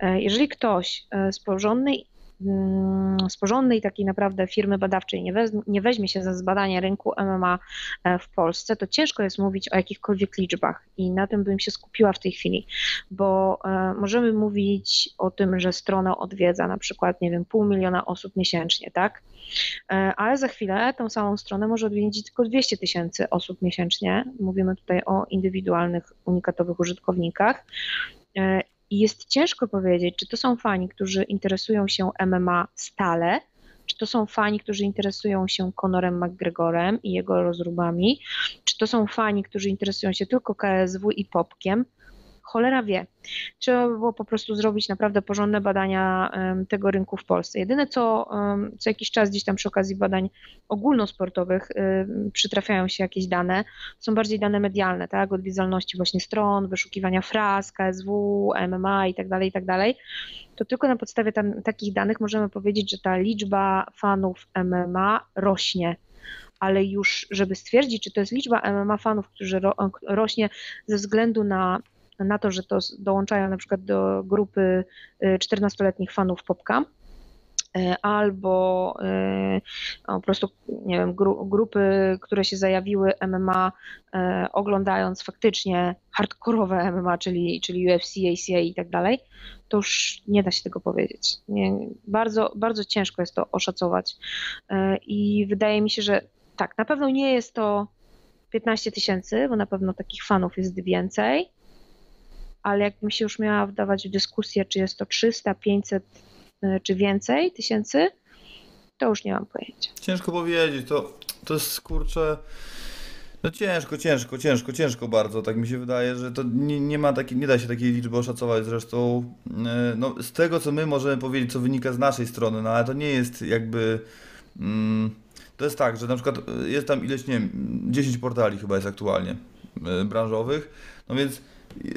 E, Jeżeli ktoś z porządnej, mm, z porządnej takiej naprawdę firmy badawczej nie, wez, nie weźmie się za zbadanie rynku MMA e, w Polsce, to ciężko jest mówić o jakichkolwiek liczbach i na tym bym się skupiła w tej chwili, bo e, możemy mówić o tym, że strona odwiedza na przykład, nie wiem, pół miliona osób miesięcznie, tak? E, ale za chwilę tą samą stronę może odwiedzić tylko 200 tysięcy osób miesięcznie. Mówimy tutaj o indywidualnych, unikatowych użytkownikach. I jest ciężko powiedzieć, czy to są fani, którzy interesują się MMA stale, czy to są fani, którzy interesują się Conorem McGregorem i jego rozróbami, czy to są fani, którzy interesują się tylko KSW i Popkiem. Cholera wie. Trzeba by było po prostu zrobić naprawdę porządne badania tego rynku w Polsce. Jedyne, co co jakiś czas gdzieś tam przy okazji badań ogólnosportowych przytrafiają się jakieś dane, są bardziej dane medialne, tak, odwiedzalności właśnie stron, wyszukiwania fraz, KSW, MMA i tak dalej, i tak dalej. To tylko na podstawie tam, takich danych możemy powiedzieć, że ta liczba fanów MMA rośnie ale już, żeby stwierdzić, czy to jest liczba MMA fanów, którzy ro, rośnie ze względu na, na to, że to dołączają na przykład do grupy y, 14-letnich fanów Popka, y, albo y, po prostu, nie wiem, gru, grupy, które się zajawiły MMA, y, oglądając faktycznie hardkorowe MMA, czyli, czyli UFC, ACA i tak dalej, to już nie da się tego powiedzieć. Nie, bardzo, bardzo ciężko jest to oszacować. Y, I wydaje mi się, że tak, na pewno nie jest to 15 tysięcy, bo na pewno takich fanów jest więcej, ale jakbym się już miała wdawać w dyskusję, czy jest to 300, 500 y, czy więcej tysięcy, to już nie mam pojęcia. Ciężko powiedzieć, to, to jest kurczę. No ciężko, ciężko, ciężko, ciężko bardzo. Tak mi się wydaje, że to nie, nie ma takiej, nie da się takiej liczby oszacować. Zresztą e, no, z tego, co my możemy powiedzieć, co wynika z naszej strony, no ale to nie jest jakby. Mm, to jest tak, że na przykład e, jest tam ileś, nie wiem, 10 portali chyba jest aktualnie e, branżowych. No więc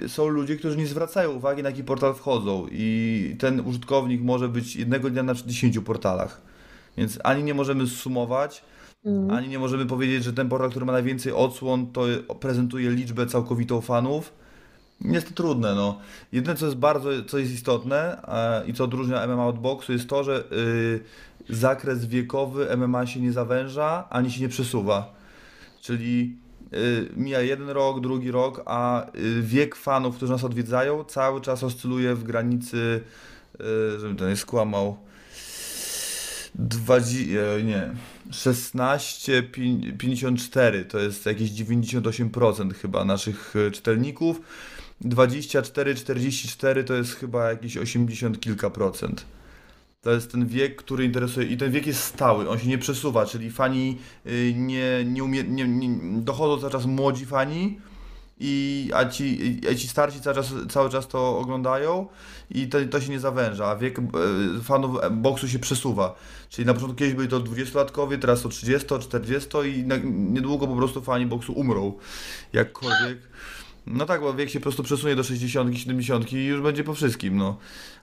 są ludzie, którzy nie zwracają uwagi na jaki portal wchodzą i ten użytkownik może być jednego dnia na 10 portalach. Więc ani nie możemy sumować, Mm. ani nie możemy powiedzieć, że ten portal, który ma najwięcej odsłon, to prezentuje liczbę całkowitą fanów. Jest to trudne, no. Jedyne, co jest bardzo, co jest istotne e, i co odróżnia MMA od boksu, jest to, że y, zakres wiekowy MMA się nie zawęża, ani się nie przesuwa. Czyli mija jeden rok, drugi rok, a y, wiek fanów, którzy nas odwiedzają, cały czas oscyluje w granicy, y, żebym to nie skłamał, 20, e, nie, 16, pię- 54 to jest jakieś 98% chyba naszych e, czytelników. 24, 44 to jest chyba jakieś 80 kilka procent. To jest ten wiek, który interesuje i ten wiek jest stały, on się nie przesuwa, czyli fani y, nie, nie, umie, nie, nie dochodzą cały czas młodzi fani, i, a, ci, a ci starsi cały czas, cały czas to oglądają i to, to się nie zawęża, a wiek e, fanów boksu się przesuwa. Czyli na początku kiedyś byli to 20-latkowie, teraz to 30, 40 i niedługo po prostu fani boksu umrą. Jakkolwiek. No tak, bo wiek się po prostu przesunie do 60, 70 i już będzie po wszystkim, no.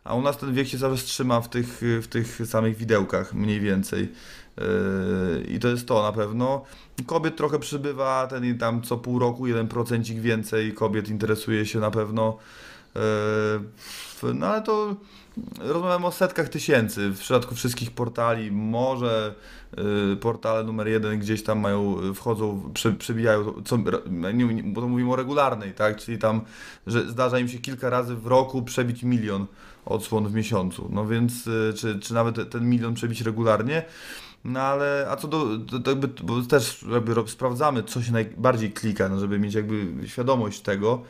A u nas ten wiek się czas trzyma w tych, w tych samych widełkach, mniej więcej. Yy, I to jest to na pewno. Kobiet trochę przybywa, ten tam co pół roku 1% więcej kobiet interesuje się na pewno. Yy, No ale to rozmawiamy o setkach tysięcy w przypadku wszystkich portali. Może yy, portale numer jeden gdzieś tam mają, wchodzą, przy, przybijają, co, bo to mówimy o regularnej, tak? Czyli tam, że zdarza im się kilka razy w roku przebić milion odsłon w miesiącu. No więc, yy, czy, czy nawet ten milion przebić regularnie. No ale, a co do, do, do jakby, bo też jakby sprawdzamy, co się najbardziej klika, no żeby mieć jakby świadomość tego,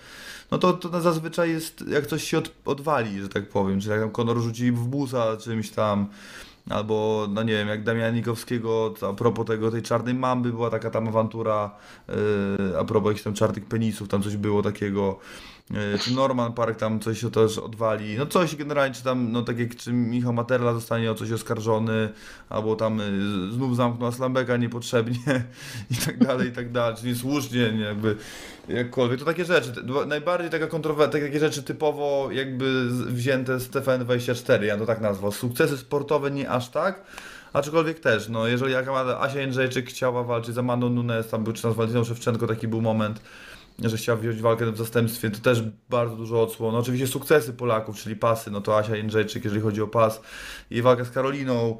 no to, to zazwyczaj jest, jak coś się od, odwali, że tak powiem, czy jak tam Konor rzuci w busa czymś tam, albo, no nie wiem, jak Damianikowskiego, a propos tego, tej czarnej mamby była taka tam awantura, yy, a propos jakichś tam czarnych penisów, tam coś było takiego, czy Norman Park tam coś się też odwali, no coś generalnie, czy tam, no tak jak, czy Michał Materla zostanie o coś oskarżony, albo tam yy, znów zamknął Aslambeka niepotrzebnie [laughs] i tak dalej, i tak dalej, czyli słusznie, nie, jakby jakkolwiek, to takie rzeczy, najbardziej taka kontrowersja, takie rzeczy typowo jakby wzięte z TFN24, ja to tak nazwał, sukcesy sportowe nie aż tak, aczkolwiek też, no jeżeli Asia Jędrzejczyk chciała walczyć z Amandą Nunes, tam był czy tam z Walentyną Szewczenko, taki był moment, że chciała wziąć walkę w zastępstwie, to też bardzo dużo odsłon. No, oczywiście sukcesy Polaków, czyli pasy, no to Asia Jędrzejczyk, jeżeli chodzi o pas, jej walka z Karoliną,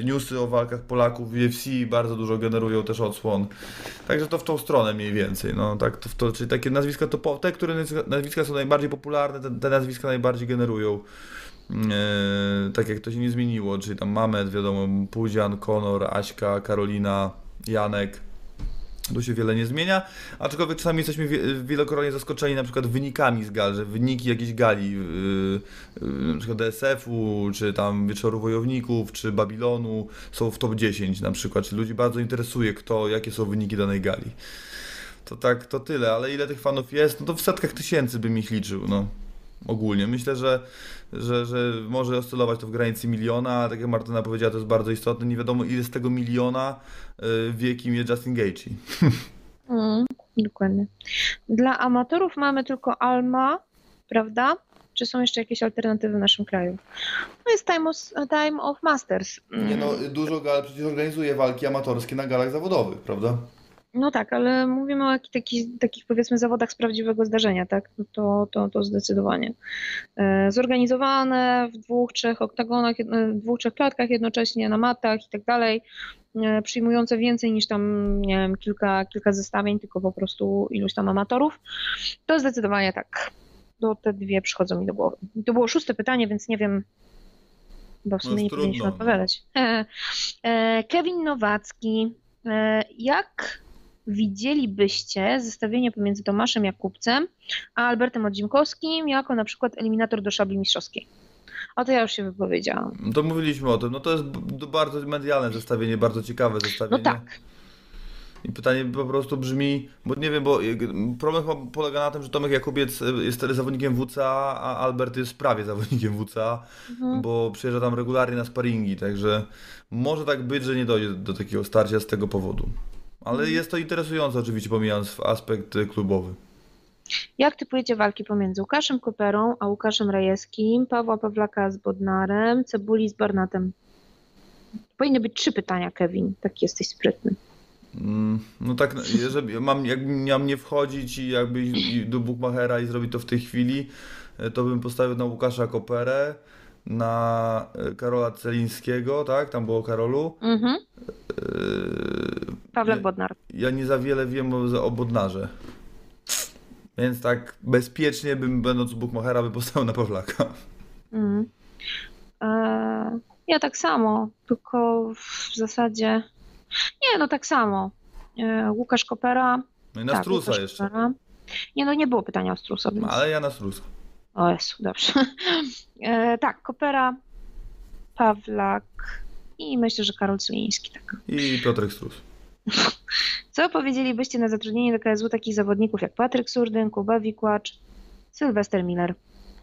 y, newsy o walkach Polaków w UFC bardzo dużo generują też odsłon. Także to w tą stronę mniej więcej, no tak, to, to, czyli takie nazwiska topowe, te, które nazwiska- są najbardziej popularne, te, te nazwiska najbardziej generują. E, tak jak to się nie zmieniło, czyli tam Mamet, wiadomo, Pudzian, Konor, Aśka, Karolina, Janek. Tu się wiele nie zmienia, aczkolwiek czasami jesteśmy wie- wielokrotnie zaskoczeni na przykład wynikami z gal, że wyniki jakiejś gali, yy, yy, na przykład DSF-u, czy tam Wieczoru Wojowników, czy Babilonu są w top 10 na przykład, czy ludzi bardzo interesuje kto, jakie są wyniki danej gali. To tak, to tyle, ale ile tych fanów jest, no to w setkach tysięcy bym ich liczył, no. Ogólnie. Myślę, że, że, że może oscylować to w granicy miliona, a tak jak Martyna powiedziała, to jest bardzo istotne. Nie wiadomo ile z tego miliona y, wie kim jest Justin Gaethje. [laughs] Mm, dokładnie. Dla amatorów mamy tylko Alma, prawda? Czy są jeszcze jakieś alternatywy w naszym kraju? No jest Time of, time of Masters. Mm, Nie no, dużo gal przecież organizuje walki amatorskie na galach zawodowych, prawda? No tak, ale mówimy o jakich, takich, takich powiedzmy zawodach z prawdziwego zdarzenia, tak? No to, to, to zdecydowanie. E, Zorganizowane w dwóch, trzech oktagonach, dwóch, trzech klatkach jednocześnie, na matach i tak dalej, e, przyjmujące więcej niż tam, nie wiem, kilka, kilka zestawień, tylko po prostu iluś tam amatorów, to zdecydowanie tak. To te dwie przychodzą mi do głowy. To było szóste pytanie, więc nie wiem, bo w sumie No, nie trudno, powinniśmy odpowiadać. E, Kevin Nowacki, jak widzielibyście zestawienie pomiędzy Tomaszem Jakubcem a Albertem Odzimkowskim jako na przykład eliminator do szabli mistrzowskiej? O to ja już się wypowiedziałam. To mówiliśmy o tym. No to jest bardzo medialne zestawienie, bardzo ciekawe zestawienie. No tak. I pytanie po prostu brzmi, bo nie wiem, bo problem polega na tym, że Tomek Jakubiec y, jest zawodnikiem WCA, a Albert jest prawie zawodnikiem WCA, bo przyjeżdża tam regularnie na sparingi, także może tak być, że nie dojdzie do takiego starcia z tego powodu. Ale jest to interesujące oczywiście, pomijając aspekt y, klubowy. Jak typujecie walki pomiędzy Łukaszem Koperą a Łukaszem Rajewskim, Pawła Pawlaka z Bodnarem, Cebuli z Barnatem? Powinny być trzy pytania, Kevin. Tak jesteś sprytny. Mm, No tak, jeżeli [laughs] mam, jakbym miał nie wchodzić i jakby do Bookmachera i zrobić to w tej chwili, e, to bym postawił na Łukasza Koperę, na e, Karola Celińskiego, tak? Tam było Karolu. Mhm. Yy, Nie. Bodnar. Ja nie za wiele wiem o, o Bodnarze. Więc tak bezpiecznie bym, będąc u Bookmachera, by postawił na Pawlaka. Mhm. E, ja tak samo, tylko w zasadzie. Nie, no tak samo. E, Łukasz Kopera. No i na tak, Strusa Łukasz jeszcze. Kopera. Nie, no nie było pytania o Strusa, więc... Ale ja na Strusa. O Jezu, dobrze. [laughs] E, tak, Kopera, Pawlak i myślę, że Karol Celiński. Tak. I Piotrek Strus. Co powiedzielibyście na zatrudnienie do KSW takich zawodników jak Patryk Surdyn, Kuba Wikłacz, Sylwester Miller?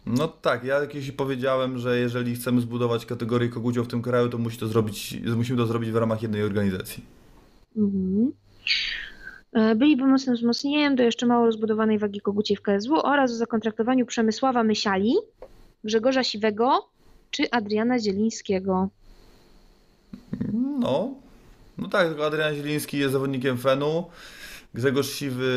No tak, ja kiedyś powiedziałem, że jeżeli chcemy zbudować kategorię kogucio w tym kraju, to musi to zrobić, musimy to zrobić w ramach jednej organizacji. Mhm. E, Byliby mocnym wzmocnieniem do jeszcze mało rozbudowanej wagi koguciej w KSW oraz o zakontraktowaniu Przemysława Mysiali, Grzegorza Siwego czy Adriana Zielińskiego. No, no tak, tylko Adrian Zieliński jest zawodnikiem Fenu, Grzegorz Siwy,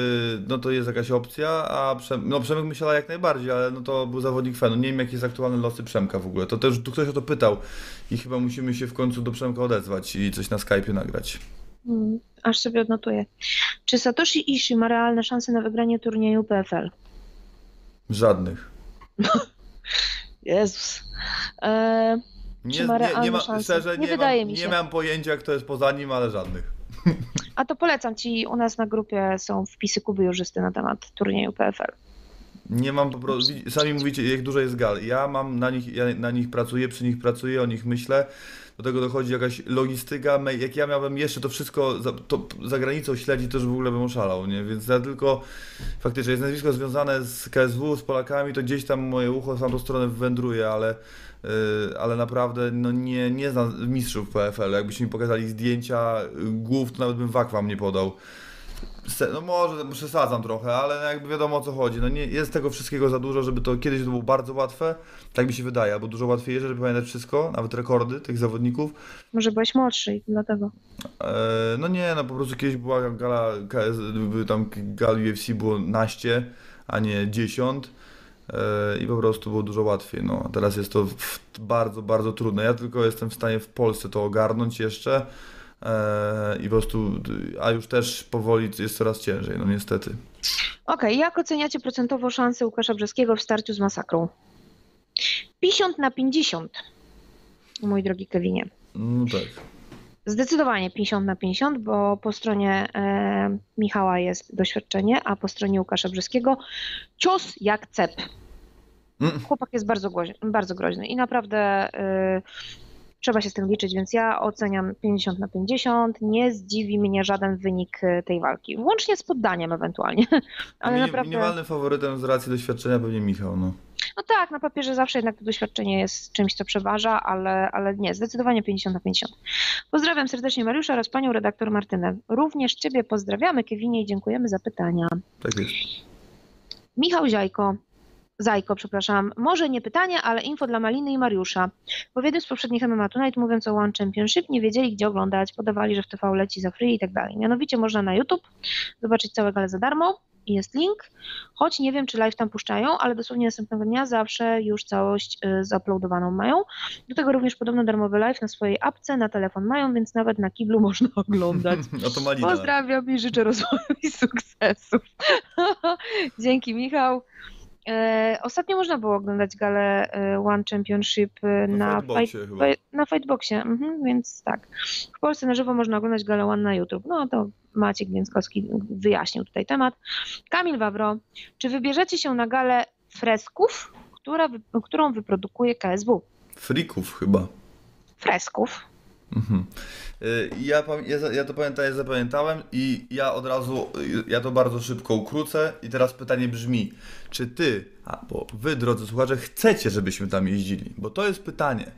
no to jest jakaś opcja, a Przem, no Przemek Myślała jak najbardziej, ale no to był zawodnik Fenu. Nie wiem, jakie jest aktualne losy Przemka w ogóle. To też tu ktoś o to pytał i chyba musimy się w końcu do Przemka odezwać i coś na Skype'ie nagrać. Mm, aż sobie odnotuję. Czy Satoshi Ishii ma realne szanse na wygranie turnieju PFL? Żadnych. [laughs] Jezus. E, Nie, ma nie, nie ma, szczerze, Nie nie, wydaje mam, mi nie się. mam pojęcia, kto jest poza nim, ale żadnych. a to polecam Ci, u nas na grupie są wpisy Kuby Jurzysty na temat turnieju PFL. Nie mam po prostu. Sami mówicie, jak dużo jest gal. Ja mam na nich, ja na nich pracuję, przy nich pracuję, o nich myślę. Do tego dochodzi jakaś logistyka. Jak ja miałbym jeszcze to wszystko za, to za granicą śledzić, to już w ogóle bym oszalał, nie? Więc ja tylko faktycznie jest nazwisko związane z KSW, z Polakami, to gdzieś tam moje ucho w tamtą stronę wędruje, ale, yy, ale naprawdę no nie, nie znam mistrzów PFL. Jakbyście mi pokazali zdjęcia y, głów, to nawet bym wak wam nie podał. No może przesadzam trochę, ale jakby wiadomo o co chodzi. No nie, jest tego wszystkiego za dużo, żeby to kiedyś to było bardzo łatwe. Tak mi się wydaje, albo dużo łatwiej, żeby pamiętać wszystko, nawet rekordy tych zawodników. Może byłeś młodszy i dlatego. E, no nie, no po prostu kiedyś była gala KS, tam gal UFC było naście, a nie 10. E, I po prostu było dużo łatwiej. No, teraz jest to bardzo, bardzo trudne. Ja tylko jestem w stanie w Polsce to ogarnąć jeszcze. E, I po prostu, a już też powoli jest coraz ciężej, no niestety. Okej, jak oceniacie procentowo szanse Łukasza Brzeskiego w starciu z masakrą? 50 na 50, mój drogi Kevinie. No tak. Zdecydowanie 50 na 50, bo po stronie e, Michała jest doświadczenie, a po stronie Łukasza Brzeskiego cios jak cep. Mm. Chłopak jest bardzo, groźny, bardzo groźny i naprawdę e, trzeba się z tym liczyć, więc ja oceniam 50 na 50. Nie zdziwi mnie żaden wynik e, tej walki, łącznie z poddaniem ewentualnie. [laughs] Ale Minim- naprawdę. Minimalnym faworytem z racji doświadczenia pewnie Michał, no. No tak, na papierze zawsze jednak to doświadczenie jest czymś, co przeważa, ale, ale nie, zdecydowanie 50 na 50. Pozdrawiam serdecznie Mariusza oraz panią redaktor Martynę. Również ciebie pozdrawiamy, Kevinie, i dziękujemy za pytania. Tak jest. Michał Ziajko, Zajko, przepraszam, może nie pytanie, ale info dla Maliny i Mariusza. W jednym z poprzednich MMA Tonight, mówiąc o One Championship, nie wiedzieli, gdzie oglądać, podawali, że w TV leci za free i tak dalej. Mianowicie można na YouTube zobaczyć całe gale za darmo jest link, choć nie wiem, czy live tam puszczają, ale dosłownie następnego dnia zawsze już całość y, zuploadowaną mają. Do tego również podobno darmowy live na swojej apce, na telefon mają, więc nawet na kiblu [laughs] można oglądać. [laughs] No to Malina. Pozdrawiam i życzę rozwoju i sukcesów. [laughs] Dzięki, Michał. E, ostatnio można było oglądać galę e, One Championship e, Na na, Fightboxie fight, chyba. na Fightboxie, mhm, więc tak. W Polsce na żywo można oglądać galę One na YouTube. No to Maciek Więckowski wyjaśnił tutaj temat. Kamil Wawro, czy wybierzecie się na galę fresków, która, którą wyprodukuje KSW? Frików chyba. Fresków. Mhm. Y, Ja, ja, to pamiętam, ja zapamiętałem i ja od razu, y, ja to bardzo szybko ukrócę i teraz pytanie brzmi, czy ty, albo wy drodzy słuchacze, chcecie, żebyśmy tam jeździli? Bo to jest pytanie.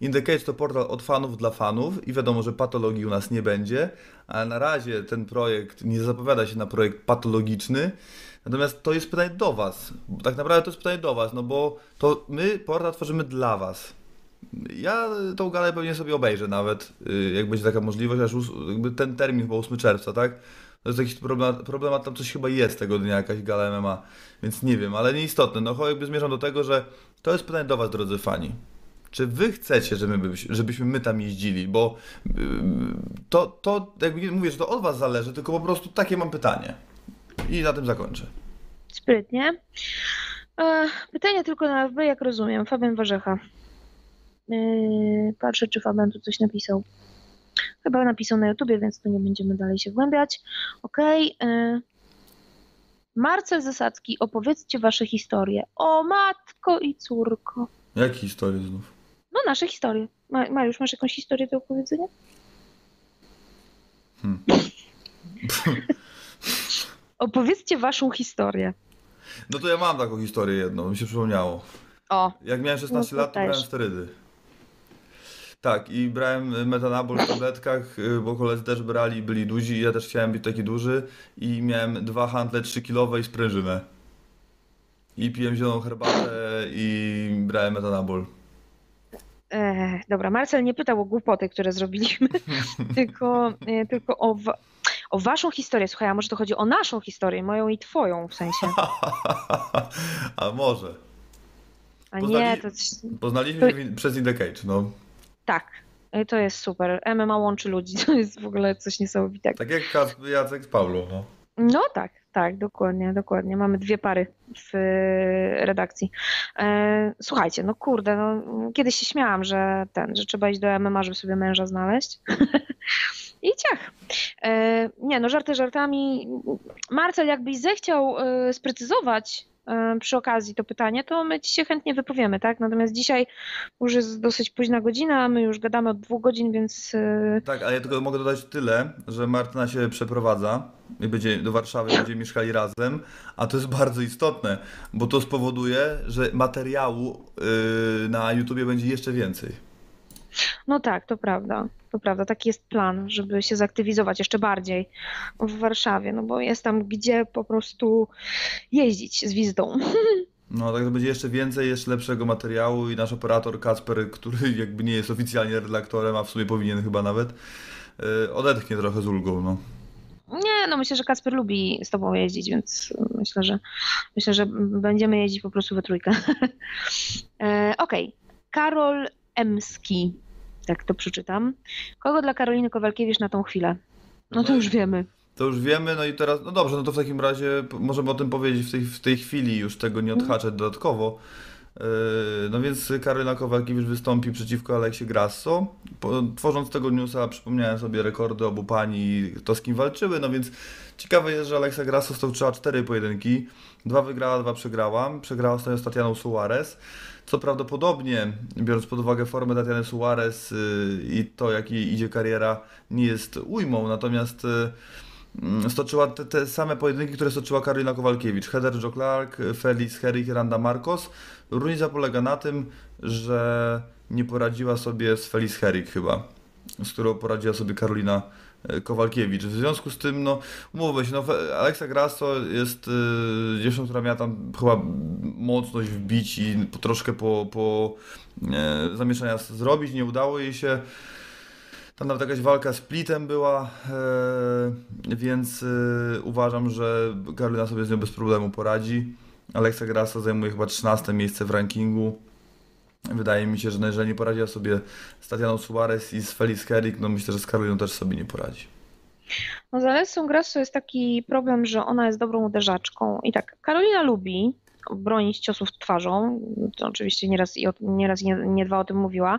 In the Cage to portal od fanów dla fanów i wiadomo, że patologii u nas nie będzie, ale na razie ten projekt nie zapowiada się na projekt patologiczny, natomiast to jest pytanie do was. Tak naprawdę to jest pytanie do was, no bo to my portal tworzymy dla was. Ja tą galę pewnie sobie obejrzę nawet, y, jak będzie taka możliwość, aż ten termin chyba 8 czerwca, tak? To jest jakiś problem, problemat, tam coś chyba jest tego dnia, jakaś gala MMA, więc nie wiem, ale nieistotne. No jakby zmierzam do tego, że to jest pytanie do Was, drodzy fani. Czy Wy chcecie, żeby my, żebyśmy my tam jeździli? Bo y, to, to, jakby mówię, że to od Was zależy, tylko po prostu takie mam pytanie. I na tym zakończę. Sprytnie. E, Pytanie tylko na FB, jak rozumiem. Fabian Warzecha. E, Patrzę, czy Fabian tu coś napisał. Chyba napisał na YouTubie, więc tu nie będziemy dalej się wgłębiać. Okej. e, Marcel Zasadzki, opowiedzcie wasze historie. O matko i córko. Jakie historie znów? No, nasze historie. Ma- Mariusz, masz jakąś historię do opowiedzenia? Hmm. [laughs] Opowiedzcie waszą historię. No to ja mam taką historię jedną, mi się przypomniało. O, Jak miałem 16 No lat, to brałem sterydy. Tak, i brałem y, metanabol w tabletkach, y, bo koledzy też brali byli duzi, i ja też chciałem być taki duży. I miałem dwa handle 3-kilowe i sprężynę. I piłem zieloną herbatę i brałem metanabol. E, dobra, Marcel nie pytał o głupoty, które zrobiliśmy, [laughs] tylko, e, tylko o, wa- o waszą historię. Słuchaj, a może to chodzi o naszą historię, moją i twoją w sensie. [laughs] A może. A Poznali- nie, to Poznaliśmy się w- przez In The Cage, no. Tak. E, To jest super. MMA łączy ludzi, [laughs] to jest w ogóle coś niesamowitego. Tak jak Jacek z Paulą, no. No tak, tak, dokładnie, dokładnie. Mamy dwie pary w e, redakcji. E, słuchajcie, no kurde, no, kiedyś się śmiałam, że ten, że trzeba iść do MMA, żeby sobie męża znaleźć. [laughs] I ciach. Nie, no żarty żartami. Marcel, jakbyś zechciał sprecyzować przy okazji to pytanie, to my ci się chętnie wypowiemy, tak? Natomiast dzisiaj już jest dosyć późna godzina, my już gadamy od dwóch godzin, więc e, Tak, ale ja tylko mogę dodać tyle, że Martyna się przeprowadza i będzie do Warszawy, będziemy mieszkali razem, a to jest bardzo istotne, bo to spowoduje, że materiału yy, na YouTubie będzie jeszcze więcej. No tak, to prawda. To prawda, taki jest plan, żeby się zaktywizować jeszcze bardziej w Warszawie, no bo jest tam gdzie po prostu jeździć z wizytą. [laughs] No tak to będzie jeszcze więcej, jeszcze lepszego materiału i nasz operator Kacper, który jakby nie jest oficjalnie redaktorem, a w sumie powinien chyba nawet, yy, odetchnie trochę z ulgą, no. Nie, no myślę, że Kasper lubi z tobą jeździć, więc myślę, że myślę, że będziemy jeździć po prostu we trójkę. [laughs] E, Okej, Karol Emski, tak to przeczytam. Kogo dla Karoliny Kowalkiewicz na tą chwilę? No to już wiemy. To już wiemy, no i teraz, no dobrze, no to w takim razie możemy o tym powiedzieć w tej, w tej chwili, już tego nie odhaczać dodatkowo. Yy, No więc Karolina Kowalkiewicz wystąpi przeciwko Aleksie Grasso. Po, tworząc tego newsa przypomniałem sobie rekordy obu pani, to z kim walczyły, no więc ciekawe jest, że Aleksa Grasso stoczyła cztery pojedynki. Dwa wygrała, dwa przegrała. Przegrała ostatnio z Tatianą Suarez. Co prawdopodobnie, biorąc pod uwagę formę Tatiany Suarez yy, i to, jak jej idzie kariera, nie jest ujmą, natomiast yy, Mm, stoczyła te, te same pojedynki, które stoczyła Karolina Kowalkiewicz. Heather Joe Clark, Felix Herrick, Randa Marcos. Różnica polega na tym, że nie poradziła sobie z Felix Herrick chyba, z którą poradziła sobie Karolina Kowalkiewicz. W związku z tym, no, umówmy się, no, Alexa Grasso jest y, dziewczyną, która miała tam chyba mocność wbić i po, troszkę po, po e, zamieszania zrobić, nie udało jej się. Tam nawet jakaś walka z Plitem była, e, więc e, uważam, że Karolina sobie z nią bez problemu poradzi. Alexa Grasso zajmuje chyba 13 miejsce w rankingu. Wydaje mi się, że no, jeżeli nie poradziła sobie z Tatianą Suarez i z Felix Herrick, no myślę, że z Karoliną też sobie nie poradzi. No z Alessą Grasso jest taki problem, że ona jest dobrą uderzaczką. I tak, Karolina lubi bronić ciosów twarzą, to oczywiście nieraz i, o, nieraz nie, nie dwa o tym mówiła,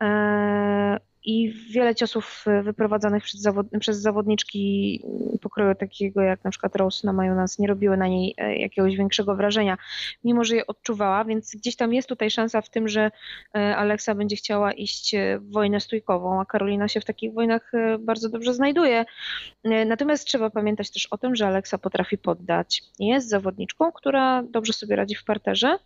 Eee, i wiele ciosów e, wyprowadzanych przez, zawod przez zawodniczki pokroju takiego jak na przykład Rose na Majonas nie robiły na niej e, jakiegoś większego wrażenia, mimo że je odczuwała, więc gdzieś tam jest tutaj szansa w tym, że e, Alexa będzie chciała iść w wojnę stójkową, a Karolina się w takich wojnach bardzo dobrze znajduje. Natomiast trzeba pamiętać też o tym, że Alexa potrafi poddać. Jest zawodniczką, która dobrze sobie radzi w parterze,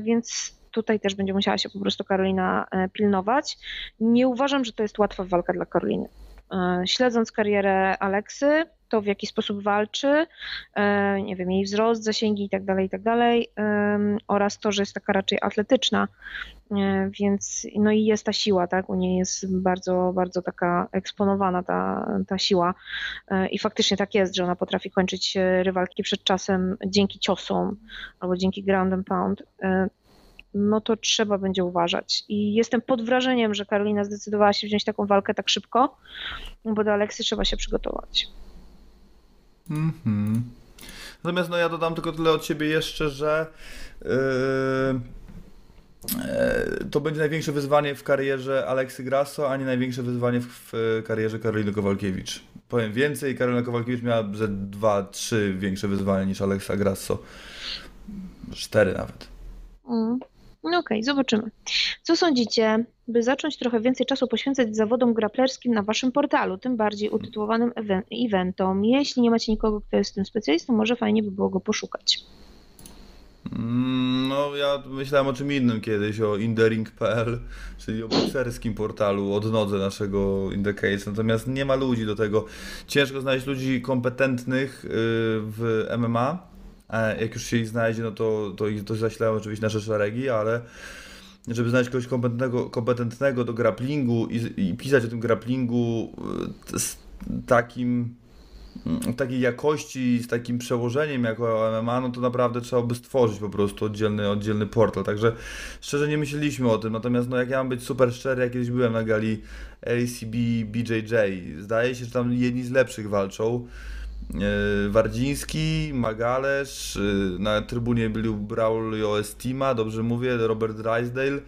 więc tutaj też będzie musiała się po prostu Karolina e, pilnować. Nie uważam, że to jest łatwa walka dla Karoliny. E, śledząc karierę Aleksy, to w jaki sposób walczy, e, nie wiem, jej wzrost, zasięgi i tak dalej, i tak oraz to, że jest taka raczej atletyczna, więc no i jest ta siła, tak, u niej jest bardzo, bardzo taka eksponowana ta, ta siła i faktycznie tak jest, że ona potrafi kończyć rywalki przed czasem dzięki ciosom albo dzięki ground and pound, no to trzeba będzie uważać. I jestem pod wrażeniem, że Karolina zdecydowała się wziąć taką walkę tak szybko, bo do Aleksy trzeba się przygotować. Mhm. Natomiast no ja dodam tylko tyle od ciebie jeszcze, że yy, yy, to będzie największe wyzwanie w karierze Aleksy Grasso, a nie największe wyzwanie w, w karierze Karoliny Kowalkiewicz. Powiem więcej, Karolina Kowalkiewicz miała ze dwa, trzy większe wyzwania niż Aleksa Grasso. Cztery nawet. Mm. No okej, okay, zobaczymy. Co sądzicie, by zacząć trochę więcej czasu poświęcać zawodom graplerskim na waszym portalu, tym bardziej utytułowanym eventom? Jeśli nie macie nikogo, kto jest tym specjalistą, może fajnie by było go poszukać. Mm, no, ja myślałem o czym innym kiedyś, o indering.pl, czyli o bokserskim portalu, odnodze naszego Indecase, natomiast nie ma ludzi do tego. Ciężko znaleźć ludzi kompetentnych y, w MMA, jak już się ich znajdzie, no to, to, to zaślają oczywiście nasze szeregi, ale żeby znaleźć kogoś kompetentnego, kompetentnego do grapplingu i, i pisać o tym grapplingu e, z takim mm, takiej jakości, z takim przełożeniem jako MMA, no to naprawdę trzeba by stworzyć po prostu oddzielny, oddzielny portal. Także szczerze nie myśleliśmy o tym. Natomiast no jak ja mam być super szczery, jak kiedyś byłem na gali ACB BJJ, zdaje się, że tam jedni z lepszych walczą. E, Wardziński, Magalesz, e, na trybunie byli Braulio Estima, dobrze mówię, Robert Drysdale.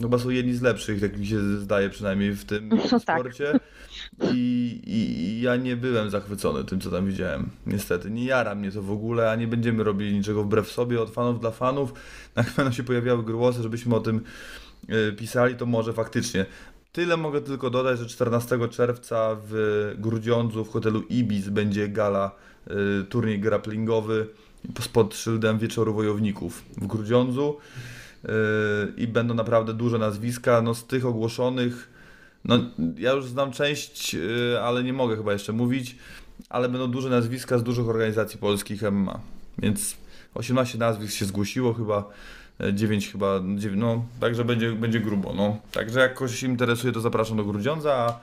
Chyba są jedni z lepszych, tak mi się zdaje przynajmniej w tym no, tak. sporcie. Tak. I, I, I, ja nie byłem zachwycony tym, co tam widziałem. Niestety, nie jara mnie to w ogóle, a nie będziemy robili niczego wbrew sobie, od fanów dla fanów. Jak będą się pojawiały głosy, żebyśmy o tym e, pisali, to może faktycznie. Tyle mogę tylko dodać, że 14 czerwca w Grudziądzu w hotelu Ibis będzie gala, y, turniej grapplingowy pod szyldem Wieczoru Wojowników w Grudziądzu. Y, i będą naprawdę duże nazwiska. No z tych ogłoszonych, no ja już znam część, y, ale nie mogę chyba jeszcze mówić, ale będą duże nazwiska z dużych organizacji polskich MMA, więc 18 nazwisk się zgłosiło chyba 9 chyba, 9, no, także będzie, będzie grubo, no. Także jak ktoś się interesuje, to zapraszam do Grudziądza, a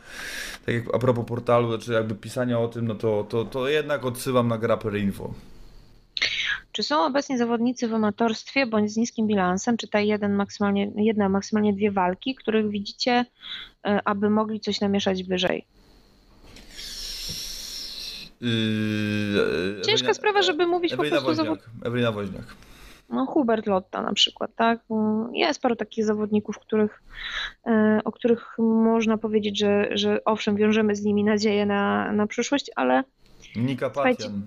tak jak a propos portalu, znaczy jakby pisania o tym, no to, to, to jednak odsyłam na Grapper Info. Czy są obecnie zawodnicy w amatorstwie bądź z niskim bilansem, czy ta jeden maksymalnie, jedna, maksymalnie dwie walki, których widzicie, e, aby mogli coś namieszać wyżej? Yy, Ciężka Ewelina, sprawa, żeby mówić Ewelina po prostu zawod... Ewelina Woźniak no Hubert Lotta na przykład, tak? Jest paru takich zawodników, których, e, o których można powiedzieć, że, że owszem, wiążemy z nimi nadzieję na, na przyszłość, ale... Nika Patian.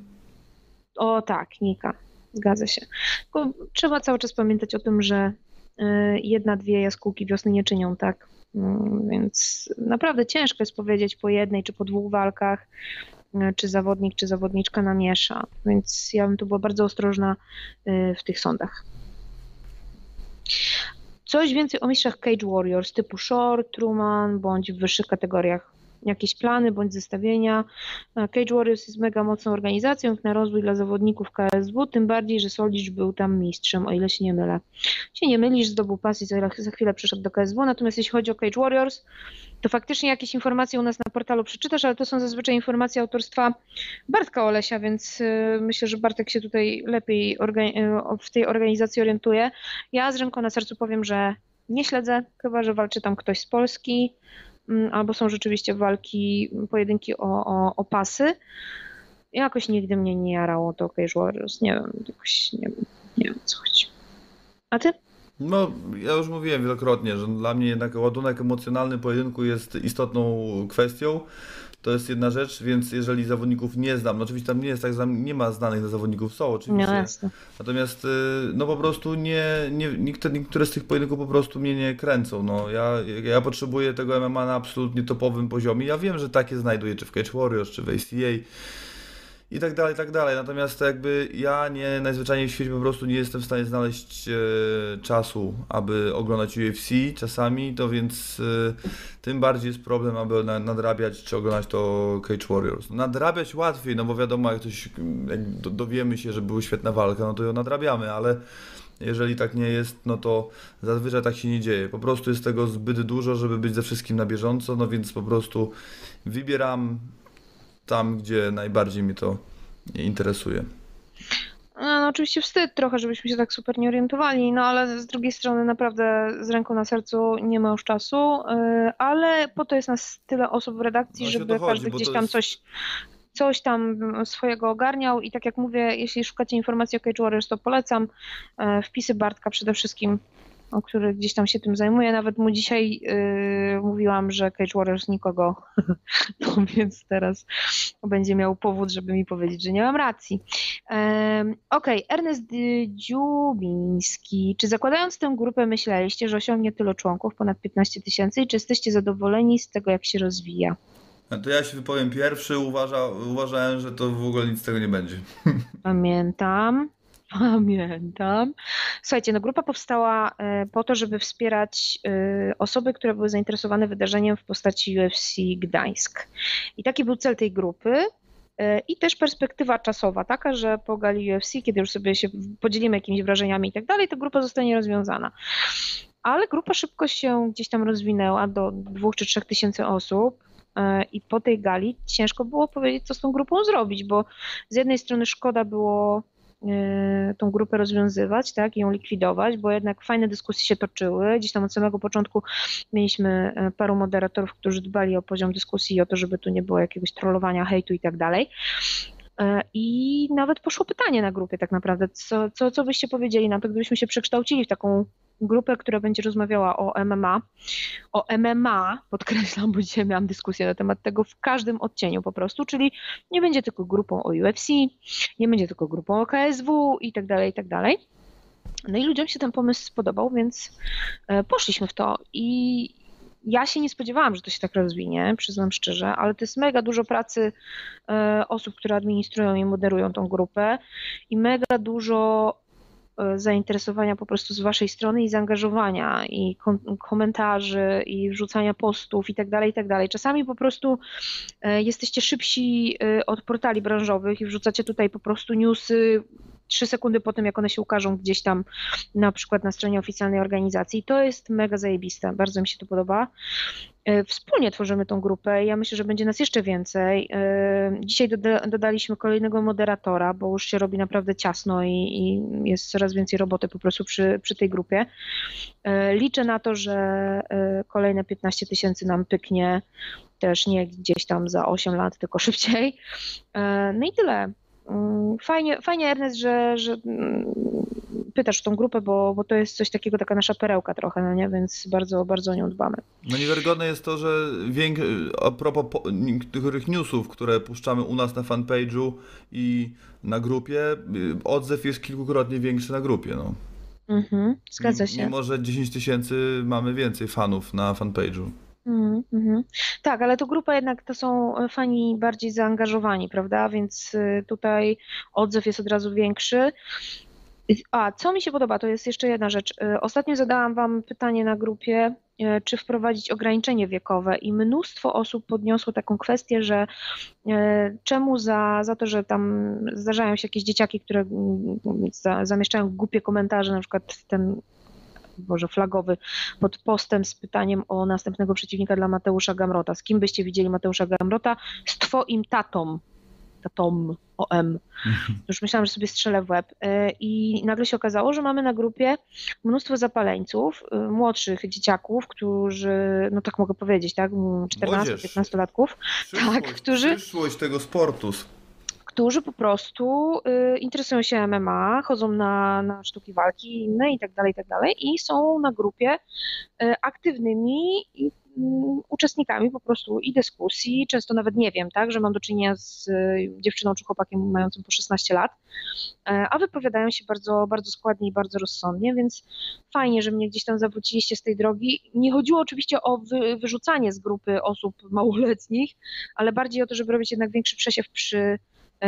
O tak, Nika, zgadza się. Tylko trzeba cały czas pamiętać o tym, że e, jedna, dwie jaskółki wiosny nie czynią, tak? Mm, więc naprawdę ciężko jest powiedzieć po jednej czy po dwóch walkach, czy zawodnik, czy zawodniczka namiesza. Więc ja bym tu była bardzo ostrożna e, w tych sądach. Coś więcej o mistrzach Cage Warriors typu Short, Truman bądź w wyższych kategoriach jakieś plany bądź zestawienia. E, Cage Warriors jest mega mocną organizacją na rozwój dla zawodników KSW, tym bardziej, że Solicz był tam mistrzem, o ile się nie mylę. Się nie mylisz, zdobył pas i za, za chwilę przyszedł do KSW, natomiast jeśli chodzi o Cage Warriors, to faktycznie jakieś informacje u nas na portalu przeczytasz, ale to są zazwyczaj informacje autorstwa Bartka Olesia, więc y, myślę, że Bartek się tutaj lepiej y, w tej organizacji orientuje. Ja z ręką na sercu powiem, że nie śledzę, chyba że walczy tam ktoś z Polski, albo są rzeczywiście walki, pojedynki o, o, o pasy. Jakoś nigdy mnie nie jarało to Cage Warriors, nie wiem, jakoś nie, nie wiem co chodzi. A ty? No, ja już mówiłem wielokrotnie, że dla mnie jednak ładunek emocjonalny pojedynku jest istotną kwestią. To jest jedna rzecz, więc jeżeli zawodników nie znam, no oczywiście tam nie jest tak, nie ma znanych zawodników, są No oczywiście. jasne. Natomiast y, no po prostu nie, nie niektóre, niektóre z tych pojedynków po prostu mnie nie kręcą. No, ja, ja potrzebuję tego MMA na absolutnie topowym poziomie. Ja wiem, że takie znajduję czy w Cage Warriors, czy w ACA i tak dalej, i tak dalej. Natomiast jakby ja nie najzwyczajniej w świecie po prostu nie jestem w stanie znaleźć e, czasu, aby oglądać UFC czasami, to więc e, tym bardziej jest problem, aby na, nadrabiać czy oglądać to Cage Warriors. Nadrabiać łatwiej, no bo wiadomo, jak coś, jak do- dowiemy się, że była świetna walka, no to ją nadrabiamy, ale jeżeli tak nie jest, no to zazwyczaj tak się nie dzieje. Po prostu jest tego zbyt dużo, żeby być ze wszystkim na bieżąco, no więc po prostu wybieram tam, gdzie najbardziej mnie to interesuje. No, no oczywiście wstyd trochę, żebyśmy się tak super nie orientowali, no ale z drugiej strony naprawdę z ręką na sercu nie ma już czasu, yy, ale po to jest nas tyle osób w redakcji, Właśnie o żeby to chodzi, każdy gdzieś tam jest- coś, coś tam swojego ogarniał i tak jak mówię, jeśli szukacie informacji o Cage Warriors, to polecam yy, wpisy Bartka przede wszystkim, o który gdzieś tam się tym zajmuje, nawet mu dzisiaj yy, mówiłam, że Cage Warriors nikogo, [laughs] no więc teraz będzie miał powód, żeby mi powiedzieć, że nie mam racji. Em, Okej, Ernest y, Dziubiński. Czy zakładając tę grupę myśleliście, że osiągnie tyle członków, ponad 15 tysięcy i czy jesteście zadowoleni z tego, jak się rozwija? No to ja się wypowiem pierwszy, uważa, uważałem, że to w ogóle nic z tego nie będzie. [laughs] Pamiętam. Pamiętam. Słuchajcie, no grupa powstała e, po to, żeby wspierać e, osoby, które były zainteresowane wydarzeniem w postaci UFC Gdańsk. I taki był cel tej grupy. E, I też perspektywa czasowa, taka, że po gali UFC, kiedy już sobie się podzielimy jakimiś wrażeniami i tak dalej, to grupa zostanie rozwiązana. Ale grupa szybko się gdzieś tam rozwinęła do dwóch czy trzech tysięcy osób. I po tej gali ciężko było powiedzieć, co z tą grupą zrobić, bo z jednej strony szkoda było tą grupę rozwiązywać, tak, i ją likwidować, bo jednak fajne dyskusje się toczyły. Gdzieś tam od samego początku mieliśmy e, paru moderatorów, którzy dbali o poziom dyskusji i o to, żeby tu nie było jakiegoś trollowania, hejtu i tak dalej. E, I nawet poszło pytanie na grupie tak naprawdę, co, co, co byście powiedzieli na to, gdybyśmy się przekształcili w taką grupę, która będzie rozmawiała o MMA, o MMA, podkreślam, bo dzisiaj miałam dyskusję na temat tego w każdym odcieniu po prostu, czyli nie będzie tylko grupą o UFC, nie będzie tylko grupą o KSW i tak dalej, i tak dalej. No i ludziom się ten pomysł spodobał, więc e, poszliśmy w to i ja się nie spodziewałam, że to się tak rozwinie, przyznam szczerze, ale to jest mega dużo pracy e, osób, które administrują i moderują tą grupę i mega dużo zainteresowania po prostu z waszej strony i zaangażowania i kom- komentarzy i wrzucania postów i tak dalej, i tak dalej. Czasami po prostu e, jesteście szybsi e, od portali branżowych i wrzucacie tutaj po prostu newsy trzy sekundy po tym, jak one się ukażą gdzieś tam na przykład na stronie oficjalnej organizacji. To jest mega zajebiste, bardzo mi się to podoba. E, Wspólnie tworzymy tą grupę. Ja myślę, że będzie nas jeszcze więcej. E, Dzisiaj doda dodaliśmy kolejnego moderatora, bo już się robi naprawdę ciasno i, i jest coraz więcej roboty po prostu przy, przy tej grupie. E, Liczę na to, że kolejne 15 tysięcy nam pyknie też nie gdzieś tam za 8 lat, tylko [laughs] szybciej. No i tyle. Mm, Fajnie, fajnie Ernest, że, że mm, pytasz o tą grupę, bo, bo to jest coś takiego, taka nasza perełka trochę, no nie? więc bardzo, bardzo o nią dbamy. No niewiarygodne jest to, że więk... a propos po... niektórych newsów, które puszczamy u nas na fanpage'u i na grupie, y, odzew jest kilkukrotnie większy na grupie. No. Mhm, zgadza się. Mimo, że 10 tysięcy mamy więcej fanów na fanpage'u. Mhm, mhm. Tak, ale to grupa jednak to są fani bardziej zaangażowani, prawda? Więc y, tutaj odzew jest od razu większy. A, co mi się podoba, to jest jeszcze jedna rzecz. Y, Ostatnio zadałam Wam pytanie na grupie, czy wprowadzić ograniczenie wiekowe, i mnóstwo osób podniosło taką kwestię, że czemu za, za to, że tam zdarzają się jakieś dzieciaki, które mm, za, zamieszczają głupie komentarze, na przykład ten Boże, flagowy pod postem z pytaniem o następnego przeciwnika dla Mateusza Gamrota. Z kim byście widzieli Mateusza Gamrota? Z twoim tatą. Tatą, OM. Już myślałam, że sobie strzelę w łeb. Y, I nagle się okazało, że mamy na grupie mnóstwo zapaleńców, y, młodszych dzieciaków, którzy, no tak mogę powiedzieć, tak, Młodzież. 14-15-latków, Przyszłość, którzy- przyszłość tego sportu. Którzy po prostu y, interesują się MMA, chodzą na, na sztuki walki inne i tak dalej, i tak dalej i są na grupie y, aktywnymi mm, uczestnikami po prostu i dyskusji, często nawet nie wiem, tak, że mam do czynienia z y, dziewczyną czy chłopakiem mającym po 16 lat, a wypowiadają się bardzo, bardzo składnie i bardzo rozsądnie, więc fajnie, że mnie gdzieś tam zawróciliście z tej drogi. Nie chodziło oczywiście o wy, wyrzucanie z grupy osób małoletnich, ale bardziej o to, żeby robić jednak większy przesiew przy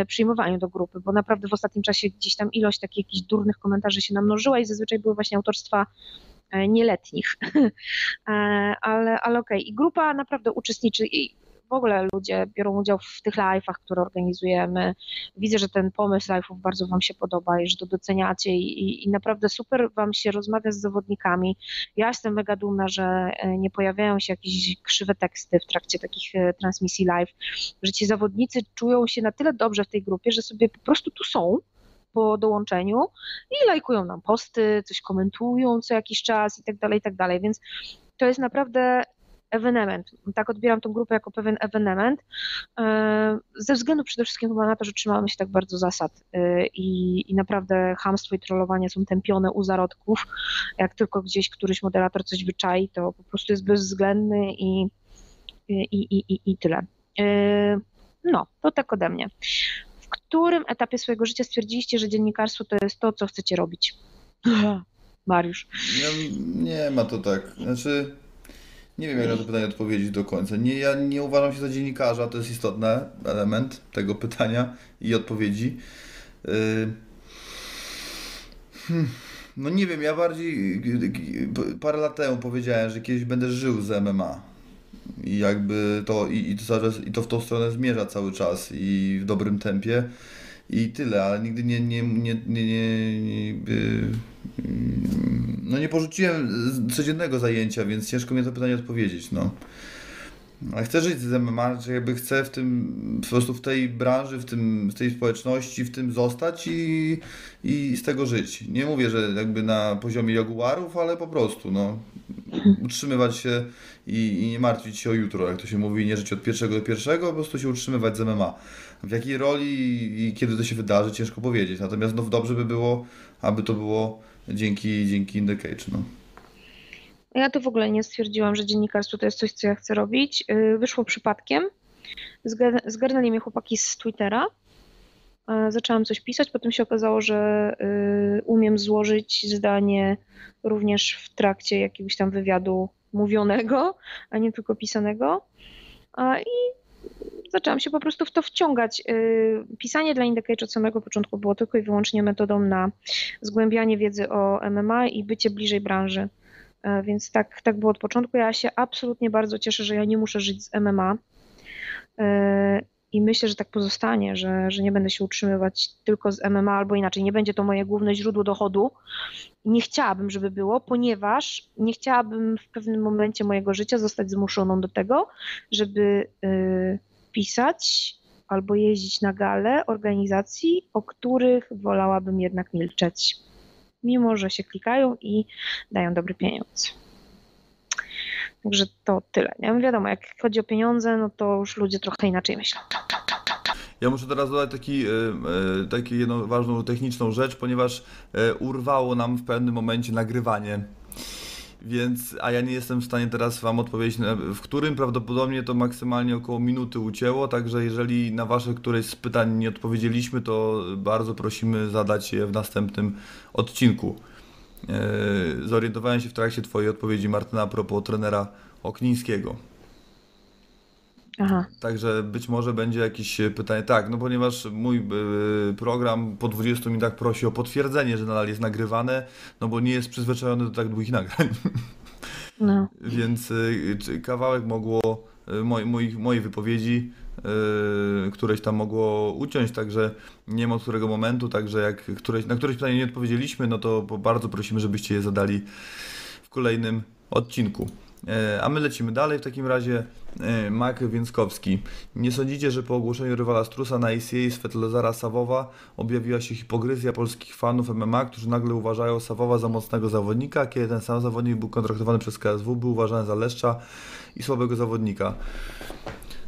przyjmowaniu do grupy, bo naprawdę w ostatnim czasie gdzieś tam ilość takich jakichś durnych komentarzy się namnożyła i zazwyczaj były właśnie autorstwa e, nieletnich. [laughs] E, ale, ale okej. Okay. I grupa naprawdę uczestniczy i w ogóle ludzie biorą udział w tych live'ach, które organizujemy. Widzę, że ten pomysł live'ów bardzo Wam się podoba i że to doceniacie i, i, i, naprawdę super Wam się rozmawia z zawodnikami. Ja jestem mega dumna, że e, nie pojawiają się jakieś krzywe teksty w trakcie takich e, transmisji live, że ci zawodnicy czują się na tyle dobrze w tej grupie, że sobie po prostu tu są po dołączeniu i lajkują nam posty, coś komentują co jakiś czas i tak dalej, i tak dalej, więc to jest naprawdę ewenement. Tak odbieram tą grupę jako pewien ewenement, e, ze względu przede wszystkim chyba na to, że trzymamy się tak bardzo zasad e, i, i naprawdę hamstwo i trollowanie są tępione u zarodków. Jak tylko gdzieś któryś moderator coś wyczai, to po prostu jest bezwzględny i, i, i, i, tyle. E, no, to tak ode mnie. W którym etapie swojego życia stwierdziliście, że dziennikarstwo to jest to, co chcecie robić? [laughs] Mariusz. Nie ma to tak. Znaczy, nie wiem, jak na to pytanie odpowiedzieć do końca. Nie, ja nie uważam się za dziennikarza, to jest istotny element tego pytania i odpowiedzi. Yy... Hmm. No nie wiem, ja bardziej parę lat temu powiedziałem, że kiedyś będę żył z MMA. I jakby to, i, i, to, i to w tą stronę zmierza cały czas i w dobrym tempie i tyle, ale nigdy nie, nie, nie, nie, nie, nie no nie porzuciłem codziennego zajęcia, więc ciężko mi na to pytanie odpowiedzieć, no. Ale chcę żyć z MMA, czy jakby chcę w tym, po prostu w tej branży, w, tym, w tej społeczności, w tym zostać i, i z tego żyć. Nie mówię, że jakby na poziomie jaguarów, ale po prostu, no, utrzymywać się i, i nie martwić się o jutro, jak to się mówi, nie żyć od pierwszego do pierwszego, po prostu się utrzymywać z MMA. W jakiej roli i kiedy to się wydarzy, ciężko powiedzieć. Natomiast no, dobrze by było, aby to było dzięki, dzięki In Cage. No. Ja to w ogóle nie stwierdziłam, że dziennikarstwo to jest coś, co ja chcę robić. Y, wyszło przypadkiem. Zgarnęli mnie chłopaki z Twittera. Y, zaczęłam coś pisać, potem się okazało, że y, umiem złożyć zdanie również w trakcie jakiegoś tam wywiadu mówionego, a nie tylko pisanego. I zaczęłam się po prostu w to wciągać. Y, pisanie dla Indicate od samego początku było tylko i wyłącznie metodą na zgłębianie wiedzy o MMA i bycie bliżej branży. E, więc tak, tak było od początku. Ja się absolutnie bardzo cieszę, że ja nie muszę żyć z MMA. E, I myślę, że tak pozostanie, że, że nie będę się utrzymywać tylko z MMA, albo inaczej, nie będzie to moje główne źródło dochodu. Nie chciałabym, żeby było, ponieważ nie chciałabym w pewnym momencie mojego życia zostać zmuszoną do tego, żeby y, pisać albo jeździć na gale organizacji, o których wolałabym jednak milczeć, mimo że się klikają i dają dobry pieniądz. Także to tyle. Nie? Wiadomo, jak chodzi o pieniądze, no to już ludzie trochę inaczej myślą. Ja muszę teraz dodać taki, e, e, taki jedną ważną techniczną rzecz, ponieważ e, urwało nam w pewnym momencie nagrywanie więc, a ja nie jestem w stanie teraz Wam odpowiedzieć, w którym prawdopodobnie to maksymalnie około minuty ucięło, także jeżeli na Wasze któreś z pytań nie odpowiedzieliśmy, to bardzo prosimy zadać je w następnym odcinku. E, zorientowałem się w trakcie Twojej odpowiedzi, Martyna, a propos trenera Oknińskiego. Aha. Także być może będzie jakieś pytanie. Tak, no ponieważ mój y, program po 20 minutach prosi o potwierdzenie, że nadal jest nagrywane, no bo nie jest przyzwyczajony do tak długich nagrań. [laughs] No. Więc y, kawałek mogło moj, moj, mojej wypowiedzi, któreś tam mogło uciąć, także nie ma od którego momentu, także jak któreś, na któreś pytanie nie odpowiedzieliśmy, no to bardzo prosimy, żebyście je zadali w kolejnym odcinku. E, a my lecimy dalej w takim razie. E, Mak Więckowski. Nie sądzicie, że po ogłoszeniu rywala Strusa na ACA Svetlozara Sawowa objawiła się hipokryzja polskich fanów MMA, którzy nagle uważają Sawowa za mocnego zawodnika, kiedy ten sam zawodnik był kontraktowany przez KSW, był uważany za leszcza i słabego zawodnika.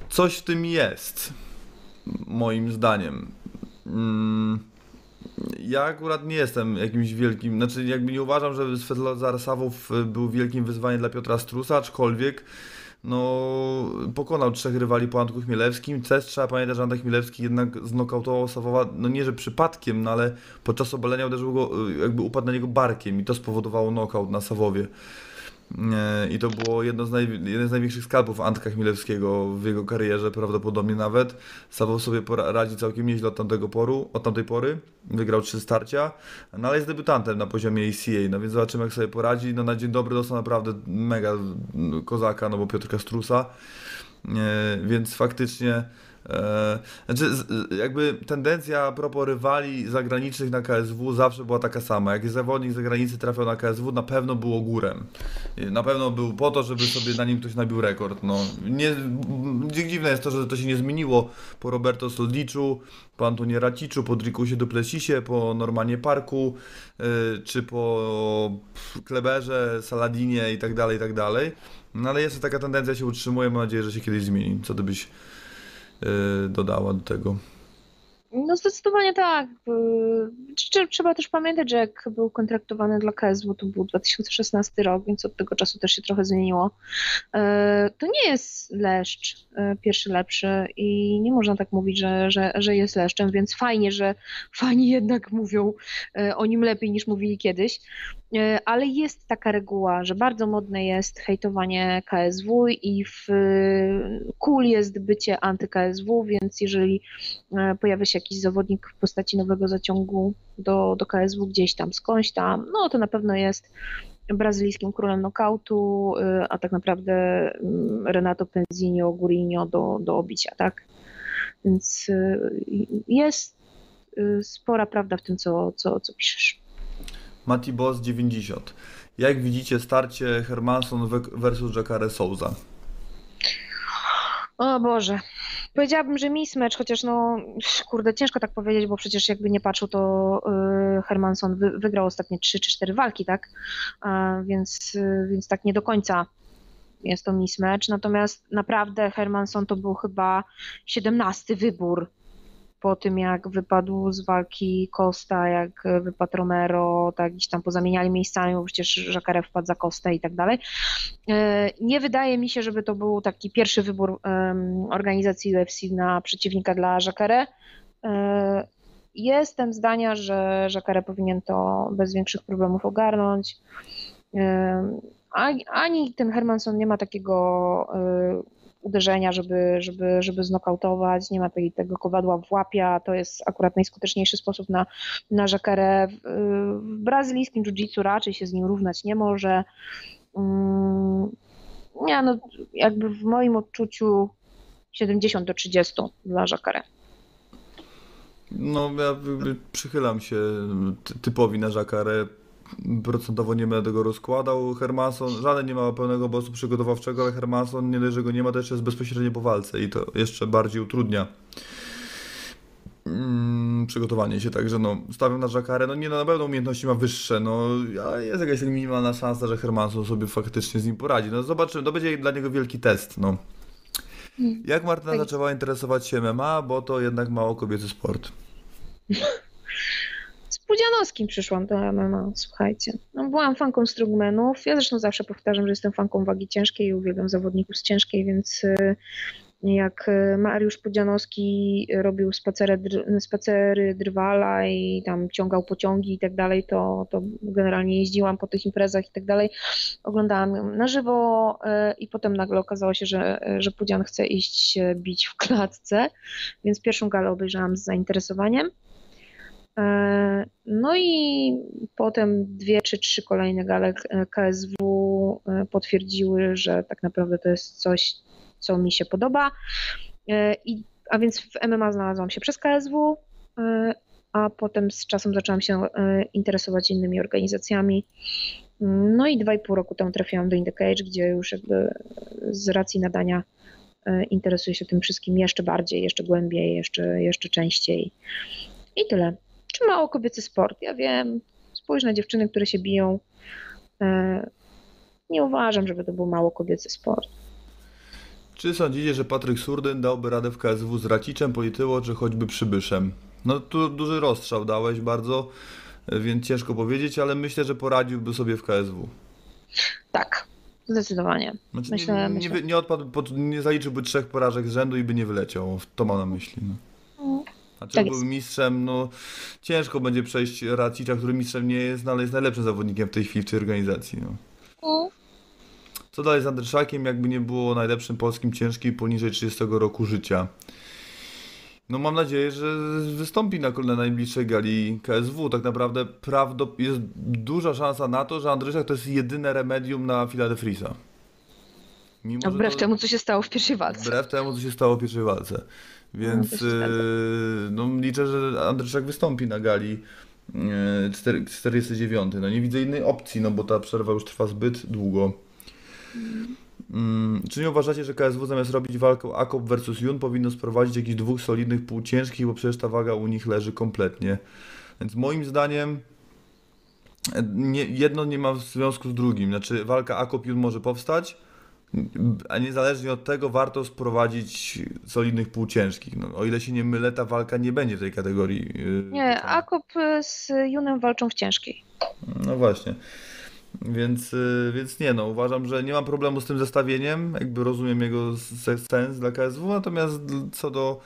Coś w tym jest, moim zdaniem. Mm, ja akurat nie jestem jakimś wielkim, znaczy jakby nie uważam, że Svetlozar Sawow y, był wielkim wyzwaniem dla Piotra Strusa, aczkolwiek no, pokonał trzech rywali po Antku Chmielewskim. Też trzeba pamiętać, że Antek Chmielewski jednak znokautował Sawowa, no nie że przypadkiem, no ale podczas obalenia uderzył go, jakby upadł na niego barkiem i to spowodowało knockout na Sawowie. I to było jedno z jeden z największych skalpów Antka Chmielewskiego w jego karierze, prawdopodobnie nawet. Sawow sobie radzi całkiem nieźle od, tamtego poru, od tamtej pory. Wygrał trzy starcia, no ale jest debiutantem na poziomie ACA, no więc zobaczymy jak sobie poradzi. No na dzień dobry dostał naprawdę mega kozaka, no bo Piotrka Strusa. Więc faktycznie E, znaczy, jakby tendencja a propos rywali zagranicznych na KSW zawsze była taka sama. Jak zawodnik z zagranicy trafiał na KSW, na pewno było górem. Na pewno był po to, żeby sobie na nim ktoś nabił rekord. No, nie, dziwne jest to, że to się nie zmieniło po Roberto Soldiczu, po Antonie Raciczu, po Drikusie Duplessisie, po Normanie Parku, yy, czy po Kleberze, Saladinie i tak tak. No ale jeszcze taka tendencja się utrzymuje, mam nadzieję, że się kiedyś zmieni. Co ty byś dodała do tego. No zdecydowanie tak. Trzeba też pamiętać, że jak był kontraktowany dla KSW, to był 2016 rok, więc od tego czasu też się trochę zmieniło. E, to nie jest leszcz e, pierwszy lepszy i nie można tak mówić, że, że, że jest leszczem, więc fajnie, że fani jednak mówią o nim lepiej niż mówili kiedyś. Ale jest taka reguła, że bardzo modne jest hejtowanie KSW i w cool jest bycie anty-KSW, więc jeżeli pojawia się jakiś zawodnik w postaci nowego zaciągu do, do KSW gdzieś tam, skądś tam, no to na pewno jest brazylijskim królem nokautu, y, a tak naprawdę mm, Renato Penzino, Gurinho do, do obicia, tak? Więc jest spora prawda w tym, co, co, co piszesz. Mati Boss 90. Jak widzicie starcie Hermanson versus Jacare Souza? O Boże, Powiedziałabym, że mismatch, chociaż no, kurde, ciężko tak powiedzieć, bo przecież jakby nie patrzył, to y, Hermanson wy, wygrał ostatnie 3 czy 4 walki, tak? Więc, y, więc tak nie do końca jest to mismatch. Natomiast naprawdę Hermanson to był chyba 17 wybór po tym, jak wypadł z walki Costa, jak wypadł Romero, tak gdzieś tam pozamieniali miejscami, bo przecież Jacare wpadł za Costa i tak dalej. E, nie wydaje mi się, żeby to był taki pierwszy wybór organizacji UFC na przeciwnika dla Jacare. E, jestem zdania, że Jacare powinien to bez większych problemów ogarnąć. E, ani ten Hermanson nie ma takiego uderzenia, żeby, żeby, żeby znokautować, nie ma tej, tego kowadła w łapia, to jest akurat najskuteczniejszy sposób na, na żakarę. W, w brazylijskim jiu-jitsu raczej się z nim równać nie może. Mm, nie, no jakby w moim odczuciu 70 do 30 dla żakarę. No, ja przychylam się typowi na żakarę procentowo nie będę go rozkładał. Hermanson, żaden nie ma pełnego obozu przygotowawczego, ale Hermanson nie dość, że go nie ma, to jeszcze jest bezpośrednio po walce i to jeszcze bardziej utrudnia mm, przygotowanie się, także no, stawiam na Jakarę, no nie, no, na pewno umiejętności ma wyższe, no, ale jest jakaś minimalna szansa, że Hermanson sobie faktycznie z nim poradzi, no zobaczymy, to będzie dla niego wielki test, no. Mm. Jak Martyna tak. zaczęła interesować się MMA, bo to jednak mało kobiecy sport. [laughs] Pudzianowskim przyszłam do MMA, słuchajcie. No, byłam fanką strongmanów. Ja zresztą zawsze powtarzam, że jestem fanką wagi ciężkiej i uwielbiam zawodników z ciężkiej, więc y, jak y, Mariusz Pudzianowski robił spacery, spacery drwala i tam ciągał pociągi i tak dalej, to, to generalnie jeździłam po tych imprezach i tak dalej. Oglądałam na żywo y, i potem nagle okazało się, że, że Pudzian chce iść bić w klatce, więc pierwszą galę obejrzałam z zainteresowaniem. E, no i potem dwie czy trzy kolejne gale KSW e, potwierdziły, że tak naprawdę to jest coś, co mi się podoba. E, I, a więc w MMA znalazłam się przez KSW, a potem z czasem zaczęłam się interesować innymi organizacjami. No i dwa i pół roku temu trafiłam do In Cage, gdzie już jakby z racji nadania interesuję się tym wszystkim jeszcze bardziej, jeszcze głębiej, jeszcze, jeszcze częściej. I tyle. Czy mało kobiecy sport? Ja wiem, spójrz na dziewczyny, które się biją. E, nie uważam, żeby to był mało kobiecy sport. Czy sądzicie, że Patryk Surdyn dałby radę w KSW z Raciczem, Polityło czy choćby Przybyszem? No tu duży rozstrzał dałeś bardzo, więc ciężko powiedzieć, ale myślę, że poradziłby sobie w KSW. Tak, zdecydowanie. Znaczy Myślę- nie, nie, myślę. nie odpadł, nie zaliczyłby trzech porażek z rzędu i by nie wyleciał. To mam na myśli. No. A czy Tak był mistrzem, no ciężko będzie przejść Racicza, który mistrzem nie jest, no, ale jest najlepszym zawodnikiem w tej chwili w tej organizacji. No. Co dalej z Andryszakiem, jakby nie było najlepszym polskim ciężkim poniżej 30 roku życia? No mam nadzieję, że wystąpi na, na najbliższej gali KSW. Tak naprawdę prawdop- jest duża szansa na to, że Andryszak to jest jedyne remedium na Philadelphia. Mimo, A wbrew to- temu, co się stało w pierwszej walce. Wbrew temu, co się stało w pierwszej walce. No, Więc zgadza. yy, no, liczę, że Andryszak wystąpi na gali yy, 4 49. No nie widzę innej opcji, no bo ta przerwa już trwa zbyt długo. Mm, czy nie uważacie, że KSW zamiast robić walkę Akop versus Jun powinno sprowadzić jakichś dwóch solidnych półciężkich, bo przecież ta waga u nich leży kompletnie. Więc moim zdaniem e, nie, jedno nie ma związku z drugim. Znaczy walka Akop Jun może powstać, a niezależnie od tego warto sprowadzić solidnych półciężkich. No, o ile się nie mylę, ta walka nie będzie w tej kategorii. yy, Nie, Akop y, z Junem walczą w ciężkiej. No właśnie. Więc, yy, więc nie no, uważam, że nie mam problemu z tym zestawieniem, jakby rozumiem jego se- sens dla KSW, natomiast co do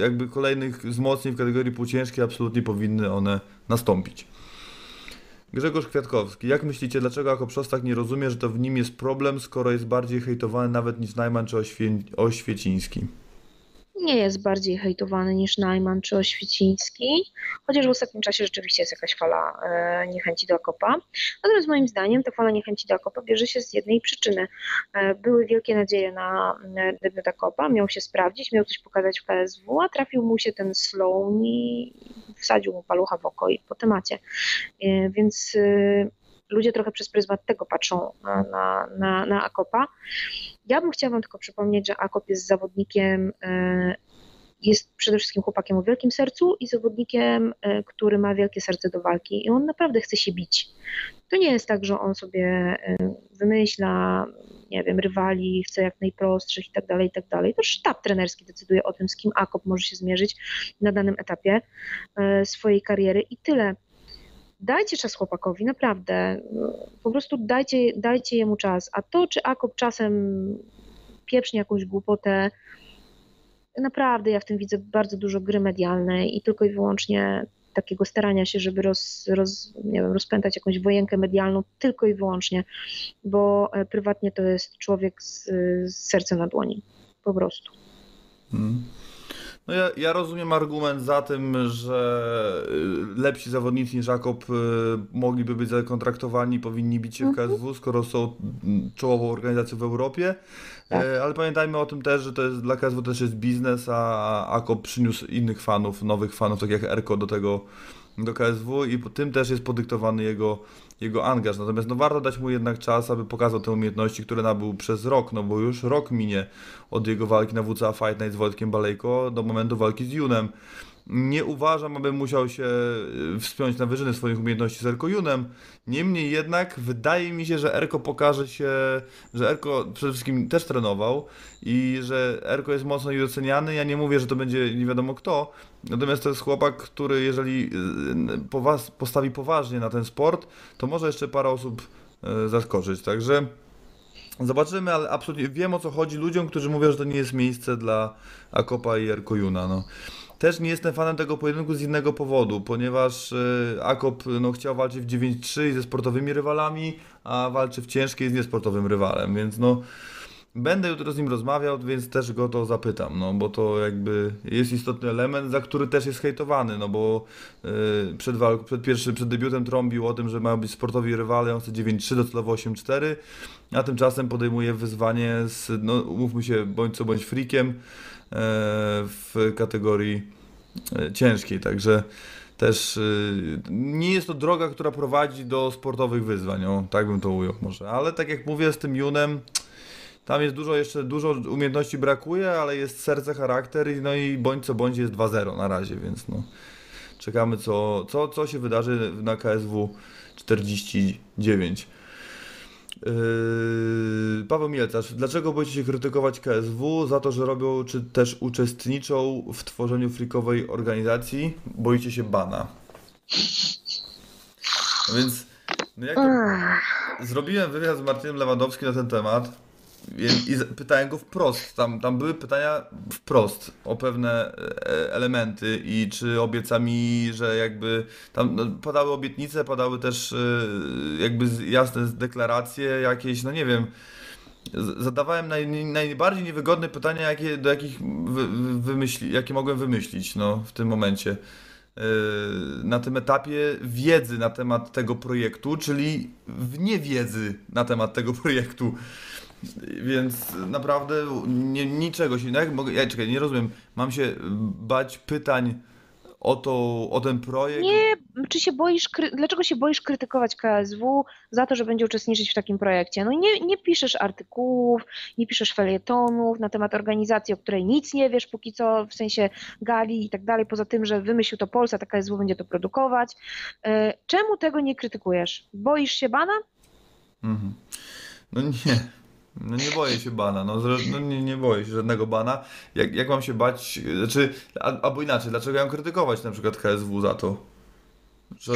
jakby kolejnych wzmocnień w kategorii półciężkiej absolutnie powinny one nastąpić. Grzegorz Kwiatkowski, jak myślicie, dlaczego jako Przostak nie rozumie, że to w nim jest problem, skoro jest bardziej hejtowany nawet niż Najman czy Oświę- Oświeciński? Nie jest bardziej hejtowany niż Najman czy Oświeciński, chociaż w ostatnim czasie rzeczywiście jest jakaś fala e, niechęci do Akopa. Natomiast moim zdaniem ta fala niechęci do Akopa bierze się z jednej przyczyny. E, były wielkie nadzieje na e, debiut Akopa, miał się sprawdzić, miał coś pokazać w KSW, a trafił mu się ten Sloan i wsadził mu palucha w oko i po temacie. Więc ludzie trochę przez pryzmat tego patrzą na, na, na, na Akopa. Ja bym chciała Wam tylko przypomnieć, że Akop jest zawodnikiem, e, jest przede wszystkim chłopakiem o wielkim sercu i zawodnikiem, e, który ma wielkie serce do walki i on naprawdę chce się bić. To nie jest tak, że on sobie e, wymyśla, nie wiem, rywali, chce jak najprostszych i tak dalej, i tak dalej. To sztab trenerski decyduje o tym, z kim Akop może się zmierzyć na danym etapie swojej kariery i tyle. Dajcie czas chłopakowi, naprawdę. Po prostu dajcie, dajcie jemu czas. A to, czy Akop czasem pieprznie jakąś głupotę, naprawdę ja w tym widzę bardzo dużo gry medialnej i tylko i wyłącznie takiego starania się, żeby roz, roz, nie wiem, rozpętać jakąś wojenkę medialną, tylko i wyłącznie, bo e, prywatnie to jest człowiek z, z sercem na dłoni. Po prostu. Mm. No ja, ja rozumiem argument za tym, że y, lepsi zawodnicy niż Jakob y, mogliby być zakontraktowani, powinni bić się w Mhm. KSW, skoro są mm, czołową organizacją w Europie. Tak. E, Ale pamiętajmy o tym też, że to jest dla KSW też jest biznes, a Jakob przyniósł innych fanów, nowych fanów, tak jak Erko do tego do KSW i tym też jest podyktowany jego, jego angaż. Natomiast no, warto dać mu jednak czas, aby pokazał te umiejętności, które nabył przez rok, no bo już rok minie od jego walki na WCA Fight Night z Wojtkiem Balejko do momentu walki z Junem. Nie uważam, aby musiał się y, wspiąć na wyżyny swoich umiejętności z Erko Junem. Niemniej jednak wydaje mi się, że Erko pokaże się, że Erko przede wszystkim też trenował i że Erko jest mocno doceniany. Ja nie mówię, że to będzie nie wiadomo kto, natomiast to jest chłopak, który jeżeli y, postawi poważnie na ten sport, to może jeszcze parę osób y, zaskoczyć. Także Zobaczymy, ale absolutnie wiem o co chodzi ludziom, którzy mówią, że to nie jest miejsce dla Akopa i Erkojuna. No. Też nie jestem fanem tego pojedynku z innego powodu, ponieważ y, Akop no, chciał walczyć w 9-3 i ze sportowymi rywalami, a walczy w ciężkiej z niesportowym rywalem, więc no będę jutro z nim rozmawiał, więc też go to zapytam, no bo to jakby jest istotny element, za który też jest hejtowany, no bo y, przed walką, przed pierwszym, przed debiutem trąbił o tym, że mają być sportowi rywale, on chce 9-3 docelowo 8-4, a tymczasem podejmuje wyzwanie z, no umówmy się, bądź co bądź freakiem e, w kategorii e, ciężkiej, także też y, nie jest to droga, która prowadzi do sportowych wyzwań, o, tak bym to ujął może, ale tak jak mówię z tym Junem, tam jest dużo jeszcze, dużo umiejętności brakuje, ale jest serce, charakter i no i bądź co bądź jest 2-0 na razie, więc no czekamy co, co, co się wydarzy na KSW 49. Yy, Paweł Mielcarz, dlaczego boicie się krytykować KSW za to, że robią, czy też uczestniczą w tworzeniu frikowej organizacji? Boicie się bana. No więc, no jak to, zrobiłem wywiad z Martinem Lewandowskim na ten temat i, pytałem go wprost. Tam, tam były pytania wprost o pewne e, elementy i czy obieca mi, że jakby tam no, padały obietnice, padały też e, jakby jasne deklaracje jakieś, no nie wiem. Zadawałem naj, najbardziej niewygodne pytania, jakie, do jakich wy, wy- wymyśli, jakie mogłem wymyślić no, w tym momencie. Yy, Na tym etapie wiedzy na temat tego projektu, czyli w niewiedzy na temat tego projektu. Więc naprawdę nie, niczego się. No jak mogę, ja czekaj, nie rozumiem. Mam się bać pytań o to, o ten projekt. Nie, czy się boisz, dlaczego się boisz krytykować KSW za to, że będzie uczestniczyć w takim projekcie? No nie, nie piszesz artykułów, nie piszesz felietonów na temat organizacji, o której nic nie wiesz póki co, w sensie gali i tak dalej, poza tym, że wymyślił to Polsat, a KSW będzie to produkować. E, Czemu tego nie krytykujesz? Boisz się bana? Mhm. No nie. No nie boję się bana, no, no nie, nie boję się żadnego bana. Jak, jak mam się bać, znaczy, albo inaczej, dlaczego ja mam krytykować na przykład KSW za to? Że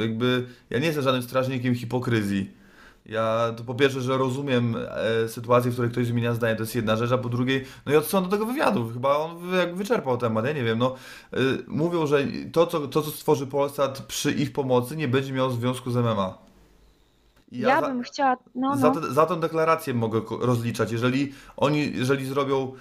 jakby, ja nie jestem żadnym strażnikiem hipokryzji. Ja to po pierwsze, że rozumiem e, sytuację, w której ktoś zmienia zdanie, to jest jedna rzecz, a po drugiej, no i odsyłam do tego wywiadu, chyba on jakby wyczerpał temat, ja nie wiem, no. E, mówią, że to co, to, co stworzy Polsat przy ich pomocy, nie będzie miało związku z MMA. Ja, za- bym chciała, no, za, no. za tę deklarację mogę rozliczać. Jeżeli oni, jeżeli zrobią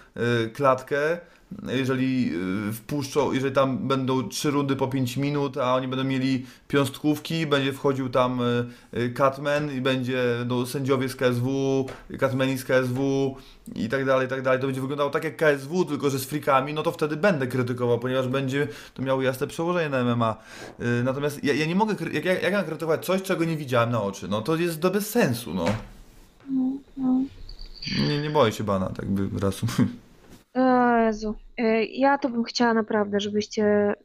y, klatkę, jeżeli y, wpuszczą, jeżeli tam będą trzy rundy po 5 minut, a oni będą mieli piąstkówki, będzie wchodził tam y, y, Catman i będzie no, sędziowie z KSW, Catmani z KSW i tak dalej, i tak dalej. To będzie wyglądało tak jak KSW, tylko że z frikami, no to wtedy będę krytykował, ponieważ będzie to miało jasne przełożenie na MMA. Y, natomiast ja, ja nie mogę, jak, jak, jak mam krytykować coś, czego nie widziałem na oczy? No to jest do bez sensu, no. Nie, nie boję się bana, tak by [laughs] reasumując. Jezu. E, Ja to bym chciała naprawdę, żebyście e,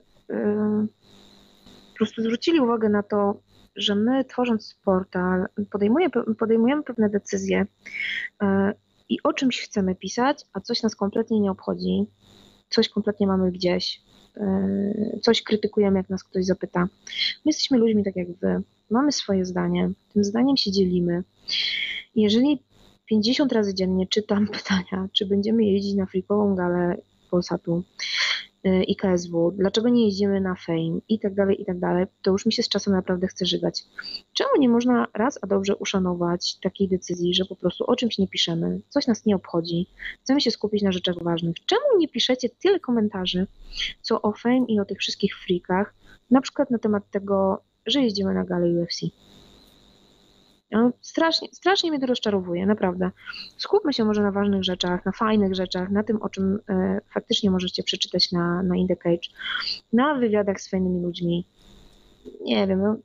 po prostu zwrócili uwagę na to, że my tworząc portal podejmuje, podejmujemy pewne decyzje e, i o czymś chcemy pisać, a coś nas kompletnie nie obchodzi, coś kompletnie mamy gdzieś, coś krytykujemy, jak nas ktoś zapyta. My jesteśmy ludźmi tak jak wy, mamy swoje zdanie, tym zdaniem się dzielimy. Jeżeli 50 razy dziennie czytam [laughs] pytania, czy będziemy jeździć na frikową galę Polsatu y, i KSW, dlaczego nie jeździmy na Fame i tak dalej, i tak dalej, to już mi się z czasem naprawdę chce żygać. Czemu nie można raz a dobrze uszanować takiej decyzji, że po prostu o czymś nie piszemy, coś nas nie obchodzi, chcemy się skupić na rzeczach ważnych. Czemu nie piszecie tyle komentarzy, co o Fame i o tych wszystkich frikach, na przykład na temat tego, że jeździmy na galę UFC? No, strasznie, strasznie mnie to rozczarowuje, naprawdę. Skupmy się może na ważnych rzeczach, na fajnych rzeczach, na tym, o czym e, faktycznie możecie przeczytać na, na In The Cage, na wywiadach z fajnymi ludźmi. Nie wiem, no,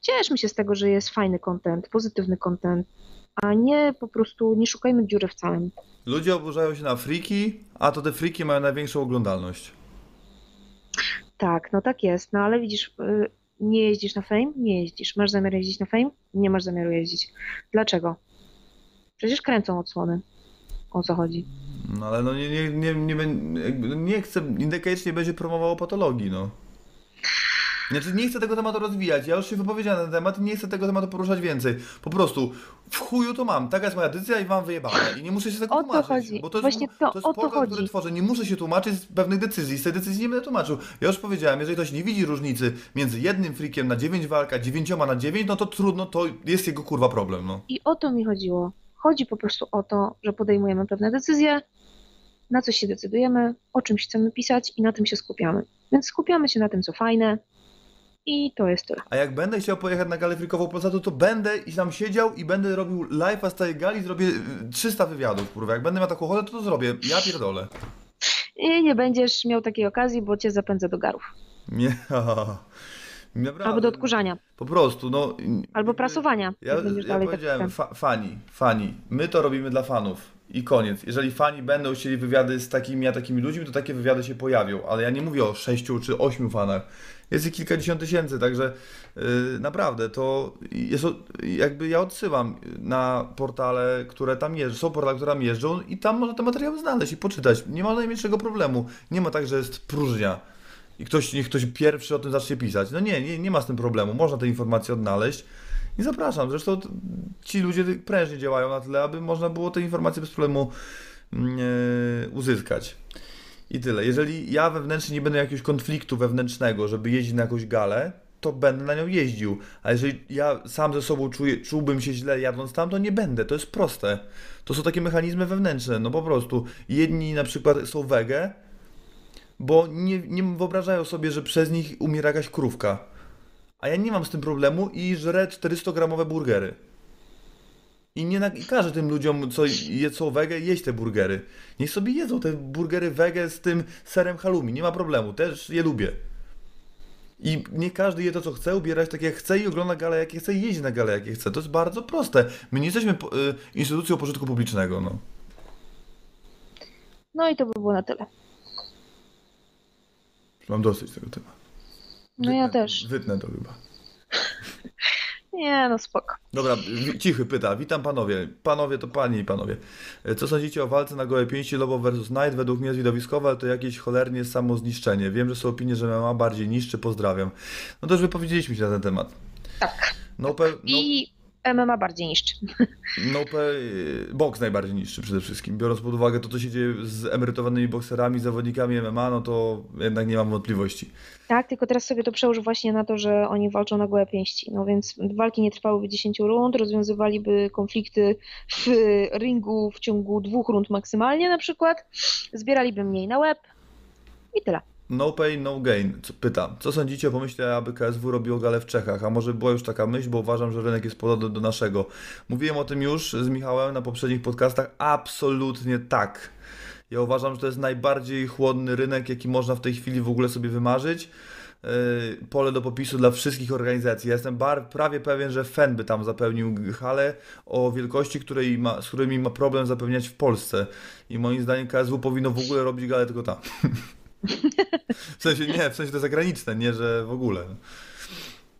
cieszmy się z tego, że jest fajny content, pozytywny content, a nie po prostu nie szukajmy dziury w całym. Ludzie oburzają się na friki, a to te friki mają największą oglądalność. Tak, no tak jest, no ale widzisz, y, nie jeździsz na Fame? Nie jeździsz. Masz zamiar jeździć na Fame? Nie masz zamiaru jeździć. Dlaczego? Przecież kręcą odsłony. O co chodzi? No ale no nie, nie, nie, nie, jakby nie chcę, Indicage nie będzie promowało patologii, no. Znaczy nie chcę tego tematu rozwijać, ja już się wypowiedziałem na ten temat i nie chcę tego tematu poruszać więcej. Po prostu w chuju to mam, taka jest moja decyzja i wam wyjebane i nie muszę się tego O to tłumaczyć. chodzi. Bo to jest, Właśnie to- to jest o to chodzi. który tworzę, nie muszę się tłumaczyć z pewnych decyzji, z tej decyzji nie będę tłumaczył. Ja już powiedziałem, jeżeli ktoś nie widzi różnicy między jednym frikiem na 9 walk, a dziewięcioma na 9, no to trudno, to jest jego kurwa problem, no. I o to mi chodziło. Chodzi po prostu o to, że podejmujemy pewne decyzje, na coś się decydujemy, o czymś chcemy pisać i na tym się skupiamy. Więc skupiamy się na tym, co fajne i to jest tyle. A jak będę chciał pojechać na galę frikową Polsatu, to będę i tam siedział i będę robił live'a z tej gali, zrobię y, 300 wywiadów, kurwa. Jak będę miał taką ochotę, to to zrobię. Ja pierdolę. I nie będziesz miał takiej okazji, bo cię zapędzę do garów. Nie, [laughs] Naprawdę. Albo do odkurzania, Po prostu, no. albo prasowania, Ja, jak będziesz ja dalej tak powiedziałem, ten. fa fani, fani. My to robimy dla fanów. I koniec. Jeżeli fani będą chcieli wywiady z takimi a takimi ludźmi, to takie wywiady się pojawią. Ale ja nie mówię o sześciu czy ośmiu fanach. Jest ich kilkadziesiąt tysięcy, także yy, naprawdę to jest, jakby ja odsyłam na portale, które tam jeżdżą, są portale, które tam jeżdżą i tam można te materiały znaleźć i poczytać. Nie ma najmniejszego problemu. Nie ma tak, że jest próżnia i ktoś, niech ktoś pierwszy o tym zacznie pisać. No nie, nie, nie ma z tym problemu. Można te informacje odnaleźć. I zapraszam. Zresztą ci ludzie prężnie działają na tyle, aby można było te informacje bez problemu mm, e, uzyskać. I tyle. Jeżeli ja wewnętrznie nie będę jakiegoś konfliktu wewnętrznego, żeby jeździć na jakąś galę, to będę na nią jeździł. A jeżeli ja sam ze sobą czuję, czułbym się źle jadąc tam, to nie będę. To jest proste. To są takie mechanizmy wewnętrzne. No po prostu. Jedni na przykład są wege, bo nie, nie wyobrażają sobie, że przez nich umiera jakaś krówka. A ja nie mam z tym problemu i żrę 400-gramowe burgery. I nie na, i każę tym ludziom, co jedzą wege, jeść te burgery. Niech sobie jedzą te burgery wege z tym serem halloumi, nie ma problemu, też je lubię. I nie każdy je to, co chce, ubierać tak jak chce i ogląda gale, jakie chce i jeździ na gale, jakie chce. To jest bardzo proste. My nie jesteśmy po- y, instytucją pożytku publicznego, no. No i to by było na tyle. Mam dosyć tego tematu. No ja też. Wytnę to chyba. [laughs] Nie, no spoko. Dobra, cichy pyta. Witam panowie. Panowie to panie i panowie. Co sądzicie o walce na gołe pięści Lobo vs Knight? Według mnie jest widowiskowe, ale to jakieś cholernie samozniszczenie. Wiem, że są opinie, że MMA bardziej niszczy. Pozdrawiam. No to już wypowiedzieliśmy się na ten temat. Tak. No, pe, no, I MMA bardziej niszczy. no boks najbardziej niszczy przede wszystkim. Biorąc pod uwagę to, co się dzieje z emerytowanymi bokserami, zawodnikami MMA, no to jednak nie mam wątpliwości. Tak, tylko teraz sobie to przełóż właśnie na to, że oni walczą na gołe pięści. No więc walki nie trwałyby 10 rund, rozwiązywaliby konflikty w ringu w ciągu dwóch rund maksymalnie na przykład, zbieraliby mniej na łeb i tyle. No pain, no gain. Co, pytam, co sądzicie o pomyśle, aby KSW robiło galę w Czechach? A może była już taka myśl, bo uważam, że rynek jest podobny do naszego. Mówiłem o tym już z Michałem na poprzednich podcastach. Absolutnie tak. Ja uważam, że to jest najbardziej chłodny rynek, jaki można w tej chwili w ogóle sobie wymarzyć. Yy, Pole do popisu dla wszystkich organizacji. Ja jestem bar, prawie pewien, że FEN by tam zapełnił halę o wielkości, której ma, z którymi ma problem zapewniać w Polsce. I moim zdaniem KSW powinno w ogóle robić galę tylko tam. [laughs] W sensie nie, w sensie to zagraniczne, nie, że w ogóle.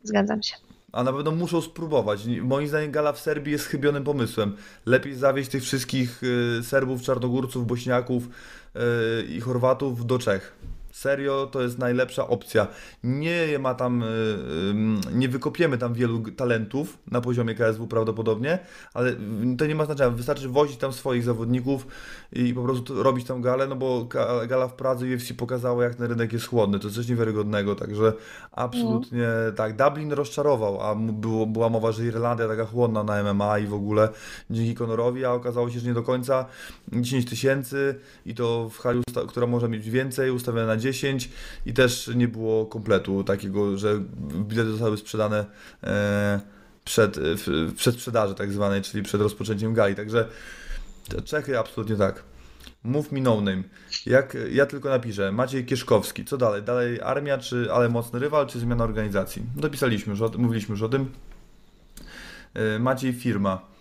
Zgadzam się. A na pewno muszą spróbować. Moim zdaniem gala w Serbii jest chybionym pomysłem. Lepiej zawieźć tych wszystkich y, Serbów, Czarnogórców, Bośniaków y, i Chorwatów do Czech. Serio, to jest najlepsza opcja. Nie ma tam, y, y, nie wykopiemy tam wielu talentów na poziomie KSW prawdopodobnie, ale to nie ma znaczenia. Wystarczy wozić tam swoich zawodników i po prostu robić tam galę, no bo ga- gala w Pradze UFC pokazała, jak ten rynek jest chłodny. To jest coś niewiarygodnego, także absolutnie tak. Dublin rozczarował, a było, była mowa, że Irlandia taka chłodna na MMA i w ogóle dzięki Conorowi, a okazało się, że nie do końca 10 tysięcy i to w hali, która może mieć więcej, ustawione na 10 i też nie było kompletu takiego, że bilety zostały sprzedane e, przed, w, przed sprzedaży tak zwanej, czyli przed rozpoczęciem gali, także Czechy absolutnie tak. Mów mi no name. Jak, ja tylko napiszę. Maciej Kieszkowski. Co dalej? Dalej armia, czy ale mocny rywal, czy zmiana organizacji? Dopisaliśmy już o mówiliśmy już o tym. Yy, Maciej Firma.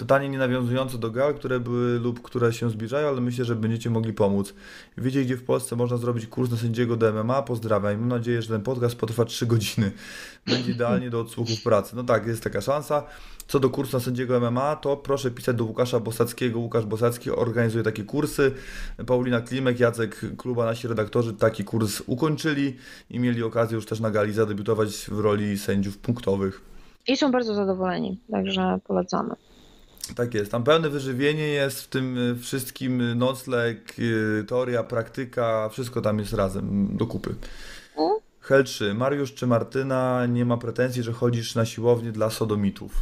Pytanie nie nawiązujące do gal, które były lub które się zbliżają, ale myślę, że będziecie mogli pomóc. Wiecie, gdzie w Polsce można zrobić kurs na sędziego do MMA? Pozdrawiam mam nadzieję, że ten podcast potrwa 3 godziny. Będzie idealnie do odsłuchu w pracy. No tak, jest taka szansa. Co do kursu na sędziego MMA, to proszę pisać do Łukasza Bosackiego. Łukasz Bosacki organizuje takie kursy. Paulina Klimek, Jacek Kluba, nasi redaktorzy taki kurs ukończyli i mieli okazję już też na gali zadebiutować w roli sędziów punktowych. I są bardzo zadowoleni, także polecamy. Tak jest, tam pełne wyżywienie jest w tym y, wszystkim, y, nocleg, y, teoria, praktyka, wszystko tam jest razem, do kupy. Mm. Hel 3, Mariusz czy Martyna nie ma pretensji, że chodzisz na siłownię dla sodomitów.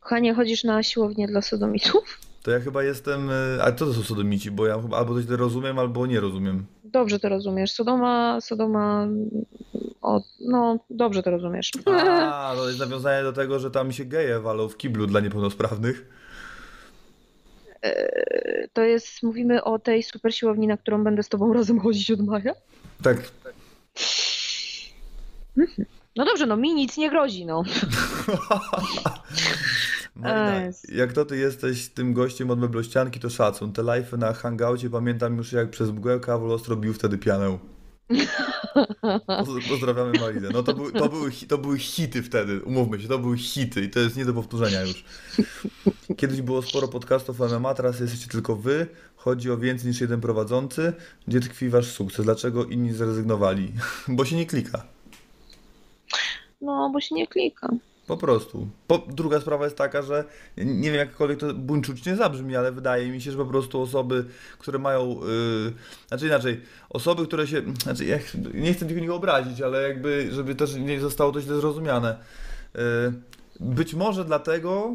Kochanie, chodzisz na siłownię dla sodomitów? To ja chyba jestem, y, a co to są sodomici, bo ja chyba albo coś rozumiem, albo nie rozumiem. Dobrze to rozumiesz. Sodoma, Sodoma, o, no dobrze to rozumiesz. A, to jest nawiązanie do tego, że tam się geje walą w kiblu dla niepełnosprawnych. To jest, mówimy o tej super siłowni, na którą będę z tobą razem chodzić od maja? Tak, No dobrze, no mi nic nie grozi, no. [laughs] Marina, Jezu. jak to ty jesteś tym gościem od meblościanki, to szacun. Te live'y na hangoucie pamiętam już jak przez mgłę kawał ostro bił wtedy pianę. Poz- Pozdrawiamy Marinę. No to, był, to, były, to były hity wtedy, umówmy się, to były hity i to jest nie do powtórzenia już. Kiedyś było sporo podcastów MMA, teraz jesteście tylko wy. Chodzi o więcej niż jeden prowadzący. Gdzie tkwi wasz sukces? Dlaczego inni zrezygnowali? [laughs] Bo się nie klika. No, bo się nie klika. Po prostu. Po, druga sprawa jest taka, że nie wiem jakkolwiek to buńczucznie zabrzmi, ale wydaje mi się, że po prostu osoby, które mają, yy, znaczy inaczej, osoby, które się, znaczy ja nie chcę nikogo obrazić, ale jakby, żeby też nie zostało to źle zrozumiane. Yy, być może dlatego,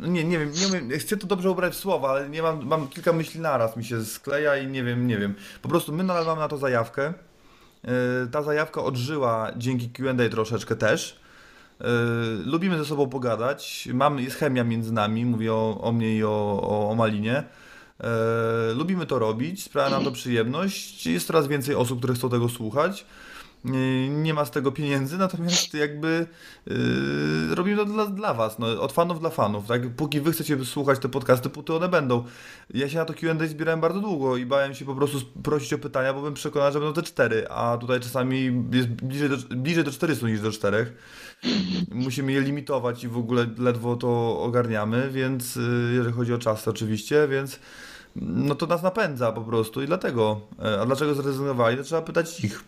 yy, nie, nie wiem, nie wiem, chcę to dobrze ubrać w słowa, ale nie mam, mam kilka myśli naraz, mi się skleja i nie wiem, nie wiem. Po prostu my nadal mamy na to zajawkę. Yy, ta zajawka odżyła dzięki Q&A troszeczkę też. Yy, lubimy ze sobą pogadać, mamy, jest chemia między nami, mówię o, o mnie i o, o, o Malinie. Yy, lubimy to robić, sprawia nam to przyjemność, jest coraz więcej osób, które chcą tego słuchać. Yy, Nie ma z tego pieniędzy, natomiast jakby yy, robimy to dla, dla was, no, od fanów dla fanów. Tak? Póki wy chcecie słuchać te podcasty, póty one będą. Ja się na to Q&A zbierałem bardzo długo i bałem się po prostu prosić o pytania, bo byłem przekonany, że będą te cztery, a tutaj czasami jest bliżej do, bliżej do 400 niż do czterech. Musimy je limitować i w ogóle ledwo to ogarniamy, więc y, jeżeli chodzi o czas oczywiście, więc no to nas napędza po prostu i dlatego. E, A dlaczego zrezygnowali, to trzeba pytać ich.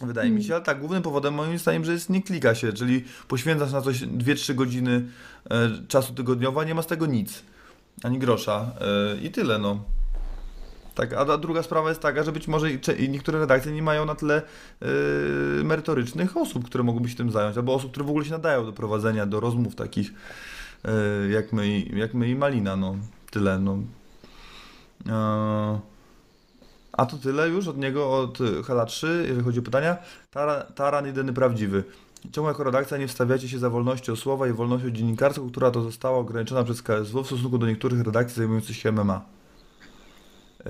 Wydaje mi się, ale tak, głównym powodem moim zdaniem, że jest nie klika się, czyli poświęcasz na coś 2-3 godziny e, czasu tygodniowo, a nie ma z tego nic. Ani grosza. E, I tyle, no. Tak, a, druga sprawa jest taka, że być może niektóre redakcje nie mają na tyle yy, merytorycznych osób, które mogłyby się tym zająć, albo osób, które w ogóle się nadają do prowadzenia, do rozmów takich yy, jak, my, i- jak my i Malina, no. Tyle, no. Yy, a to tyle już od niego, od Hala 3, jeżeli chodzi o pytania. Tara, taran jedyny prawdziwy. Czemu jako redakcja nie wstawiacie się za wolnością słowa i wolnością dziennikarską, która to została ograniczona przez KSW w stosunku do niektórych redakcji zajmujących się MMA? Yy,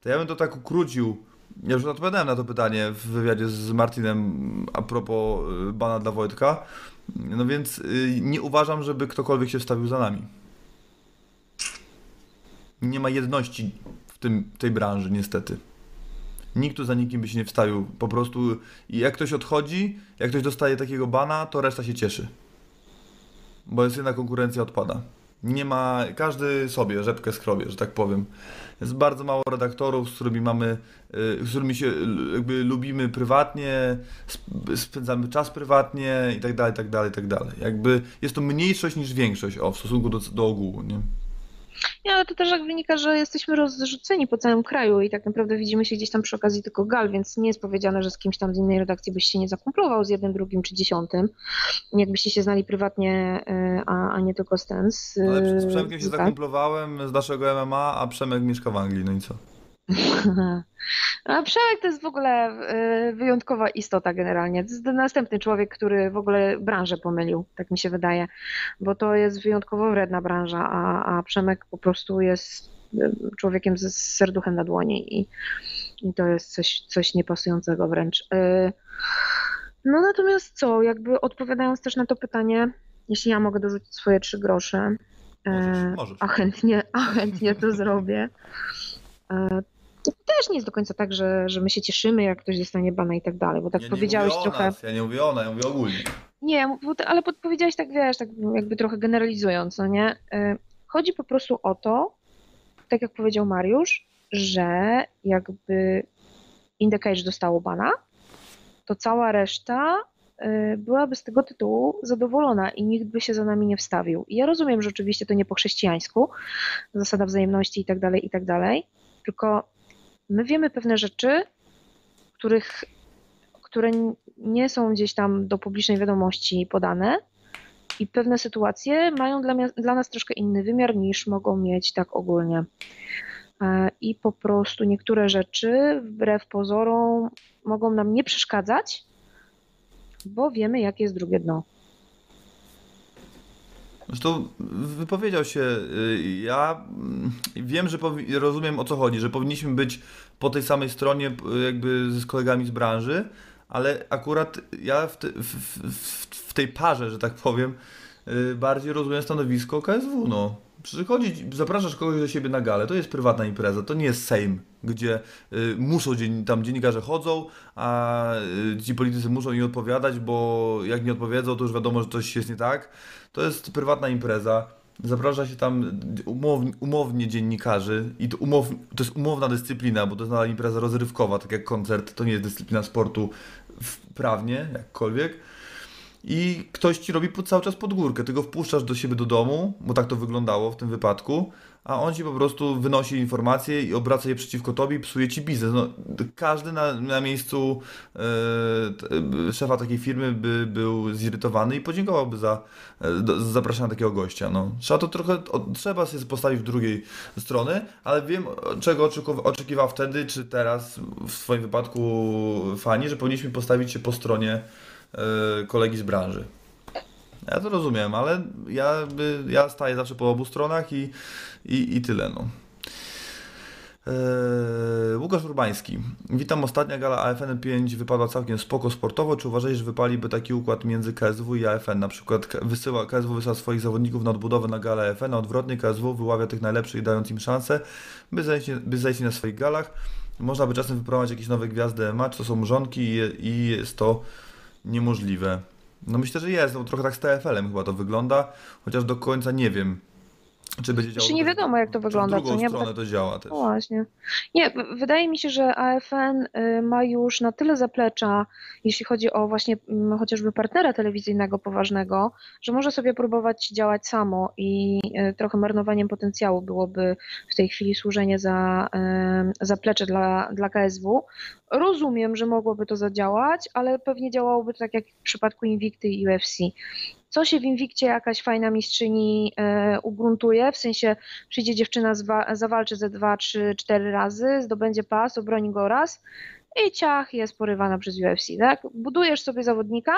to ja bym to tak ukrócił. Ja już odpowiadałem na to pytanie w wywiadzie z Martinem a propos y, bana dla Wojtka. No więc y, nie uważam, żeby ktokolwiek się wstawił za nami. Nie ma jedności tym, tej branży, niestety. Nikt tu za nikim by się nie wstawił. Po prostu jak ktoś odchodzi, jak ktoś dostaje takiego bana, to reszta się cieszy. Bo jest jedna konkurencja odpada. Nie ma, każdy sobie rzepkę skrobie, że tak powiem. Jest bardzo mało redaktorów, z którymi mamy, y, z którymi się jakby lubimy prywatnie, sp- spędzamy czas prywatnie i tak dalej, tak dalej, tak dalej. Jakby jest to mniejszość niż większość, o, w stosunku do, do ogółu, nie? Nie, ale to też jak wynika, że jesteśmy rozrzuceni po całym kraju i tak naprawdę widzimy się gdzieś tam przy okazji tylko gal, więc nie jest powiedziane, że z kimś tam z innej redakcji byś się nie zakumplował z jednym, drugim czy dziesiątym. Jakbyście się znali prywatnie, y, a, a nie tylko z ten. Z, Ale z Przemkiem się tak. zakumplowałem z naszego MMA, a Przemek mieszka w Anglii, no i co? [laughs] A Przemek to jest w ogóle y, wyjątkowa istota generalnie. To jest następny człowiek, który w ogóle branżę pomylił, tak mi się wydaje, bo to jest wyjątkowo wredna branża, a, a Przemek po prostu jest y, człowiekiem z, serduchem na dłoni i, i to jest coś, coś niepasującego wręcz. Y, No natomiast co, jakby odpowiadając też na to pytanie, jeśli ja mogę dorzucić swoje trzy grosze, Możesz, możesz. a chętnie, a chętnie to zrobię. To też nie jest do końca tak, że, że my się cieszymy, jak ktoś dostanie bana i tak dalej, bo tak ja powiedziałeś nie mówię trochę. O nas, ja nie mówię o nas, ja mówię ogólnie. Nie, ale podpowiedziałeś tak, wiesz, tak jakby trochę generalizując, no nie? E, Chodzi po prostu o to, tak jak powiedział Mariusz, że jakby In the Cage dostało bana, to cała reszta y, byłaby z tego tytułu zadowolona i nikt by się za nami nie wstawił. I ja rozumiem, że oczywiście to nie po chrześcijańsku, zasada wzajemności i tak dalej, i tak dalej, tylko my wiemy pewne rzeczy, których, które nie są gdzieś tam do publicznej wiadomości podane i pewne sytuacje mają dla, dla nas troszkę inny wymiar niż mogą mieć tak ogólnie. E, I po prostu niektóre rzeczy, wbrew pozorom, mogą nam nie przeszkadzać, bo wiemy, jakie jest drugie dno. Zresztą wypowiedział się, y, ja mm, wiem, że rozumiem o co chodzi, że powinniśmy być po tej samej stronie jakby z kolegami z branży, ale akurat ja w, te, w, w, w tej parze, że tak powiem, y, bardziej rozumiem stanowisko KSW, no. Przychodzić, zapraszasz kogoś do siebie na galę, to jest prywatna impreza, to nie jest Sejm, gdzie y, muszą, tam dziennikarze chodzą, a y, ci politycy muszą im odpowiadać, bo jak nie odpowiedzą, to już wiadomo, że coś jest nie tak. To jest prywatna impreza. Zaprasza się tam umow, umownie dziennikarzy i to, umow, to jest umowna dyscyplina, bo to jest nadal impreza rozrywkowa, tak jak koncert, to nie jest dyscyplina sportu prawnie, jakkolwiek. I ktoś ci robi cały czas pod górkę. Ty go wpuszczasz do siebie do domu, bo tak to wyglądało w tym wypadku, a on ci po prostu wynosi informacje i obraca je przeciwko tobie i psuje ci biznes. No, każdy na, na miejscu e, szefa takiej firmy by był zirytowany i podziękowałby za, za zapraszanie takiego gościa. No. Trzeba to trochę, o, trzeba się postawić w drugiej strony, ale wiem, czego oczekiwa- oczekiwał wtedy, czy teraz w swoim wypadku fani, że powinniśmy postawić się po stronie kolegi z branży. Ja to rozumiem, ale ja, by, ja staję zawsze po obu stronach i, i, i tyle. No. Eee, Łukasz Urbański. Witam. Ostatnia gala AFN 5 wypadła całkiem spoko sportowo. Czy uważacie, że wypaliby taki układ między KSW i AFN? Na przykład wysyła, KSW wysyła swoich zawodników na odbudowę na galę AFN, a odwrotnie KSW wyławia tych najlepszych, dając im szansę, by zajść, by zajść na swoich galach. Można by czasem wypromować jakieś nowe gwiazdy czy to są mrzonki i, i jest to niemożliwe. No myślę, że jest, no trochę tak z TFL-em chyba to wygląda, chociaż do końca nie wiem, czy będzie działało. Jeszcze nie wiadomo, jak to wygląda, Czy nie? Stronę to działa też. No właśnie. Nie, wydaje mi się, że AFN y, ma już na tyle zaplecza, jeśli chodzi o właśnie mm, chociażby partnera telewizyjnego poważnego, że może sobie próbować działać samo i y, trochę marnowaniem potencjału byłoby w tej chwili służenie za y, zaplecze dla, dla KSW. Rozumiem, że mogłoby to zadziałać, ale pewnie działałoby to tak jak w przypadku Invicty i UFC. Co się w Invictie jakaś fajna mistrzyni e, ugruntuje, w sensie przyjdzie dziewczyna, zawalczy ze dwa, trzy, cztery razy, zdobędzie pas, obroni go raz i ciach jest porywana przez UFC, tak? Budujesz sobie zawodnika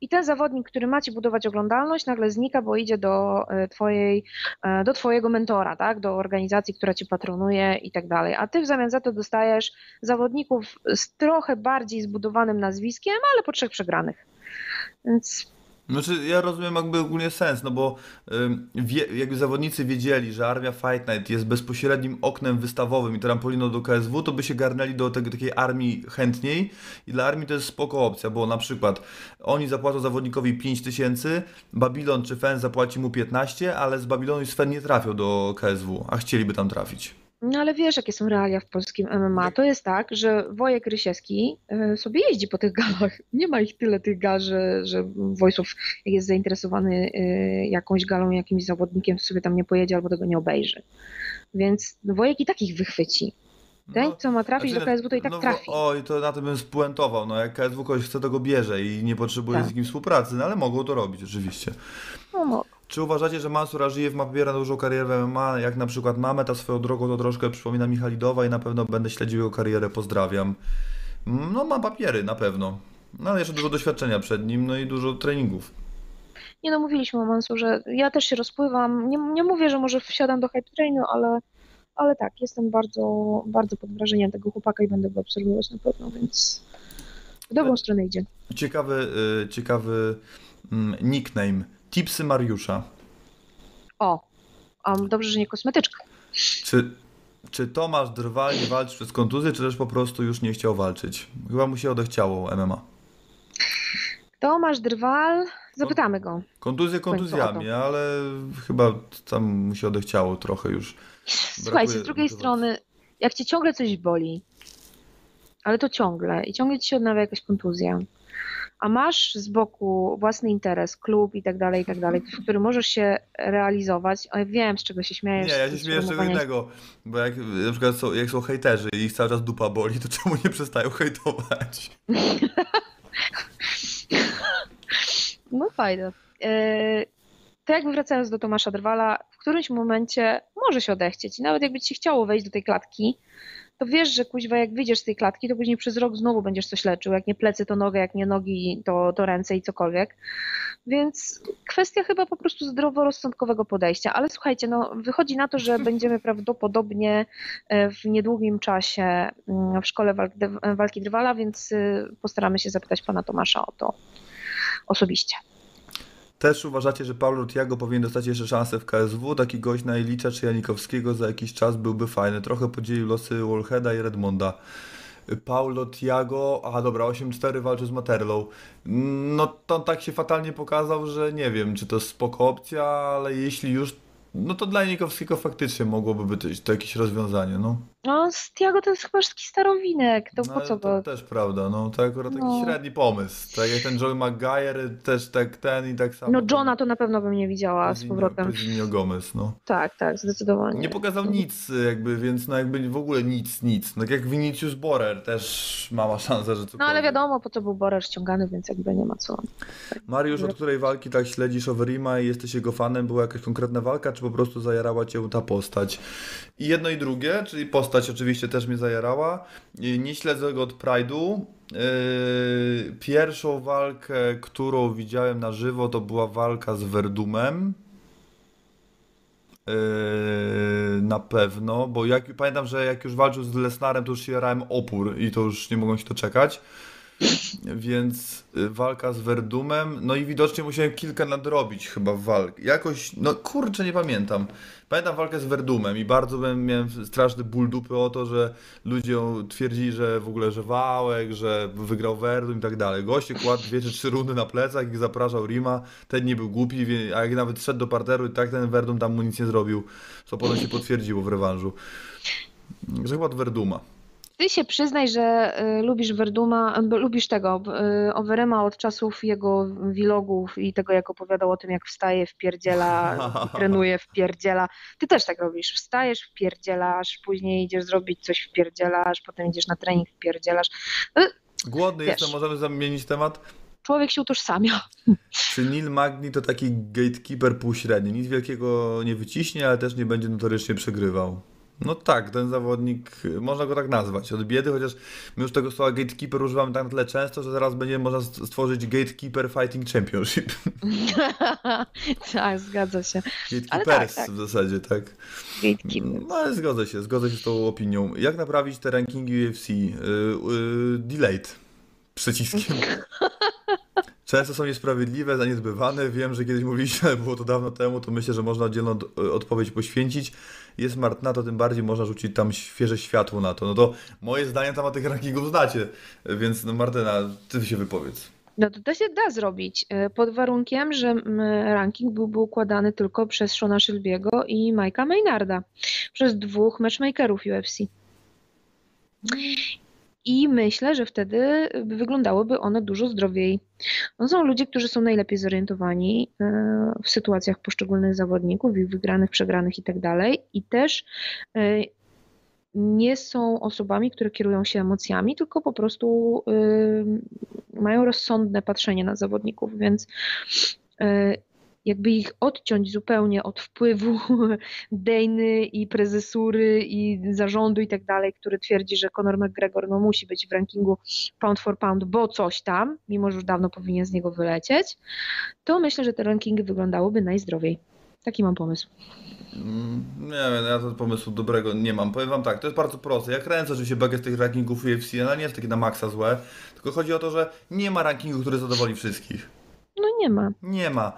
i ten zawodnik, który ma ci budować oglądalność, nagle znika, bo idzie do e, twojej, e, do twojego mentora, tak? Do organizacji, która ci patronuje i tak dalej. A ty w zamian za to dostajesz zawodników z trochę bardziej zbudowanym nazwiskiem, ale po trzech przegranych. Więc Znaczy, ja rozumiem jakby ogólnie sens, no bo wie, jakby zawodnicy wiedzieli, że armia Fight Night jest bezpośrednim oknem wystawowym i trampoliną do KSW, to by się garnęli do tego, takiej armii chętniej i dla armii to jest spoko opcja, bo na przykład oni zapłacą zawodnikowi 5 tysięcy, Babylon czy Fen zapłaci mu 15, ale z Babilonu i Sven nie trafią do KSW, a chcieliby tam trafić. No ale wiesz, jakie są realia w polskim MMA. To jest tak, że Wojek Rysiewski e, sobie jeździ po tych galach. Nie ma ich tyle tych gal, że, że Wojsów jest zainteresowany e, jakąś galą, jakimś zawodnikiem, to sobie tam nie pojedzie albo tego nie obejrzy. Więc Wojek i tak ich wychwyci. Ten, No, co ma trafić znaczy, do KSW, to i tak no, trafi. Oj, to na tym bym spuentował. No, jak KSW kogoś chce, to go bierze i nie potrzebuje Tak. z nim współpracy, no ale mogą to robić oczywiście. No, no. Czy uważacie, że Mansur Ażijew ma pobiera dużą karierę w MMA, jak na przykład mamy, ta swoją drogą to troszkę przypomina Michalidowa i na pewno będę śledził jego karierę, pozdrawiam. No ma papiery, na pewno. No ale jeszcze dużo doświadczenia przed nim, no i dużo treningów. Nie no, mówiliśmy o Mansurze. Ja też się rozpływam. Nie, nie mówię, że może wsiadam do hype trainu, ale, ale tak, jestem bardzo, bardzo pod wrażeniem tego chłopaka i będę go obserwować na pewno, więc w dobrą stronę idzie. Ciekawy, y, ciekawy mm, nickname. Tipsy Mariusza. O, a dobrze, że nie kosmetyczka. Czy, czy Tomasz Drwal nie walczy przez kontuzję, czy też po prostu już nie chciał walczyć? Chyba mu się odechciało MMA. Tomasz Drwal, zapytamy go. Kontuzje o kontuzjami, ale chyba tam mu się odechciało trochę już. Słuchajcie, z drugiej motywacji. strony, jak cię ciągle coś boli, ale to ciągle i ciągle ci się odnawia jakaś kontuzja, a masz z boku własny interes, klub i tak dalej, i tak dalej, w którym możesz się realizować, a ja wiem, z czego się śmiejesz. Nie, ja się śmieję z czego innego, bo jak na przykład są, jak są hejterzy i ich cały czas dupa boli, to czemu nie przestają hejtować? [laughs] No fajne. E, To jakby wracając do Tomasza Drwala, w którymś momencie może się odechcieć. I nawet jakby ci się chciało wejść do tej klatki, to wiesz, że kuźwa, jak wyjdziesz z tej klatki, to później przez rok znowu będziesz coś leczył. Jak nie plecy, to nogę, jak nie nogi, to, to ręce i cokolwiek. Więc kwestia chyba po prostu zdroworozsądkowego podejścia. Ale słuchajcie, no, wychodzi na to, że [laughs] będziemy prawdopodobnie e, w niedługim czasie mm, w szkole walki, Drwala, więc y, postaramy się zapytać pana Tomasza o to osobiście. Też uważacie, że Paulo Tiago powinien dostać jeszcze szansę w KSW? Taki gość na Ilicza czy Janikowskiego za jakiś czas byłby fajny. Trochę podzielił losy Wolheada i Redmonda. Paulo Tiago, aha dobra, 8-4 walczy z Materlą. No to tak się fatalnie pokazał, że nie wiem, czy to jest spoko opcja, ale jeśli już, no to dla Janikowskiego faktycznie mogłoby być to jakieś rozwiązanie, no. No, Stiago to jest chyba taki starowinek, to No, po co to go? też prawda, no to akurat taki No. średni pomysł. Tak jak ten Joey Maguire, też tak ten i tak samo. No, Johna to na pewno bym nie widziała z powrotem. Pezinho Gomez, no. Tak, tak, zdecydowanie. Nie pokazał nic jakby, więc no jakby w ogóle nic, nic. No tak jak Vinicius Borer też mała szansa, że cokolwiek. No ale wiadomo, po co był Borer ściągany, więc jakby nie ma co. Mariusz, od której walki tak śledzisz Overima i jesteś jego fanem? Była jakaś konkretna walka, czy po prostu zajarała cię ta postać? I jedno i drugie, czyli postać oczywiście też mnie zajarała. Nie śledzę go od Pride'u. Yy, Pierwszą walkę, którą widziałem na żywo, to była walka z Verdumem. Yy, na pewno, bo jak, pamiętam, że jak już walczył z Lesnarem, to już się jarałem opór i to już nie mogłem się doczekać. Więc y, walka z Verdumem, no i widocznie musiałem kilka nadrobić chyba walk. Jakoś, no kurczę, nie pamiętam. Pamiętam walkę z Verdumem i bardzo byłem, miałem straszny ból dupy o to, że ludzie twierdzili, że w ogóle, że wałek, że wygrał Verdum i tak dalej. Goście kładł dwie czy trzy rundy na plecach i zapraszał Rima. Ten nie był głupi, a jak nawet szedł do parteru i tak ten Verdum tam mu nic nie zrobił, co potem się potwierdziło w rewanżu. Że chyba od Verduma. Ty się przyznaj, że y, lubisz Verduma, y, lubisz tego, y, Overema od czasów jego vlogów i tego, jak opowiadał o tym, jak wstaje, wpierdziela, [laughs] trenuje, wpierdziela. Ty też tak robisz. Wstajesz, wpierdzielasz, później idziesz zrobić coś, wpierdzielasz, potem idziesz na trening, wpierdzielasz. Głodny Wiesz. jestem, możemy zamienić temat? Człowiek się utożsamia. [laughs] Czy Neil Magni to taki gatekeeper półśredni? Nic wielkiego nie wyciśnie, ale też nie będzie notorycznie przegrywał. No tak, ten zawodnik, można go tak nazwać, od biedy, chociaż my już tego słowa gatekeeper używamy tak na tyle często, że zaraz będzie można st- stworzyć Gatekeeper Fighting Championship. [laughs] tak, zgadza się. Gatekeepers tak. w zasadzie, tak. Gatekeeper. No ale zgodzę się, zgodzę się z tą opinią. Jak naprawić te rankingi UFC? Yy, yy, delayed. Przyciskiem. [laughs] Często są niesprawiedliwe, zaniedbywane. Wiem, że kiedyś mówiliśmy, ale było to dawno temu, to myślę, że można oddzielną od- odpowiedź poświęcić. Jest Martyna, to tym bardziej można rzucić tam świeże światło na to. No to moje zdanie na temat tych rankingów znacie, więc no Martyna, ty się wypowiedz. No to, to się da zrobić, y, pod warunkiem, że ranking byłby układany tylko przez Shona Shelby'ego i Mike'a Maynarda, przez dwóch matchmakerów UFC. I myślę, że wtedy wyglądałyby one dużo zdrowiej. To są ludzie, którzy są najlepiej zorientowani y, w sytuacjach poszczególnych zawodników, ich wygranych, przegranych i tak. I też y, nie są osobami, które kierują się emocjami, tylko po prostu y, mają rozsądne patrzenie na zawodników, więc jakby ich odciąć zupełnie od wpływu [laughs] Dejny i prezesury i zarządu i tak dalej, który twierdzi, że Conor McGregor no, musi być w rankingu pound for pound, bo coś tam, mimo że już dawno powinien z niego wylecieć, to myślę, że te rankingi wyglądałyby najzdrowiej. Taki mam pomysł. Mm, Nie wiem, ja tego pomysłu dobrego nie mam. Powiem wam tak, to jest bardzo proste. Ja kręcę oczywiście bekę z tych rankingów UFC, ale nie jest takie na maksa złe. Tylko chodzi o to, że nie ma rankingu, który zadowoli wszystkich. No nie ma. Nie ma.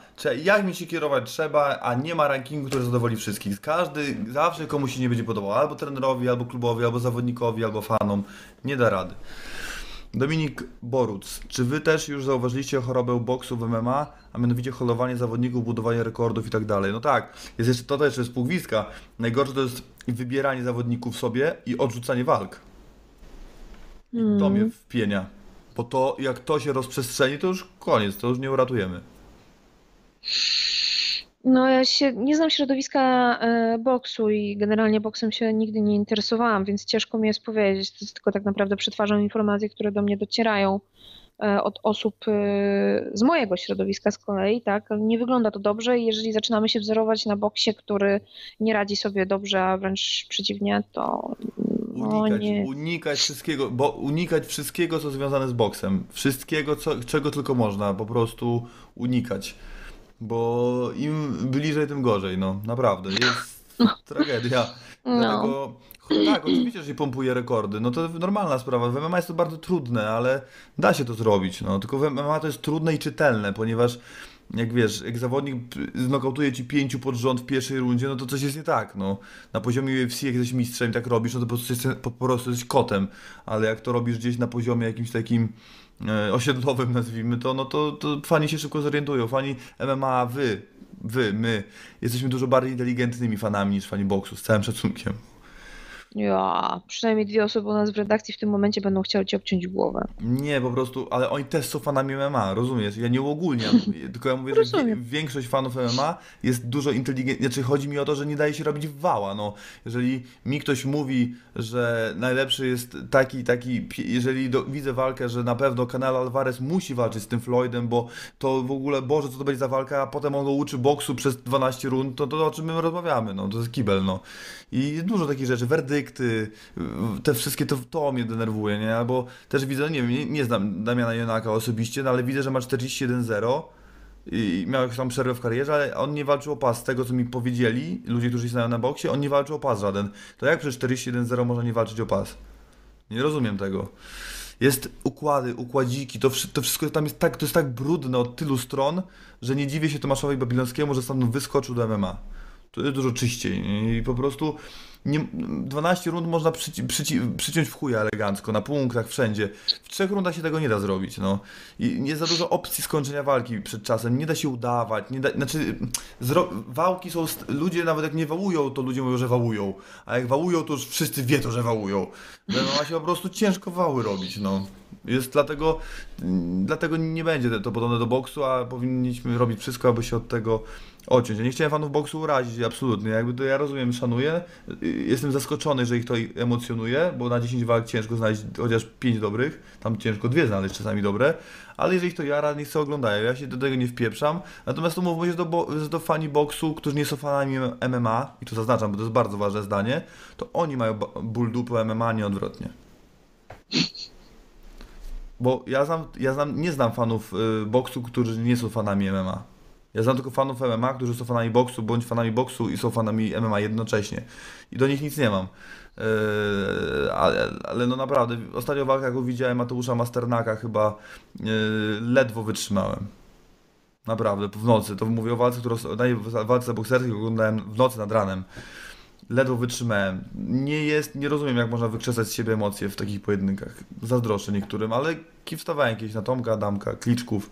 Jak mi się kierować trzeba, a nie ma rankingu, który zadowoli wszystkich. Każdy, zawsze komuś się nie będzie podobał. Albo trenerowi, albo klubowi, albo zawodnikowi, albo fanom. Nie da rady. Dominik Boruc, czy wy też już zauważyliście chorobę boksu w MMA, a mianowicie holowanie zawodników, budowanie rekordów i tak dalej? No tak, jest jeszcze to też jest półgwizdka. Najgorsze to jest wybieranie zawodników sobie i odrzucanie walk. I to mnie wpienia. Bo to, jak to się rozprzestrzeni, to już koniec, to już nie uratujemy. No ja się nie znam środowiska e, boksu i generalnie boksem się nigdy nie interesowałam, więc ciężko mi jest powiedzieć. To tylko tak naprawdę przetwarzam informacje, które do mnie docierają e, od osób e, z mojego środowiska z kolei, tak? Nie wygląda to dobrze i jeżeli zaczynamy się wzorować na boksie, który nie radzi sobie dobrze, a wręcz przeciwnie, to Unikać, unikać wszystkiego, bo unikać wszystkiego, co związane z boksem. Wszystkiego, co, czego tylko można, po prostu unikać. Bo im bliżej, tym gorzej, no naprawdę. Jest [laughs] tragedia. No. Dlatego, tak, oczywiście, że się pompuje rekordy. No to normalna sprawa. W MMA jest to bardzo trudne, ale da się to zrobić. No. Tylko w MMA to jest trudne i czytelne, ponieważ jak wiesz, jak zawodnik znokautuje ci pięciu pod rząd w pierwszej rundzie, no to coś jest nie tak, no. Na poziomie UFC, jak jesteś mistrzem i tak robisz, no to po prostu, jesteś, po, prostu jesteś kotem, ale jak to robisz gdzieś na poziomie jakimś takim e, osiedlowym, [laughs] nazwijmy to, no to, to fani się szybko zorientują. Fani MMA, wy, wy, my, jesteśmy dużo bardziej inteligentnymi fanami niż fani boksu, z całym szacunkiem. Ja, przynajmniej dwie osoby u nas w redakcji w tym momencie będą chciały ci obciąć głowę. Nie, po prostu, ale oni też są fanami MMA, rozumiesz? Ja nie uogólniam, tylko ja mówię, że większość fanów MMA jest dużo inteligentniejsza. Znaczy, chodzi mi o to, że nie daje się robić w wała. No, jeżeli mi ktoś mówi, że najlepszy jest taki, taki, jeżeli do, widzę walkę, że na pewno Canelo Alvarez musi walczyć z tym Floydem, bo to w ogóle, Boże, co to będzie za walka, a potem on go uczy boksu przez 12 rund, to, to o czym my rozmawiamy, no, to jest kibel, no. I dużo takich rzeczy, te wszystkie, to, to mnie denerwuje, nie? Albo też widzę, nie wiem, nie, nie znam Damiana Jonaka osobiście, no ale widzę, że ma 41-0 i miał jakąś tam przerwę w karierze, ale on nie walczył o pas. Z tego, co mi powiedzieli ludzie, którzy znają na boksie, on nie walczył o pas żaden. To jak przez 41-0 można nie walczyć o pas? Nie rozumiem tego. Jest układy, układziki, to, to wszystko tam jest tak, to jest tak brudne od tylu stron, że nie dziwię się Tomaszowi Babilonskiemu, że stamtąd wyskoczył do MMA. To jest dużo czyściej i po prostu nie, 12 rund można przyci, przyci, przyciąć w chuja elegancko, na punktach, wszędzie. W trzech rundach się tego nie da zrobić, no. I nie za dużo opcji skończenia walki przed czasem, nie da się udawać, nie da, znaczy zro, wałki są, ludzie nawet jak nie wałują, to ludzie mówią, że wałują, a jak wałują, to już wszyscy wiedzą, że wałują. Ma się po prostu ciężko wały robić, no. Jest dlatego, dlatego nie będzie to podobne do boksu, a powinniśmy robić wszystko, aby się od tego odciąć. Ja nie chciałem fanów boksu urazić, absolutnie. Jakby to ja rozumiem, szanuję. Y, Jestem zaskoczony, że ich to emocjonuje, bo na 10 walk ciężko znaleźć chociaż 5 dobrych, tam ciężko dwie znaleźć czasami dobre, ale jeżeli ich to jara, niech sobie oglądają. Ja się do tego nie wpieprzam. Natomiast to mówmy się że do fani boksu, którzy nie są fanami MMA, i to zaznaczam, bo to jest bardzo ważne zdanie, to oni mają ból dupy MMA, nie odwrotnie. Bo ja znam, ja znam, nie znam fanów y, boksu, którzy nie są fanami MMA. Ja znam tylko fanów MMA, którzy są fanami boksu, bądź fanami boksu i są fanami MMA jednocześnie. I do nich nic nie mam. Yy, ale, ale no naprawdę, ostatnio walkę, jaką widziałem Mateusza Masternaka, chyba yy, ledwo wytrzymałem. Naprawdę, w nocy. To mówię o walce, którą walce bokserskiej oglądałem w nocy nad ranem. Ledwo wytrzymałem. Nie jest, nie rozumiem, jak można wykrzesać z siebie emocje w takich pojedynkach. Zazdroszczę niektórym, ale wstawałem kiedyś na Tomka Adamka, Kliczków,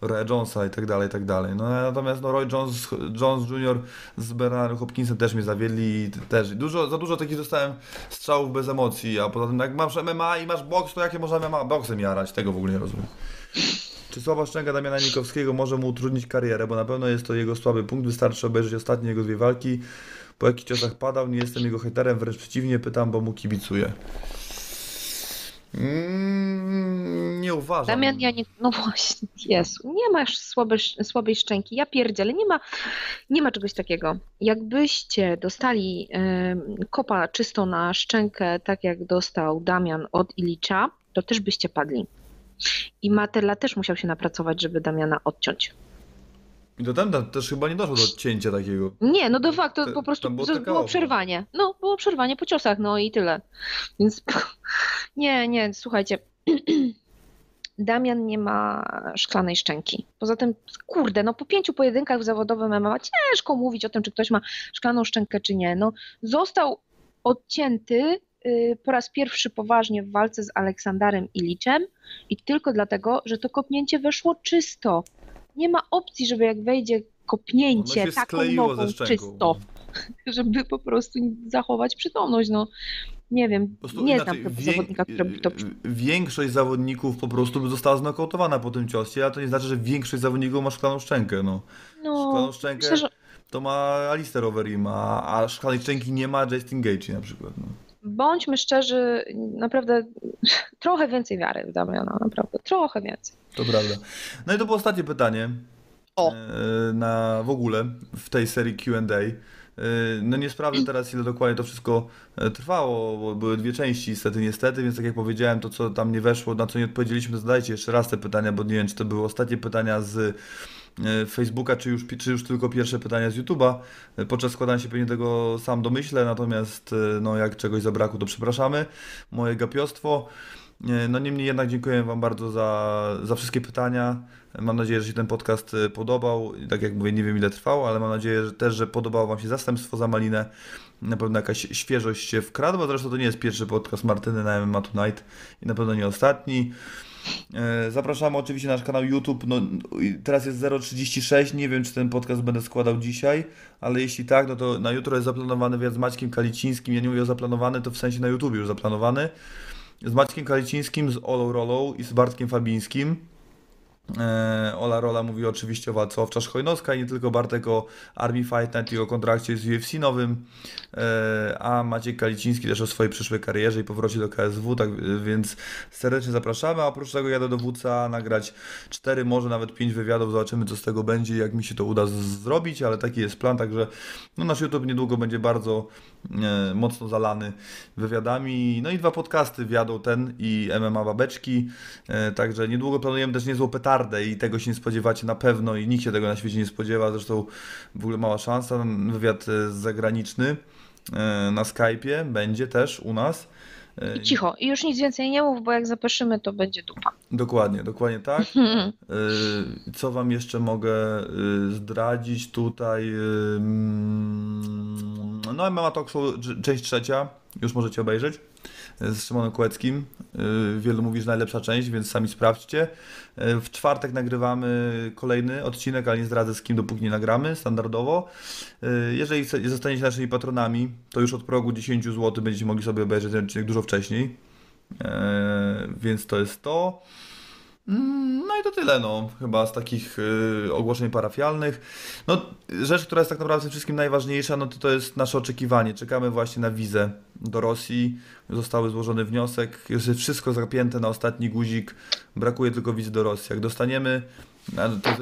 Roya Jonesa i tak dalej, i tak dalej. No natomiast no, Roy Jones, Jones Jr. z Bernardem Hopkinsem też mnie zawiedli i też. Dużo, za dużo takich dostałem strzałów bez emocji, a poza tym jak masz MMA i masz boks, to jakie można MMA boksem jarać? Tego w ogóle nie rozumiem. Czy słaba szczęka Damiana Nikowskiego może mu utrudnić karierę? Bo na pewno jest to jego słaby punkt. Wystarczy obejrzeć ostatnie jego dwie walki. Po jakich ciosach padał, nie jestem jego hejterem, wręcz przeciwnie, pytam, bo mu kibicuję. Mm, nie uważam. Damian, ja nie, no właśnie, Jezu, nie masz słabe, słabej szczęki, ja pierdzielę, nie ma, nie ma czegoś takiego. Jakbyście dostali em, kopa czysto na szczękę, tak jak dostał Damian od Ilicza, to też byście padli. I Matela też musiał się napracować, żeby Damiana odciąć. I do tam tam też chyba nie doszło do odcięcia takiego. Nie, no de facto To- po prostu tam było było, TKO. było przerwanie. No, było przerwanie po ciosach, no i tyle. Więc [laughs] nie, nie, słuchajcie. [clears throat] Damian nie ma szklanej szczęki. Poza tym, kurde, no po pięciu pojedynkach w zawodowym MMA ciężko mówić o tym, czy ktoś ma szklaną szczękę, czy nie. No, został odcięty y, po raz pierwszy poważnie w walce z Aleksandarem Iliczem i tylko dlatego, że to kopnięcie weszło czysto. Nie ma opcji, żeby jak wejdzie kopnięcie taką nogą czysto, [laughs] żeby po prostu zachować przytomność. No, nie wiem, nie inaczej, znam tego zawodnika, który by to... y, Większość zawodników po prostu by została znokautowana po tym ciosie, a to nie znaczy, że większość zawodników ma szklaną szczękę, no. No, Szklaną szczękę myślę, że to ma Alistair Overeem, a, a szklanej szczęki nie ma Justin Gaethje na przykład, no. Bądźmy szczerzy, naprawdę [laughs] trochę więcej wiary w Damiana, naprawdę, trochę więcej. To prawda. No i to było ostatnie pytanie. O. e, Na w ogóle w tej serii QA. E, No nie sprawdzę teraz, ile dokładnie to wszystko e, trwało, bo były dwie części, niestety, niestety, więc tak jak powiedziałem, to co tam nie weszło, na co nie odpowiedzieliśmy, zadajcie jeszcze raz te pytania, bo nie wiem, czy to były ostatnie pytania z Facebooka, czy już, czy już tylko pierwsze pytania z YouTube'a. E, Podczas składania się pewnie tego sam domyślę, natomiast e, no jak czegoś zabrakło, to przepraszamy. Moje gapiostwo. E, No niemniej jednak dziękuję Wam bardzo za, za wszystkie pytania. Mam nadzieję, że się ten podcast e, podobał. Tak jak mówię, nie wiem ile trwał, ale mam nadzieję że też, że podobało Wam się zastępstwo za malinę. Na pewno jakaś świeżość się wkradła. Zresztą to nie jest pierwszy podcast Martyny na MMA Tonight i na pewno nie ostatni. E, Zapraszamy oczywiście na nasz kanał YouTube. No, teraz jest 0.36. Nie wiem, czy ten podcast będę składał dzisiaj, ale jeśli tak, no to na jutro jest zaplanowany wywiad z Maćkiem Kalicińskim. Ja nie mówię zaplanowany, to w sensie na YouTube już zaplanowany. Z Maćkiem Kalicińskim, z Olą Rolą i z Bartkiem Fabińskim. E, Ola Rola mówi oczywiście o walce Owczarz Chojnowska i nie tylko Bartek o Army Fight Night i o kontrakcie z UFC nowym, e, a Maciek Kaliciński też o swojej przyszłej karierze i powrocie do KSW, tak więc serdecznie zapraszamy, a oprócz tego jadę do WCA nagrać 4, może nawet 5 wywiadów, zobaczymy co z tego będzie, jak mi się to uda zrobić, ale taki jest plan, także no, nasz YouTube niedługo będzie bardzo mocno zalany wywiadami, no i dwa podcasty wjadą ten i MMA Babeczki, e, także niedługo planujemy też niezłą petardę i tego się nie spodziewacie na pewno i nikt się tego na świecie nie spodziewa, zresztą w ogóle mała szansa, wywiad e, zagraniczny e, na Skype'ie będzie też u nas. I cicho. I już nic więcej nie mów, bo jak zapeszymy, to będzie dupa. Dokładnie, dokładnie tak. [laughs] Y, Co Wam jeszcze mogę y, zdradzić tutaj? y, mm, No, MMA Talk Show, część trzecia, już możecie obejrzeć z Szymonem Kłeckim. Wielu mówi, że najlepsza część, więc sami sprawdźcie. Y, W czwartek nagrywamy kolejny odcinek, ale nie zdradzę z kim, dopóki nie nagramy, standardowo. Y, Jeżeli zostaniecie naszymi patronami, to już od progu 10 zł będziecie mogli sobie obejrzeć ten odcinek dużo wcześniej. E, Więc to jest to. Mm, No i to tyle, no, chyba z takich y, ogłoszeń parafialnych. No, rzecz, która jest tak naprawdę wszystkim najważniejsza, no to to jest nasze oczekiwanie. Czekamy właśnie na wizę do Rosji. Zostały złożony wniosek, jest wszystko zapięte na ostatni guzik. Brakuje tylko wizy do Rosji. Jak dostaniemy,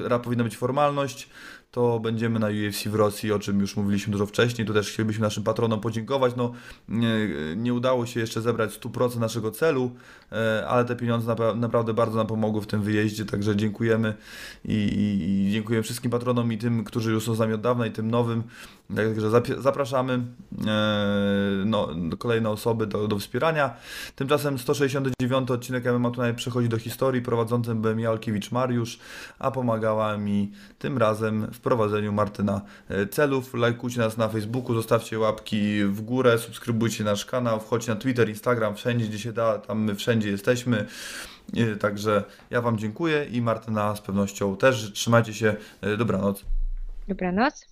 to powinna być formalność, to będziemy na UFC w Rosji, o czym już mówiliśmy dużo wcześniej. Tu też chcielibyśmy naszym patronom podziękować. No, nie, nie udało się jeszcze zebrać 100% naszego celu, e, ale te pieniądze napra- naprawdę bardzo nam pomogły w tym wyjeździe, także dziękujemy i, i, i dziękuję wszystkim patronom i tym, którzy już są z nami od dawna i tym nowym. Także zapie- zapraszamy e, no, kolejne osoby do, do wspierania. Tymczasem 169 odcinek MMA Tonight przechodzi do historii. Prowadzącym byłem Jalkiewicz Mariusz, a pomagała mi tym razem w prowadzeniu Martyna e, Celów. Lajkujcie nas na Facebooku, zostawcie łapki w górę, subskrybujcie nasz kanał, wchodźcie na Twitter, Instagram, wszędzie gdzie się da, tam my wszędzie jesteśmy. E, Także ja Wam dziękuję i Martyna z pewnością też. Trzymajcie się. Dobranoc. Dobranoc.